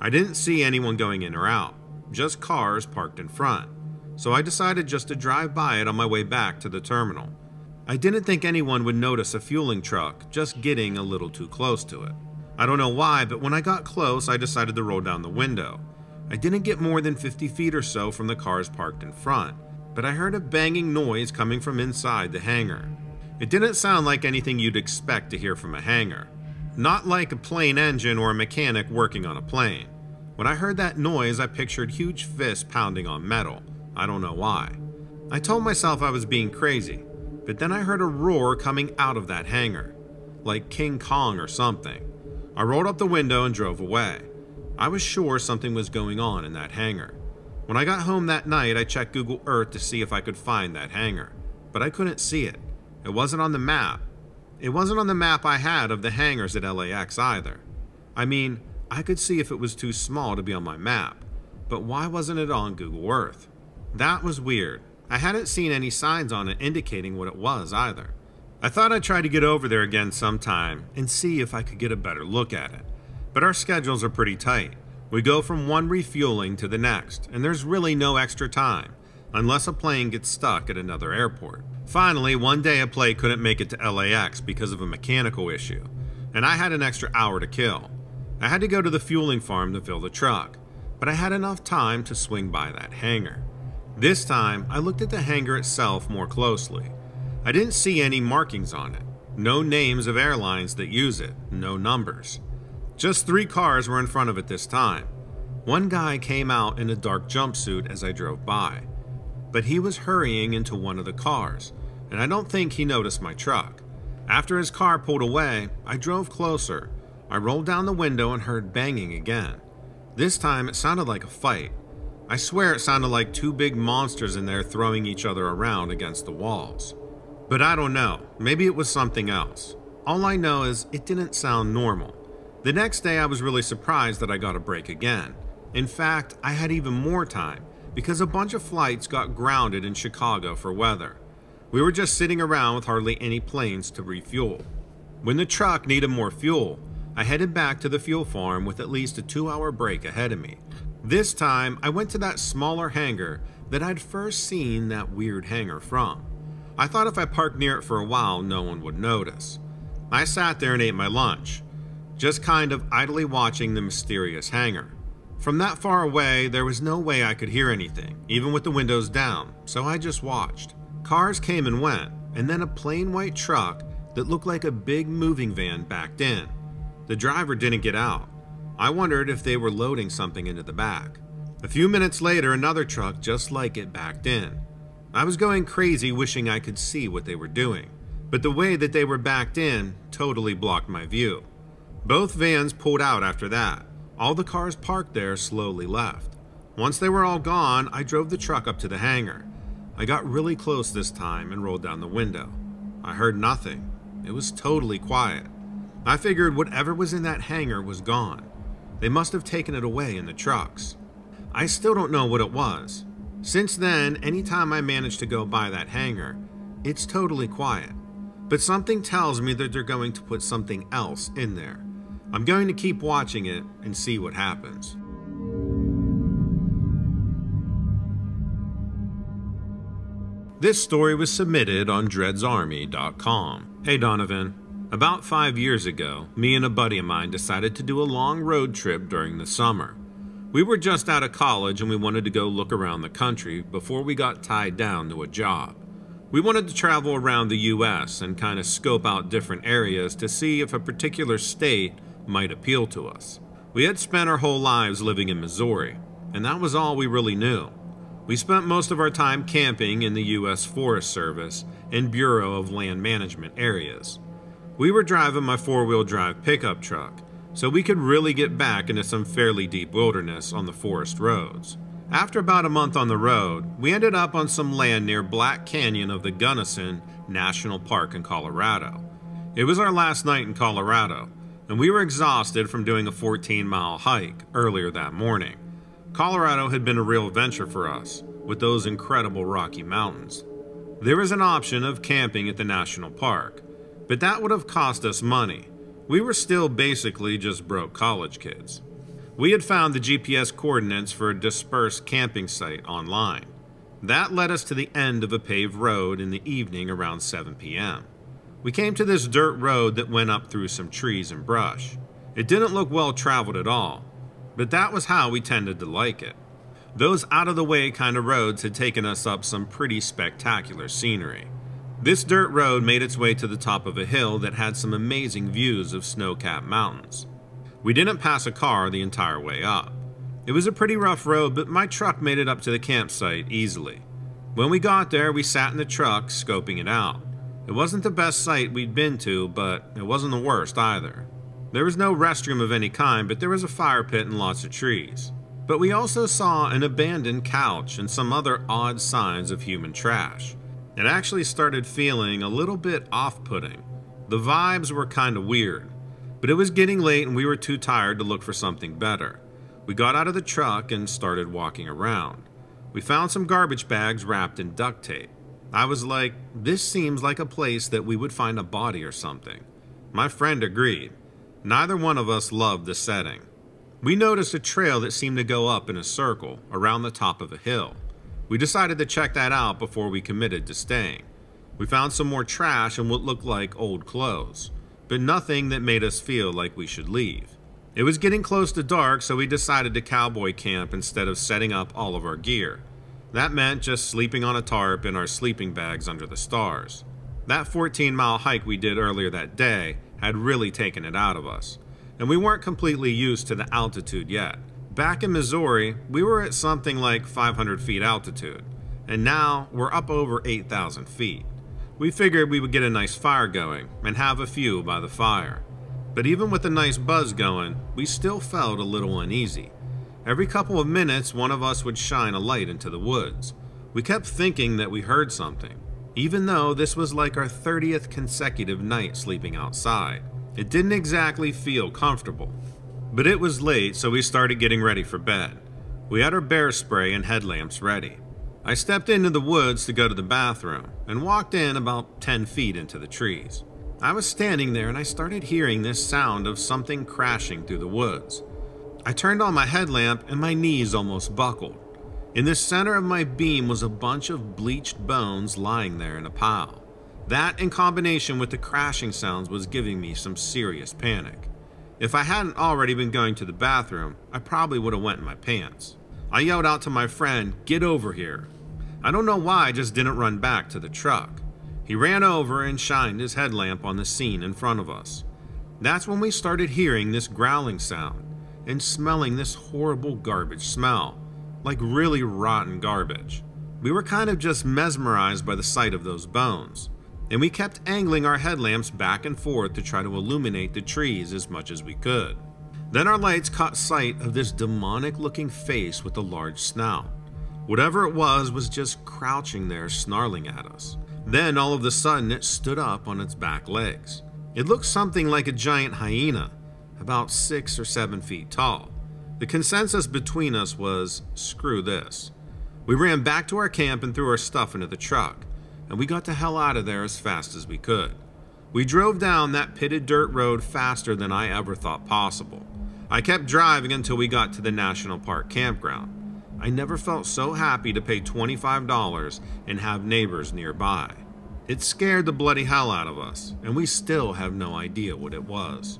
I didn't see anyone going in or out, just cars parked in front. So I decided just to drive by it on my way back to the terminal. I didn't think anyone would notice a fueling truck just getting a little too close to it. I don't know why, but when I got close, I decided to roll down the window. I didn't get more than 50 feet or so from the cars parked in front, but I heard a banging noise coming from inside the hangar. It didn't sound like anything you'd expect to hear from a hangar. Not like a plane engine or a mechanic working on a plane. When I heard that noise, I pictured huge fists pounding on metal. I don't know why. I told myself I was being crazy, but then I heard a roar coming out of that hangar, like King Kong or something. I rolled up the window and drove away. I was sure something was going on in that hangar. When I got home that night, I checked Google Earth to see if I could find that hangar, but I couldn't see it. It wasn't on the map. It wasn't on the map I had of the hangars at LAX either. I mean, I could see if it was too small to be on my map, but why wasn't it on Google Earth? That was weird. I hadn't seen any signs on it indicating what it was either. I thought I'd try to get over there again sometime and see if I could get a better look at it. But our schedules are pretty tight. We go from one refueling to the next, and there's really no extra time, unless a plane gets stuck at another airport. Finally, one day a plane couldn't make it to LAX because of a mechanical issue, and I had an extra hour to kill. I had to go to the fueling farm to fill the truck, but I had enough time to swing by that hangar. This time, I looked at the hangar itself more closely. I didn't see any markings on it, no names of airlines that use it, no numbers. Just three cars were in front of it this time. One guy came out in a dark jumpsuit as I drove by, but he was hurrying into one of the cars, and I don't think he noticed my truck. After his car pulled away, I drove closer, I rolled down the window and heard banging again. This time it sounded like a fight. I swear it sounded like two big monsters in there throwing each other around against the walls. But I don't know, maybe it was something else. All I know is it didn't sound normal. The next day I was really surprised that I got a break again. In fact, I had even more time because a bunch of flights got grounded in Chicago for weather. We were just sitting around with hardly any planes to refuel. When the truck needed more fuel, I headed back to the fuel farm with at least a two hour break ahead of me. This time, I went to that smaller hangar that I'd first seen that weird hangar from. I thought if I parked near it for a while, no one would notice. I sat there and ate my lunch, just kind of idly watching the mysterious hangar. From that far away, there was no way I could hear anything, even with the windows down, so I just watched. Cars came and went, and then a plain white truck that looked like a big moving van backed in. The driver didn't get out. I wondered if they were loading something into the back. A few minutes later, another truck just like it backed in. I was going crazy wishing I could see what they were doing, but the way that they were backed in totally blocked my view. Both vans pulled out after that. All the cars parked there slowly left. Once they were all gone, I drove the truck up to the hangar. I got really close this time and rolled down the window. I heard nothing. It was totally quiet. I figured whatever was in that hangar was gone. They must have taken it away in the trucks. I still don't know what it was. Since then, anytime I manage to go by that hangar, it's totally quiet. But something tells me that they're going to put something else in there. I'm going to keep watching it and see what happens. This story was submitted on dreadsarmy.com. Hey Donovan, about five years ago, me and a buddy of mine decided to do a long road trip during the summer. We were just out of college and we wanted to go look around the country before we got tied down to a job. We wanted to travel around the US and kind of scope out different areas to see if a particular state might appeal to us. We had spent our whole lives living in Missouri, and that was all we really knew. We spent most of our time camping in the U.S. Forest Service and Bureau of Land Management areas. We were driving my four wheel drive pickup truck, so we could really get back into some fairly deep wilderness on the forest roads. After about a month on the road, we ended up on some land near Black Canyon of the Gunnison National Park in Colorado. It was our last night in Colorado, and we were exhausted from doing a 14 mile hike earlier that morning. Colorado had been a real adventure for us, with those incredible Rocky Mountains. There was an option of camping at the national park, but that would have cost us money. We were still basically just broke college kids. We had found the GPS coordinates for a dispersed camping site online. That led us to the end of a paved road in the evening around 7 p.m. We came to this dirt road that went up through some trees and brush. It didn't look well traveled at all, but that was how we tended to like it. Those out of the way kind of roads had taken us up some pretty spectacular scenery. This dirt road made its way to the top of a hill that had some amazing views of snow capped mountains. We didn't pass a car the entire way up. It was a pretty rough road, but my truck made it up to the campsite easily. When we got there, we sat in the truck, scoping it out. It wasn't the best site we'd been to, but it wasn't the worst either. There was no restroom of any kind, but there was a fire pit and lots of trees. But we also saw an abandoned couch and some other odd signs of human trash. It actually started feeling a little bit off putting. The vibes were kind of weird, but it was getting late and we were too tired to look for something better. We got out of the truck and started walking around. We found some garbage bags wrapped in duct tape. I was like, this seems like a place that we would find a body or something. My friend agreed. Neither one of us loved the setting. We noticed a trail that seemed to go up in a circle around the top of a hill. We decided to check that out before we committed to staying. We found some more trash and what looked like old clothes, but nothing that made us feel like we should leave. It was getting close to dark, so we decided to cowboy camp instead of setting up all of our gear. That meant just sleeping on a tarp in our sleeping bags under the stars. That 14 mile hike we did earlier that day had really taken it out of us, and we weren't completely used to the altitude yet. Back in Missouri, we were at something like 500 feet altitude, and now we're up over 8,000 feet. We figured we would get a nice fire going and have a few by the fire. but even with a nice buzz going, we still felt a little uneasy. Every couple of minutes, one of us would shine a light into the woods. We kept thinking that we heard something, even though this was like our 30th consecutive night sleeping outside. It didn't exactly feel comfortable. But it was late, so we started getting ready for bed. We had our bear spray and headlamps ready. I stepped into the woods to go to the bathroom and walked in about 10 feet into the trees. I was standing there and I started hearing this sound of something crashing through the woods. I turned on my headlamp and my knees almost buckled. In the center of my beam was a bunch of bleached bones lying there in a pile. That, in combination with the crashing sounds, was giving me some serious panic. If I hadn't already been going to the bathroom, I probably would have went in my pants. I yelled out to my friend, Get over here. I don't know why I just didn't run back to the truck. He ran over and shined his headlamp on the scene in front of us. That's when we started hearing this growling sound and smelling this horrible garbage smell, like really rotten garbage. We were kind of just mesmerized by the sight of those bones, and we kept angling our headlamps back and forth to try to illuminate the trees as much as we could. Then our lights caught sight of this demonic looking face with a large snout. Whatever it was was just crouching there, snarling at us. Then all of a sudden it stood up on its back legs. It looked something like a giant hyena, about six or seven feet tall. The consensus between us was screw this. We ran back to our camp and threw our stuff into the truck, and we got the hell out of there as fast as we could. We drove down that pitted dirt road faster than I ever thought possible. I kept driving until we got to the National Park campground. I never felt so happy to pay $25 and have neighbors nearby. It scared the bloody hell out of us, and we still have no idea what it was.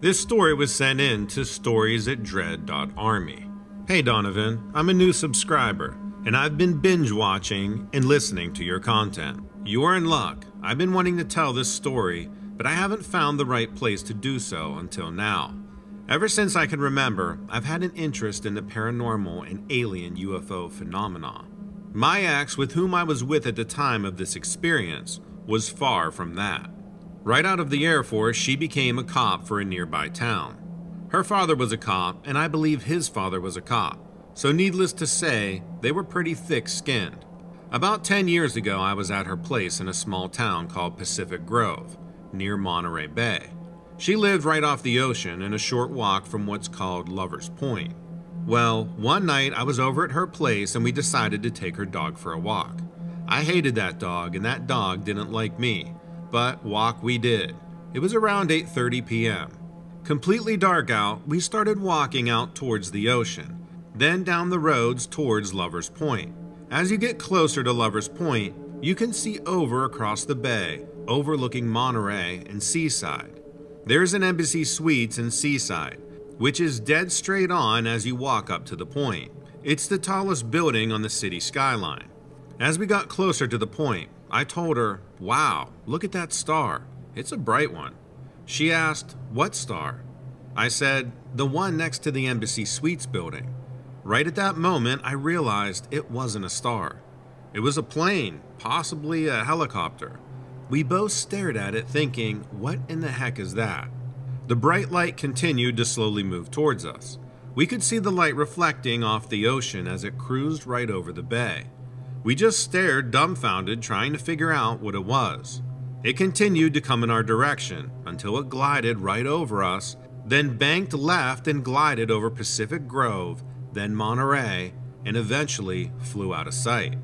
This story was sent in to stories at dread.army. Hey Donovan, I'm a new subscriber, and I've been binge watching and listening to your content. You are in luck. I've been wanting to tell this story, but I haven't found the right place to do so until now. Ever since I can remember, I've had an interest in the paranormal and alien UFO phenomena. My ex, with whom I was with at the time of this experience, was far from that. Right out of the Air Force, she became a cop for a nearby town. Her father was a cop, and I believe his father was a cop, so needless to say, they were pretty thick skinned. About 10 years ago, I was at her place in a small town called Pacific Grove, near Monterey Bay. She lived right off the ocean and a short walk from what's called Lover's Point. Well, one night I was over at her place and we decided to take her dog for a walk. I hated that dog and that dog didn't like me, but walk we did. It was around 8:30 p.m. Completely dark out, we started walking out towards the ocean, then down the roads towards Lover's Point. As you get closer to Lover's Point, you can see over across the bay, overlooking Monterey and Seaside. There's an Embassy Suites in Seaside, which is dead straight on as you walk up to the point. It's the tallest building on the city skyline. As we got closer to the point, I told her, Wow, look at that star. It's a bright one. She asked, What star? I said, The one next to the Embassy Suites building. Right at that moment, I realized it wasn't a star. It was a plane, possibly a helicopter. We both stared at it, thinking, what in the heck is that? The bright light continued to slowly move towards us. We could see the light reflecting off the ocean as it cruised right over the bay. We just stared, dumbfounded, trying to figure out what it was. It continued to come in our direction until it glided right over us, then banked left and glided over Pacific Grove then Monterey, and eventually flew out of sight.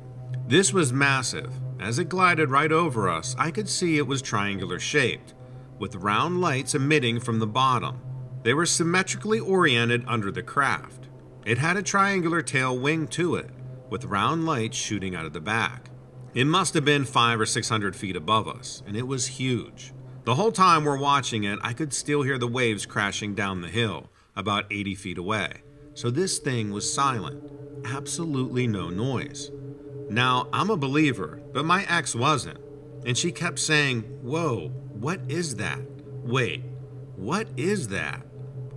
This was massive. As it glided right over us, I could see it was triangular shaped, with round lights emitting from the bottom. They were symmetrically oriented under the craft. It had a triangular tail wing to it, with round lights shooting out of the back. It must have been five or six hundred feet above us, and it was huge. The whole time we're watching it, I could still hear the waves crashing down the hill, about 80 feet away. So this thing was silent, absolutely no noise. Now, I'm a believer, but my ex wasn't. And she kept saying, Whoa, what is that? Wait, what is that?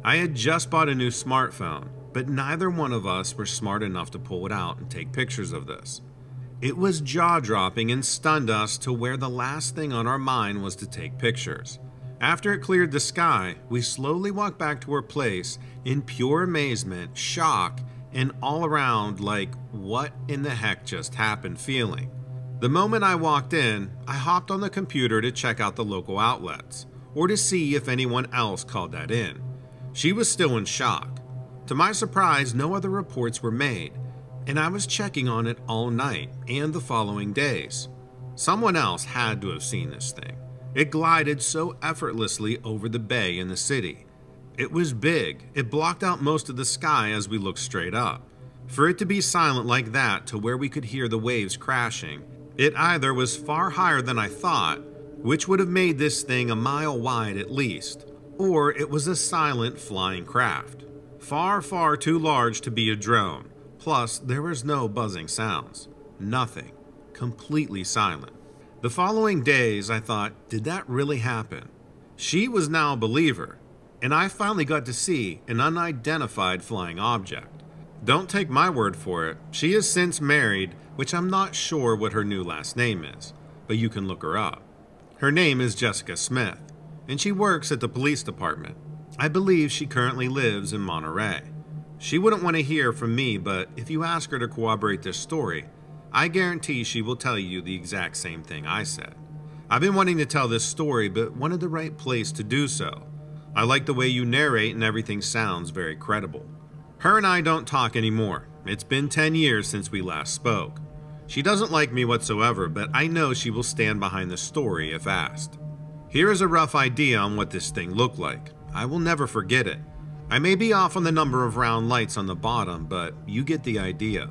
I had just bought a new smartphone, but neither one of us were smart enough to pull it out and take pictures of this. It was jaw dropping and stunned us to where the last thing on our mind was to take pictures. After it cleared the sky, we slowly walked back to our place in pure amazement, shock, and all around like, what in the heck just happened feeling. The moment I walked in, I hopped on the computer to check out the local outlets, or to see if anyone else called that in. She was still in shock. To my surprise, no other reports were made, and I was checking on it all night and the following days. Someone else had to have seen this thing. It glided so effortlessly over the bay in the city. It was big, it blocked out most of the sky as we looked straight up. For it to be silent like that to where we could hear the waves crashing, it either was far higher than I thought, which would have made this thing a mile wide at least, or it was a silent flying craft. Far, far too large to be a drone. Plus, there was no buzzing sounds. Nothing. Completely silent. The following days, I thought, did that really happen? She was now a believer, and I finally got to see an unidentified flying object. Don't take my word for it, she is since married, which I'm not sure what her new last name is, but you can look her up. Her name is Jessica Smith, and she works at the police department. I believe she currently lives in Monterey. She wouldn't want to hear from me, but if you ask her to corroborate this story, I guarantee she will tell you the exact same thing I said. I've been wanting to tell this story, but wanted the right place to do so. I like the way you narrate and everything sounds very credible. Her and I don't talk anymore. It's been 10 years since we last spoke. She doesn't like me whatsoever, but I know she will stand behind the story if asked. Here is a rough idea on what this thing looked like. I will never forget it. I may be off on the number of round lights on the bottom, but you get the idea.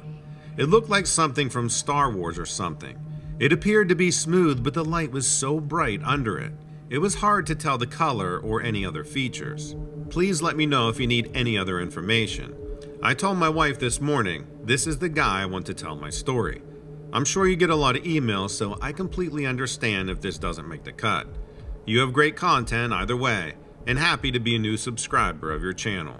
It looked like something from Star Wars or something. It appeared to be smooth, but the light was so bright under it. It was hard to tell the color or any other features. Please let me know if you need any other information. I told my wife this morning, this is the guy I want to tell my story. I'm sure you get a lot of emails, so I completely understand if this doesn't make the cut. You have great content either way, and happy to be a new subscriber of your channel.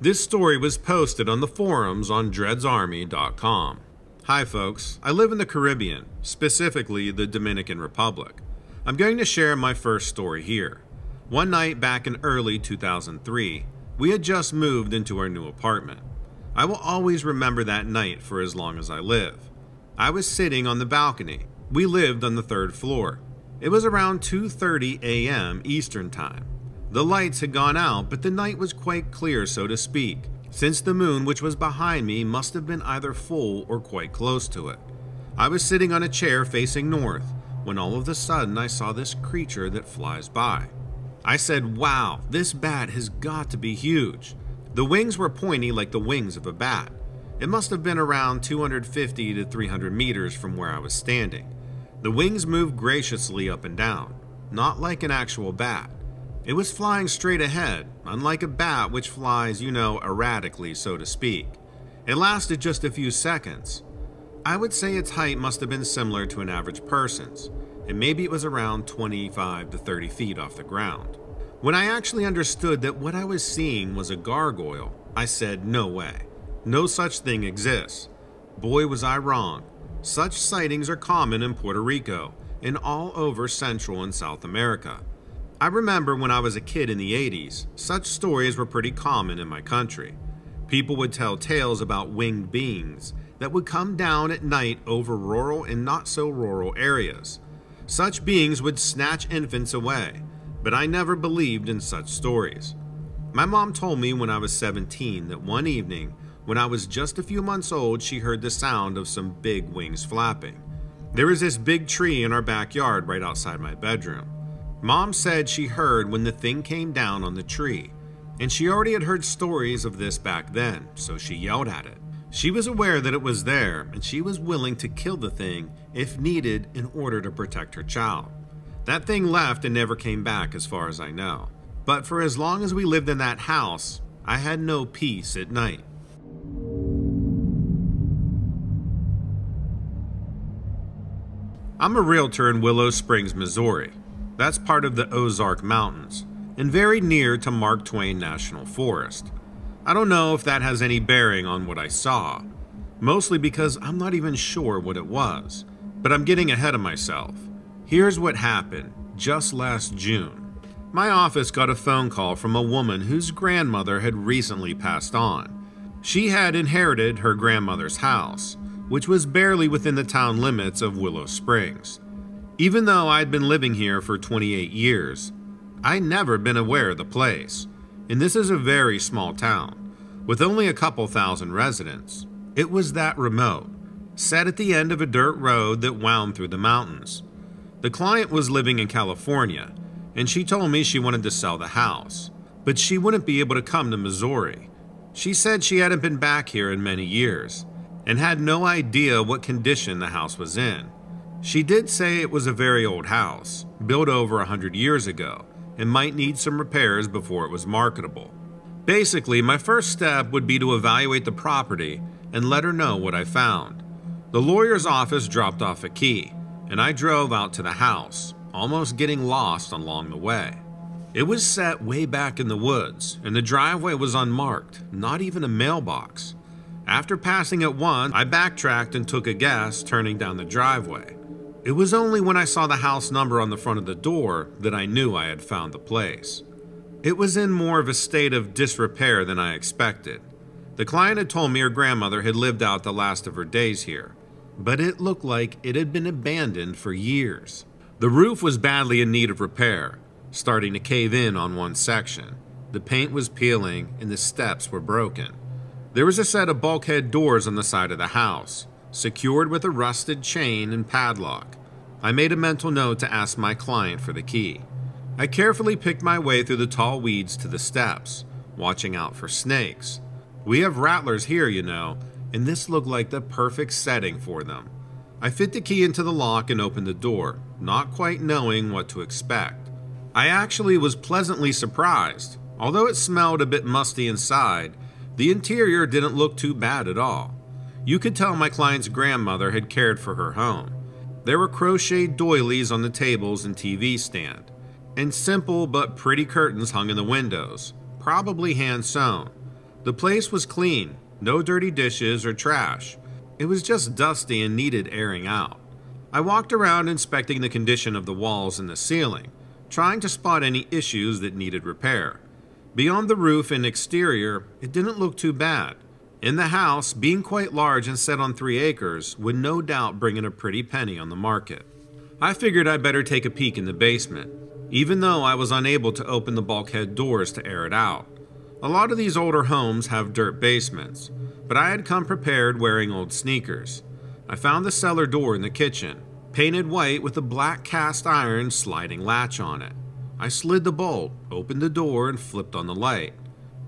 This story was posted on the forums on dreadsarmy.com. Hi folks, I live in the Caribbean, specifically the Dominican Republic. I'm going to share my first story here. One night back in early 2003, we had just moved into our new apartment. I will always remember that night for as long as I live. I was sitting on the balcony. We lived on the third floor. It was around 2:30 a.m. Eastern Time. The lights had gone out, but the night was quite clear, so to speak, since the moon, which was behind me, must have been either full or quite close to it. I was sitting on a chair facing north when all of a sudden I saw this creature that flies by. I said, Wow, this bat has got to be huge. The wings were pointy like the wings of a bat. It must have been around 250 to 300 meters from where I was standing. The wings moved graciously up and down, not like an actual bat. It was flying straight ahead, unlike a bat which flies, you know, erratically, so to speak. It lasted just a few seconds. I would say its height must have been similar to an average person's, and maybe it was around 25 to 30 feet off the ground. When I actually understood that what I was seeing was a gargoyle, I said, no way. No such thing exists. Boy, was I wrong. Such sightings are common in Puerto Rico and all over Central and South America. I remember when I was a kid in the 80s, such stories were pretty common in my country. People would tell tales about winged beings that would come down at night over rural and not so rural areas. Such beings would snatch infants away, but I never believed in such stories. My mom told me when I was 17 that one evening, when I was just a few months old, she heard the sound of some big wings flapping. There was this big tree in our backyard right outside my bedroom. Mom said she heard when the thing came down on the tree, and she already had heard stories of this back then, so she yelled at it. She was aware that it was there, and she was willing to kill the thing if needed in order to protect her child. That thing left and never came back, as far as I know. But for as long as we lived in that house, I had no peace at night. I'm a realtor in Willow Springs, Missouri. That's part of the Ozark Mountains, and very near to Mark Twain National Forest. I don't know if that has any bearing on what I saw, mostly because I'm not even sure what it was. But I'm getting ahead of myself. Here's what happened just last June. My office got a phone call from a woman whose grandmother had recently passed on. She had inherited her grandmother's house, which was barely within the town limits of Willow Springs. Even though I'd been living here for 28 years, I'd never been aware of the place. And this is a very small town, with only a couple thousand residents. It was that remote, set at the end of a dirt road that wound through the mountains. The client was living in California, and she told me she wanted to sell the house, but she wouldn't be able to come to Missouri. She said she hadn't been back here in many years and had no idea what condition the house was in. She did say it was a very old house, built over a hundred years ago, and might need some repairs before it was marketable. Basically, my first step would be to evaluate the property and let her know what I found. The lawyer's office dropped off a key, and I drove out to the house, almost getting lost along the way. It was set way back in the woods, and the driveway was unmarked, not even a mailbox. After passing it once, I backtracked and took a guess, turning down the driveway. It was only when I saw the house number on the front of the door that I knew I had found the place. It was in more of a state of disrepair than I expected. The client had told me her grandmother had lived out the last of her days here, but it looked like it had been abandoned for years. The roof was badly in need of repair, starting to cave in on one section. The paint was peeling and the steps were broken. There was a set of bulkhead doors on the side of the house, secured with a rusted chain and padlock. I made a mental note to ask my client for the key. I carefully picked my way through the tall weeds to the steps, watching out for snakes. We have rattlers here, you know, and this looked like the perfect setting for them. I fit the key into the lock and opened the door, not quite knowing what to expect. I actually was pleasantly surprised. Although it smelled a bit musty inside, the interior didn't look too bad at all. You could tell my client's grandmother had cared for her home. There were crocheted doilies on the tables and TV stand, and simple but pretty curtains hung in the windows, probably hand sewn. The place was clean, no dirty dishes or trash. It was just dusty and needed airing out. I walked around inspecting the condition of the walls and the ceiling trying to spot any issues that needed repair. Beyond the roof and exterior, it didn't look too bad. In the house, being quite large and set on three acres, would no doubt bring in a pretty penny on the market. I figured I'd better take a peek in the basement, even though I was unable to open the bulkhead doors to air it out. A lot of these older homes have dirt basements, but I had come prepared wearing old sneakers. I found the cellar door in the kitchen, painted white with a black cast iron sliding latch on it. I slid the bolt, opened the door, and flipped on the light.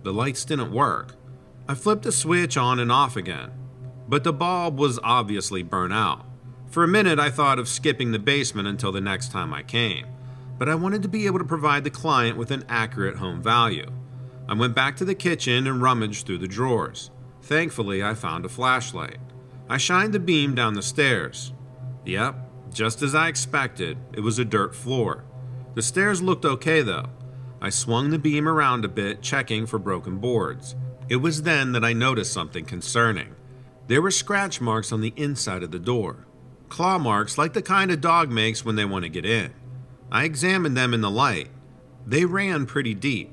The lights didn't work. I flipped the switch on and off again, but the bulb was obviously burnt out. For a minute, I thought of skipping the basement until the next time I came, but I wanted to be able to provide the client with an accurate home value. I went back to the kitchen and rummaged through the drawers. Thankfully, I found a flashlight. I shined the beam down the stairs. Yep, just as I expected, it was a dirt floor. The stairs looked okay though. I swung the beam around a bit, checking for broken boards. It was then that I noticed something concerning. There were scratch marks on the inside of the door. Claw marks like the kind a dog makes when they want to get in. I examined them in the light. They ran pretty deep.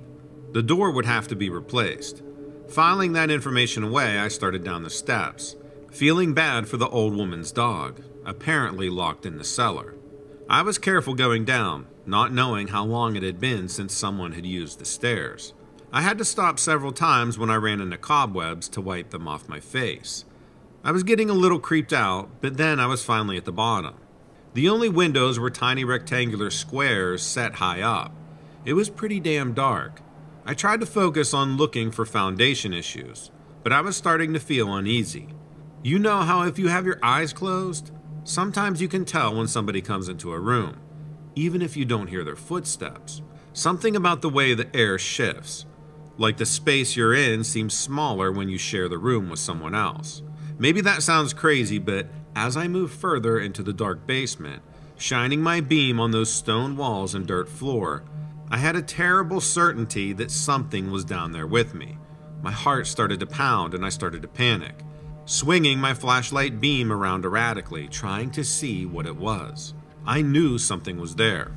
The door would have to be replaced. Filing that information away, I started down the steps, feeling bad for the old woman's dog apparently locked in the cellar. I was careful going down, not knowing how long it had been since someone had used the stairs. I had to stop several times when I ran into cobwebs to wipe them off my face. I was getting a little creeped out, but then I was finally at the bottom. The only windows were tiny rectangular squares set high up. It was pretty damn dark. I tried to focus on looking for foundation issues, but I was starting to feel uneasy. You know how if you have your eyes closed, Sometimes you can tell when somebody comes into a room, even if you don't hear their footsteps. Something about the way the air shifts, like the space you're in seems smaller when you share the room with someone else. Maybe that sounds crazy, but as I moved further into the dark basement, shining my beam on those stone walls and dirt floor, I had a terrible certainty that something was down there with me. My heart started to pound and I started to panic, swinging my flashlight beam around erratically, trying to see what it was. I knew something was there.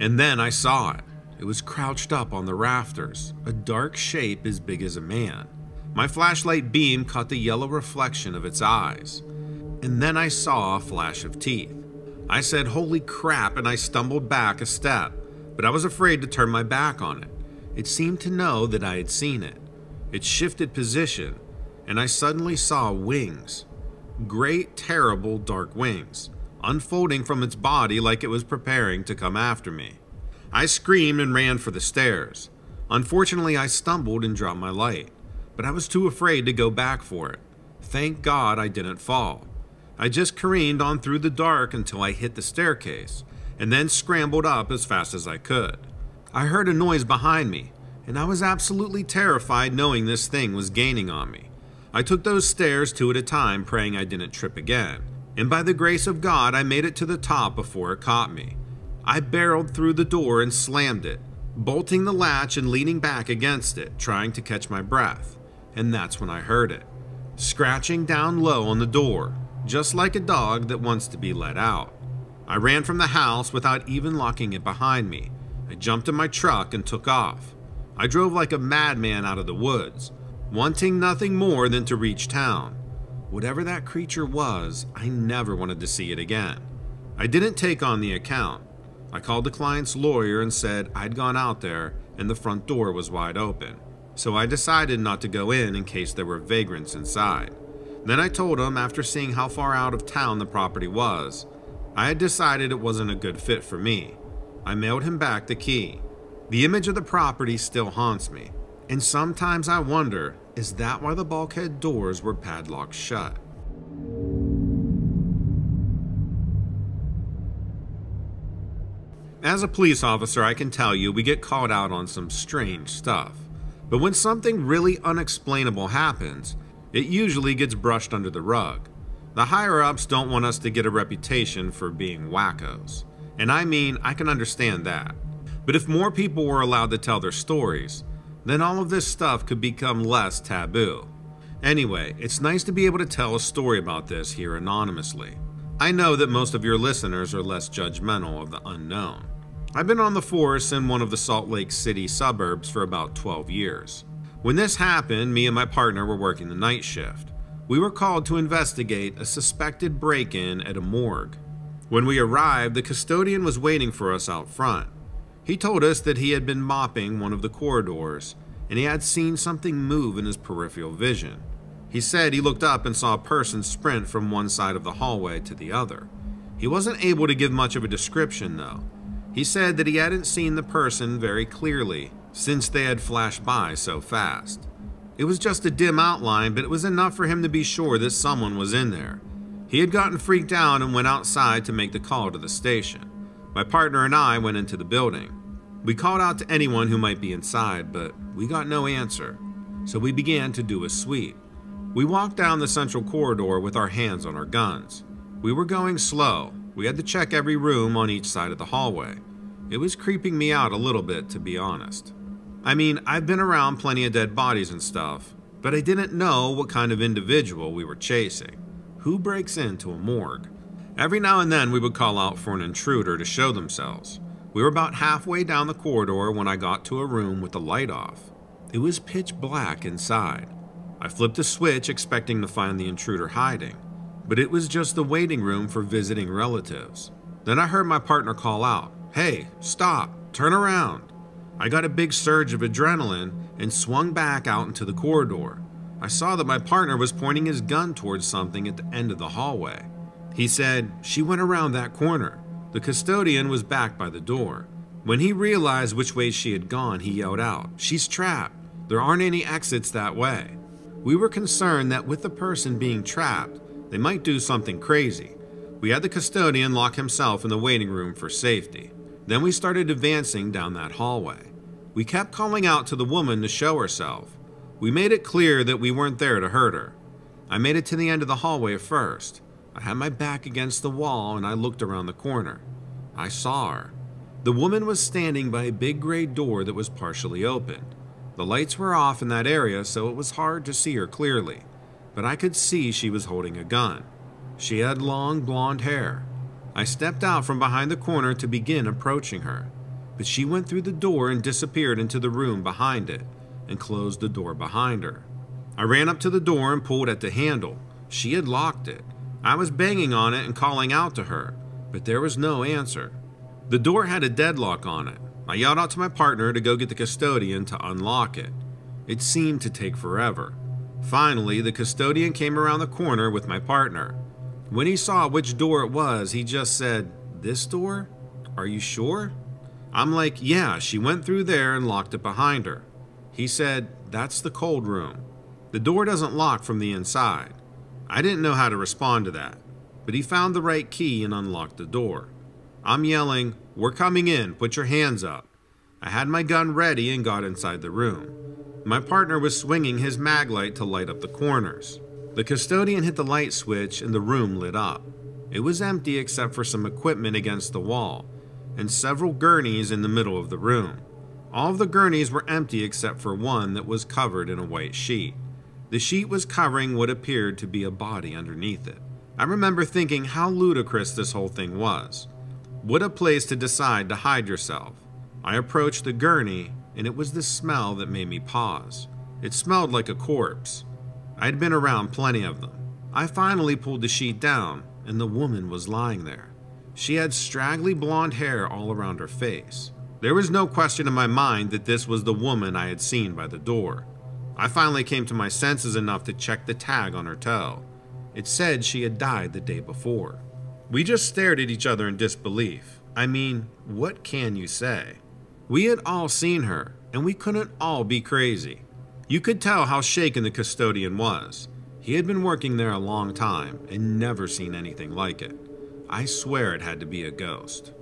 And then I saw it. It was crouched up on the rafters, a dark shape as big as a man. My flashlight beam caught the yellow reflection of its eyes. And then I saw a flash of teeth. I said, Holy crap, and I stumbled back a step, but I was afraid to turn my back on it. It seemed to know that I had seen it. It shifted position, and I suddenly saw wings. Great, terrible, dark wings, unfolding from its body like it was preparing to come after me. I screamed and ran for the stairs. Unfortunately, I stumbled and dropped my light, but I was too afraid to go back for it. Thank God I didn't fall. I just careened on through the dark until I hit the staircase, and then scrambled up as fast as I could. I heard a noise behind me, and I was absolutely terrified knowing this thing was gaining on me. I took those stairs two at a time, praying I didn't trip again, and by the grace of God, I made it to the top before it caught me. I barreled through the door and slammed it, bolting the latch and leaning back against it, trying to catch my breath. And that's when I heard it scratching down low on the door, just like a dog that wants to be let out. I ran from the house without even locking it behind me. I jumped in my truck and took off. I drove like a madman out of the woods, wanting nothing more than to reach town. Whatever that creature was, I never wanted to see it again. I didn't take on the account. I called the client's lawyer and said I'd gone out there and the front door was wide open. So I decided not to go in in case there were vagrants inside. Then I told him, after seeing how far out of town the property was, I had decided it wasn't a good fit for me. I mailed him back the key. The image of the property still haunts me, and sometimes I wonder is that why the bulkhead doors were padlocked shut? As a police officer, I can tell you we get called out on some strange stuff. But when something really unexplainable happens, it usually gets brushed under the rug. The higher ups don't want us to get a reputation for being wackos. And I mean, I can understand that. But if more people were allowed to tell their stories, then all of this stuff could become less taboo. Anyway, it's nice to be able to tell a story about this here anonymously. I know that most of your listeners are less judgmental of the unknown. I've been on the force in one of the Salt Lake City suburbs for about 12 years. When this happened, me and my partner were working the night shift. We were called to investigate a suspected break in at a morgue. When we arrived, the custodian was waiting for us out front. He told us that he had been mopping one of the corridors and he had seen something move in his peripheral vision. He said he looked up and saw a person sprint from one side of the hallway to the other. He wasn't able to give much of a description, though. He said that he hadn't seen the person very clearly since they had flashed by so fast. It was just a dim outline, but it was enough for him to be sure that someone was in there. He had gotten freaked out and went outside to make the call to the station. My partner and I went into the building. We called out to anyone who might be inside, but we got no answer. So we began to do a sweep. We walked down the central corridor with our hands on our guns. We were going slow. We had to check every room on each side of the hallway. It was creeping me out a little bit, to be honest. I mean, I've been around plenty of dead bodies and stuff, but I didn't know what kind of individual we were chasing. Who breaks into a morgue? Every now and then we would call out for an intruder to show themselves. We were about halfway down the corridor when I got to a room with the light off. It was pitch black inside. I flipped a switch expecting to find the intruder hiding, but it was just the waiting room for visiting relatives. Then I heard my partner call out, Hey, stop, turn around. I got a big surge of adrenaline and swung back out into the corridor. I saw that my partner was pointing his gun towards something at the end of the hallway. He said, She went around that corner. The custodian was back by the door. When he realized which way she had gone, he yelled out, She's trapped. There aren't any exits that way. We were concerned that with the person being trapped, they might do something crazy. We had the custodian lock himself in the waiting room for safety. Then we started advancing down that hallway. We kept calling out to the woman to show herself. We made it clear that we weren't there to hurt her. I made it to the end of the hallway first. I had my back against the wall and I looked around the corner. I saw her. The woman was standing by a big gray door that was partially open. The lights were off in that area, so it was hard to see her clearly, but I could see she was holding a gun. She had long blonde hair. I stepped out from behind the corner to begin approaching her, but she went through the door and disappeared into the room behind it and closed the door behind her. I ran up to the door and pulled at the handle. She had locked it. I was banging on it and calling out to her, but there was no answer. The door had a deadlock on it. I yelled out to my partner to go get the custodian to unlock it. It seemed to take forever. Finally, the custodian came around the corner with my partner. When he saw which door it was, he just said, This door? Are you sure? I'm like, Yeah, she went through there and locked it behind her. He said, That's the cold room. The door doesn't lock from the inside. I didn't know how to respond to that, but he found the right key and unlocked the door. I'm yelling, We're coming in, put your hands up. I had my gun ready and got inside the room. My partner was swinging his maglite to light up the corners. The custodian hit the light switch and the room lit up. It was empty except for some equipment against the wall and several gurneys in the middle of the room. All of the gurneys were empty except for one that was covered in a white sheet. The sheet was covering what appeared to be a body underneath it. I remember thinking how ludicrous this whole thing was. What a place to decide to hide yourself. I approached the gurney, and it was the smell that made me pause. It smelled like a corpse. I'd been around plenty of them. I finally pulled the sheet down, and the woman was lying there. She had straggly blonde hair all around her face. There was no question in my mind that this was the woman I had seen by the door. I finally came to my senses enough to check the tag on her toe. It said she had died the day before. We just stared at each other in disbelief. I mean, what can you say? We had all seen her, and we couldn't all be crazy. You could tell how shaken the custodian was. He had been working there a long time and never seen anything like it. I swear it had to be a ghost.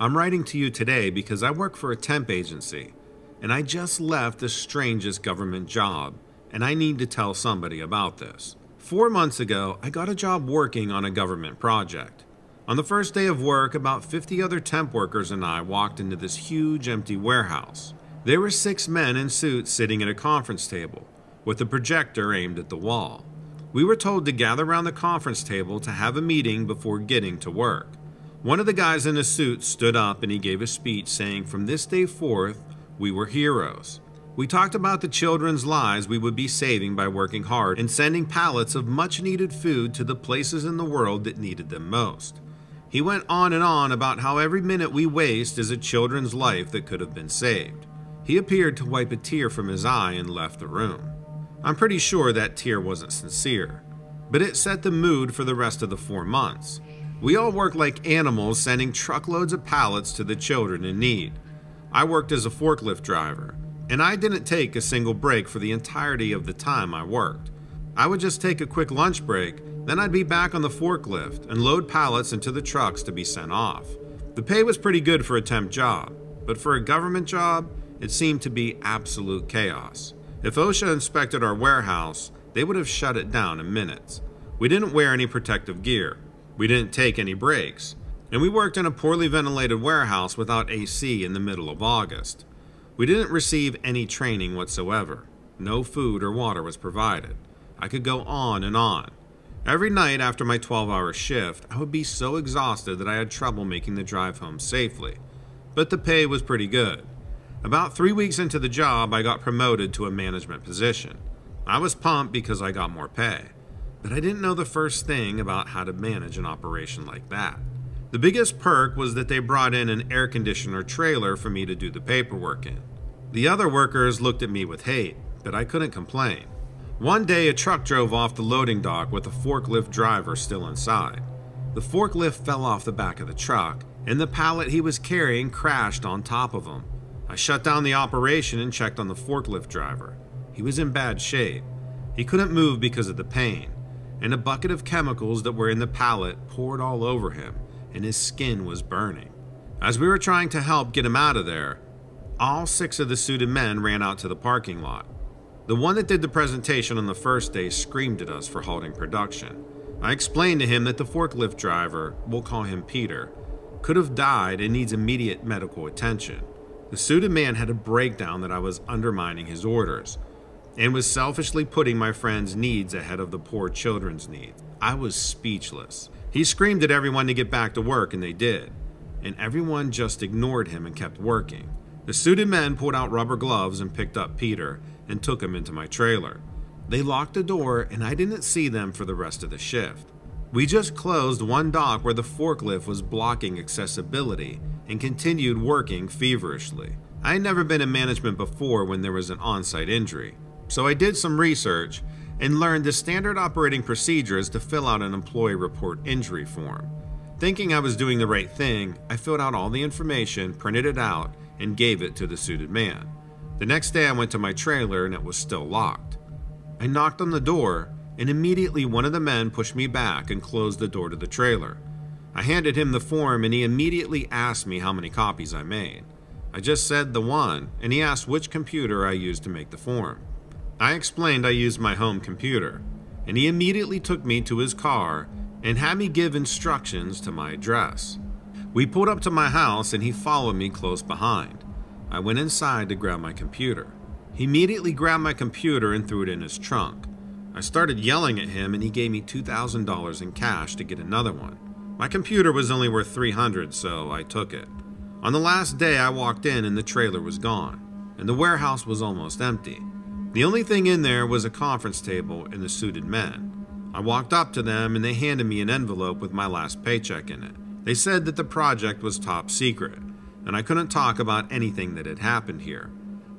I'm writing to you today because I work for a temp agency, and I just left the strangest government job and I need to tell somebody about this. Four months ago, I got a job working on a government project. On the first day of work, about 50 other temp workers and I walked into this huge empty warehouse. There were six men in suits sitting at a conference table, with a projector aimed at the wall. We were told to gather around the conference table to have a meeting before getting to work. One of the guys in a suit stood up and he gave a speech saying, From this day forth, we were heroes. We talked about the children's lives we would be saving by working hard and sending pallets of much needed food to the places in the world that needed them most. He went on and on about how every minute we waste is a children's life that could have been saved. He appeared to wipe a tear from his eye and left the room. I'm pretty sure that tear wasn't sincere, but it set the mood for the rest of the four months. We all worked like animals sending truckloads of pallets to the children in need. I worked as a forklift driver, and I didn't take a single break for the entirety of the time I worked. I would just take a quick lunch break, then I'd be back on the forklift and load pallets into the trucks to be sent off. The pay was pretty good for a temp job, but for a government job, it seemed to be absolute chaos. If OSHA inspected our warehouse, they would have shut it down in minutes. We didn't wear any protective gear. We didn't take any breaks. And we worked in a poorly ventilated warehouse without AC in the middle of August. We didn't receive any training whatsoever. No food or water was provided. I could go on and on. Every night after my 12 hour shift, I would be so exhausted that I had trouble making the drive home safely. But the pay was pretty good. About three weeks into the job, I got promoted to a management position. I was pumped because I got more pay, but I didn't know the first thing about how to manage an operation like that. The biggest perk was that they brought in an air conditioner trailer for me to do the paperwork in. The other workers looked at me with hate, but I couldn't complain. One day, a truck drove off the loading dock with a forklift driver still inside. The forklift fell off the back of the truck, and the pallet he was carrying crashed on top of him. I shut down the operation and checked on the forklift driver. He was in bad shape. He couldn't move because of the pain, and a bucket of chemicals that were in the pallet poured all over him and his skin was burning. As we were trying to help get him out of there, all six of the suited men ran out to the parking lot. The one that did the presentation on the first day screamed at us for halting production. I explained to him that the forklift driver, we'll call him Peter, could have died and needs immediate medical attention. The suited man had a breakdown that I was undermining his orders and was selfishly putting my friend's needs ahead of the poor children's needs. I was speechless. He screamed at everyone to get back to work, and they did. And everyone just ignored him and kept working. The suited men pulled out rubber gloves and picked up Peter and took him into my trailer. They locked the door, and I didn't see them for the rest of the shift. We just closed one dock where the forklift was blocking accessibility and continued working feverishly. I had never been in management before when there was an on site injury, so I did some research and learned the standard operating procedure is to fill out an employee report injury form. Thinking I was doing the right thing, I filled out all the information, printed it out, and gave it to the suited man. The next day I went to my trailer and it was still locked. I knocked on the door, and immediately one of the men pushed me back and closed the door to the trailer. I handed him the form and he immediately asked me how many copies I made. I just said the one, and he asked which computer I used to make the form. I explained I used my home computer, and he immediately took me to his car and had me give instructions to my address. We pulled up to my house and he followed me close behind. I went inside to grab my computer. He immediately grabbed my computer and threw it in his trunk. I started yelling at him and he gave me $2,000 in cash to get another one. My computer was only worth 300, so I took it. On the last day I walked in and the trailer was gone, and the warehouse was almost empty. The only thing in there was a conference table and the suited men. I walked up to them and they handed me an envelope with my last paycheck in it. They said that the project was top secret, and I couldn't talk about anything that had happened here.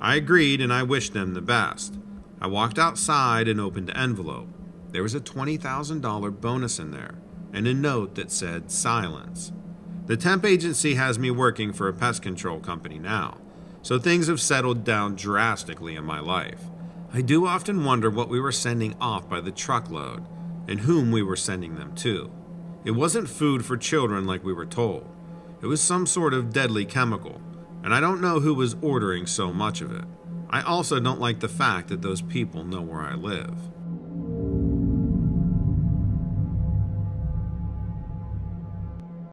I agreed and I wished them the best. I walked outside and opened the envelope. There was a $20,000 bonus in there and a note that said silence. The temp agency has me working for a pest control company now, so things have settled down drastically in my life. I do often wonder what we were sending off by the truckload and whom we were sending them to. It wasn't food for children like we were told. It was some sort of deadly chemical, and I don't know who was ordering so much of it. I also don't like the fact that those people know where I live.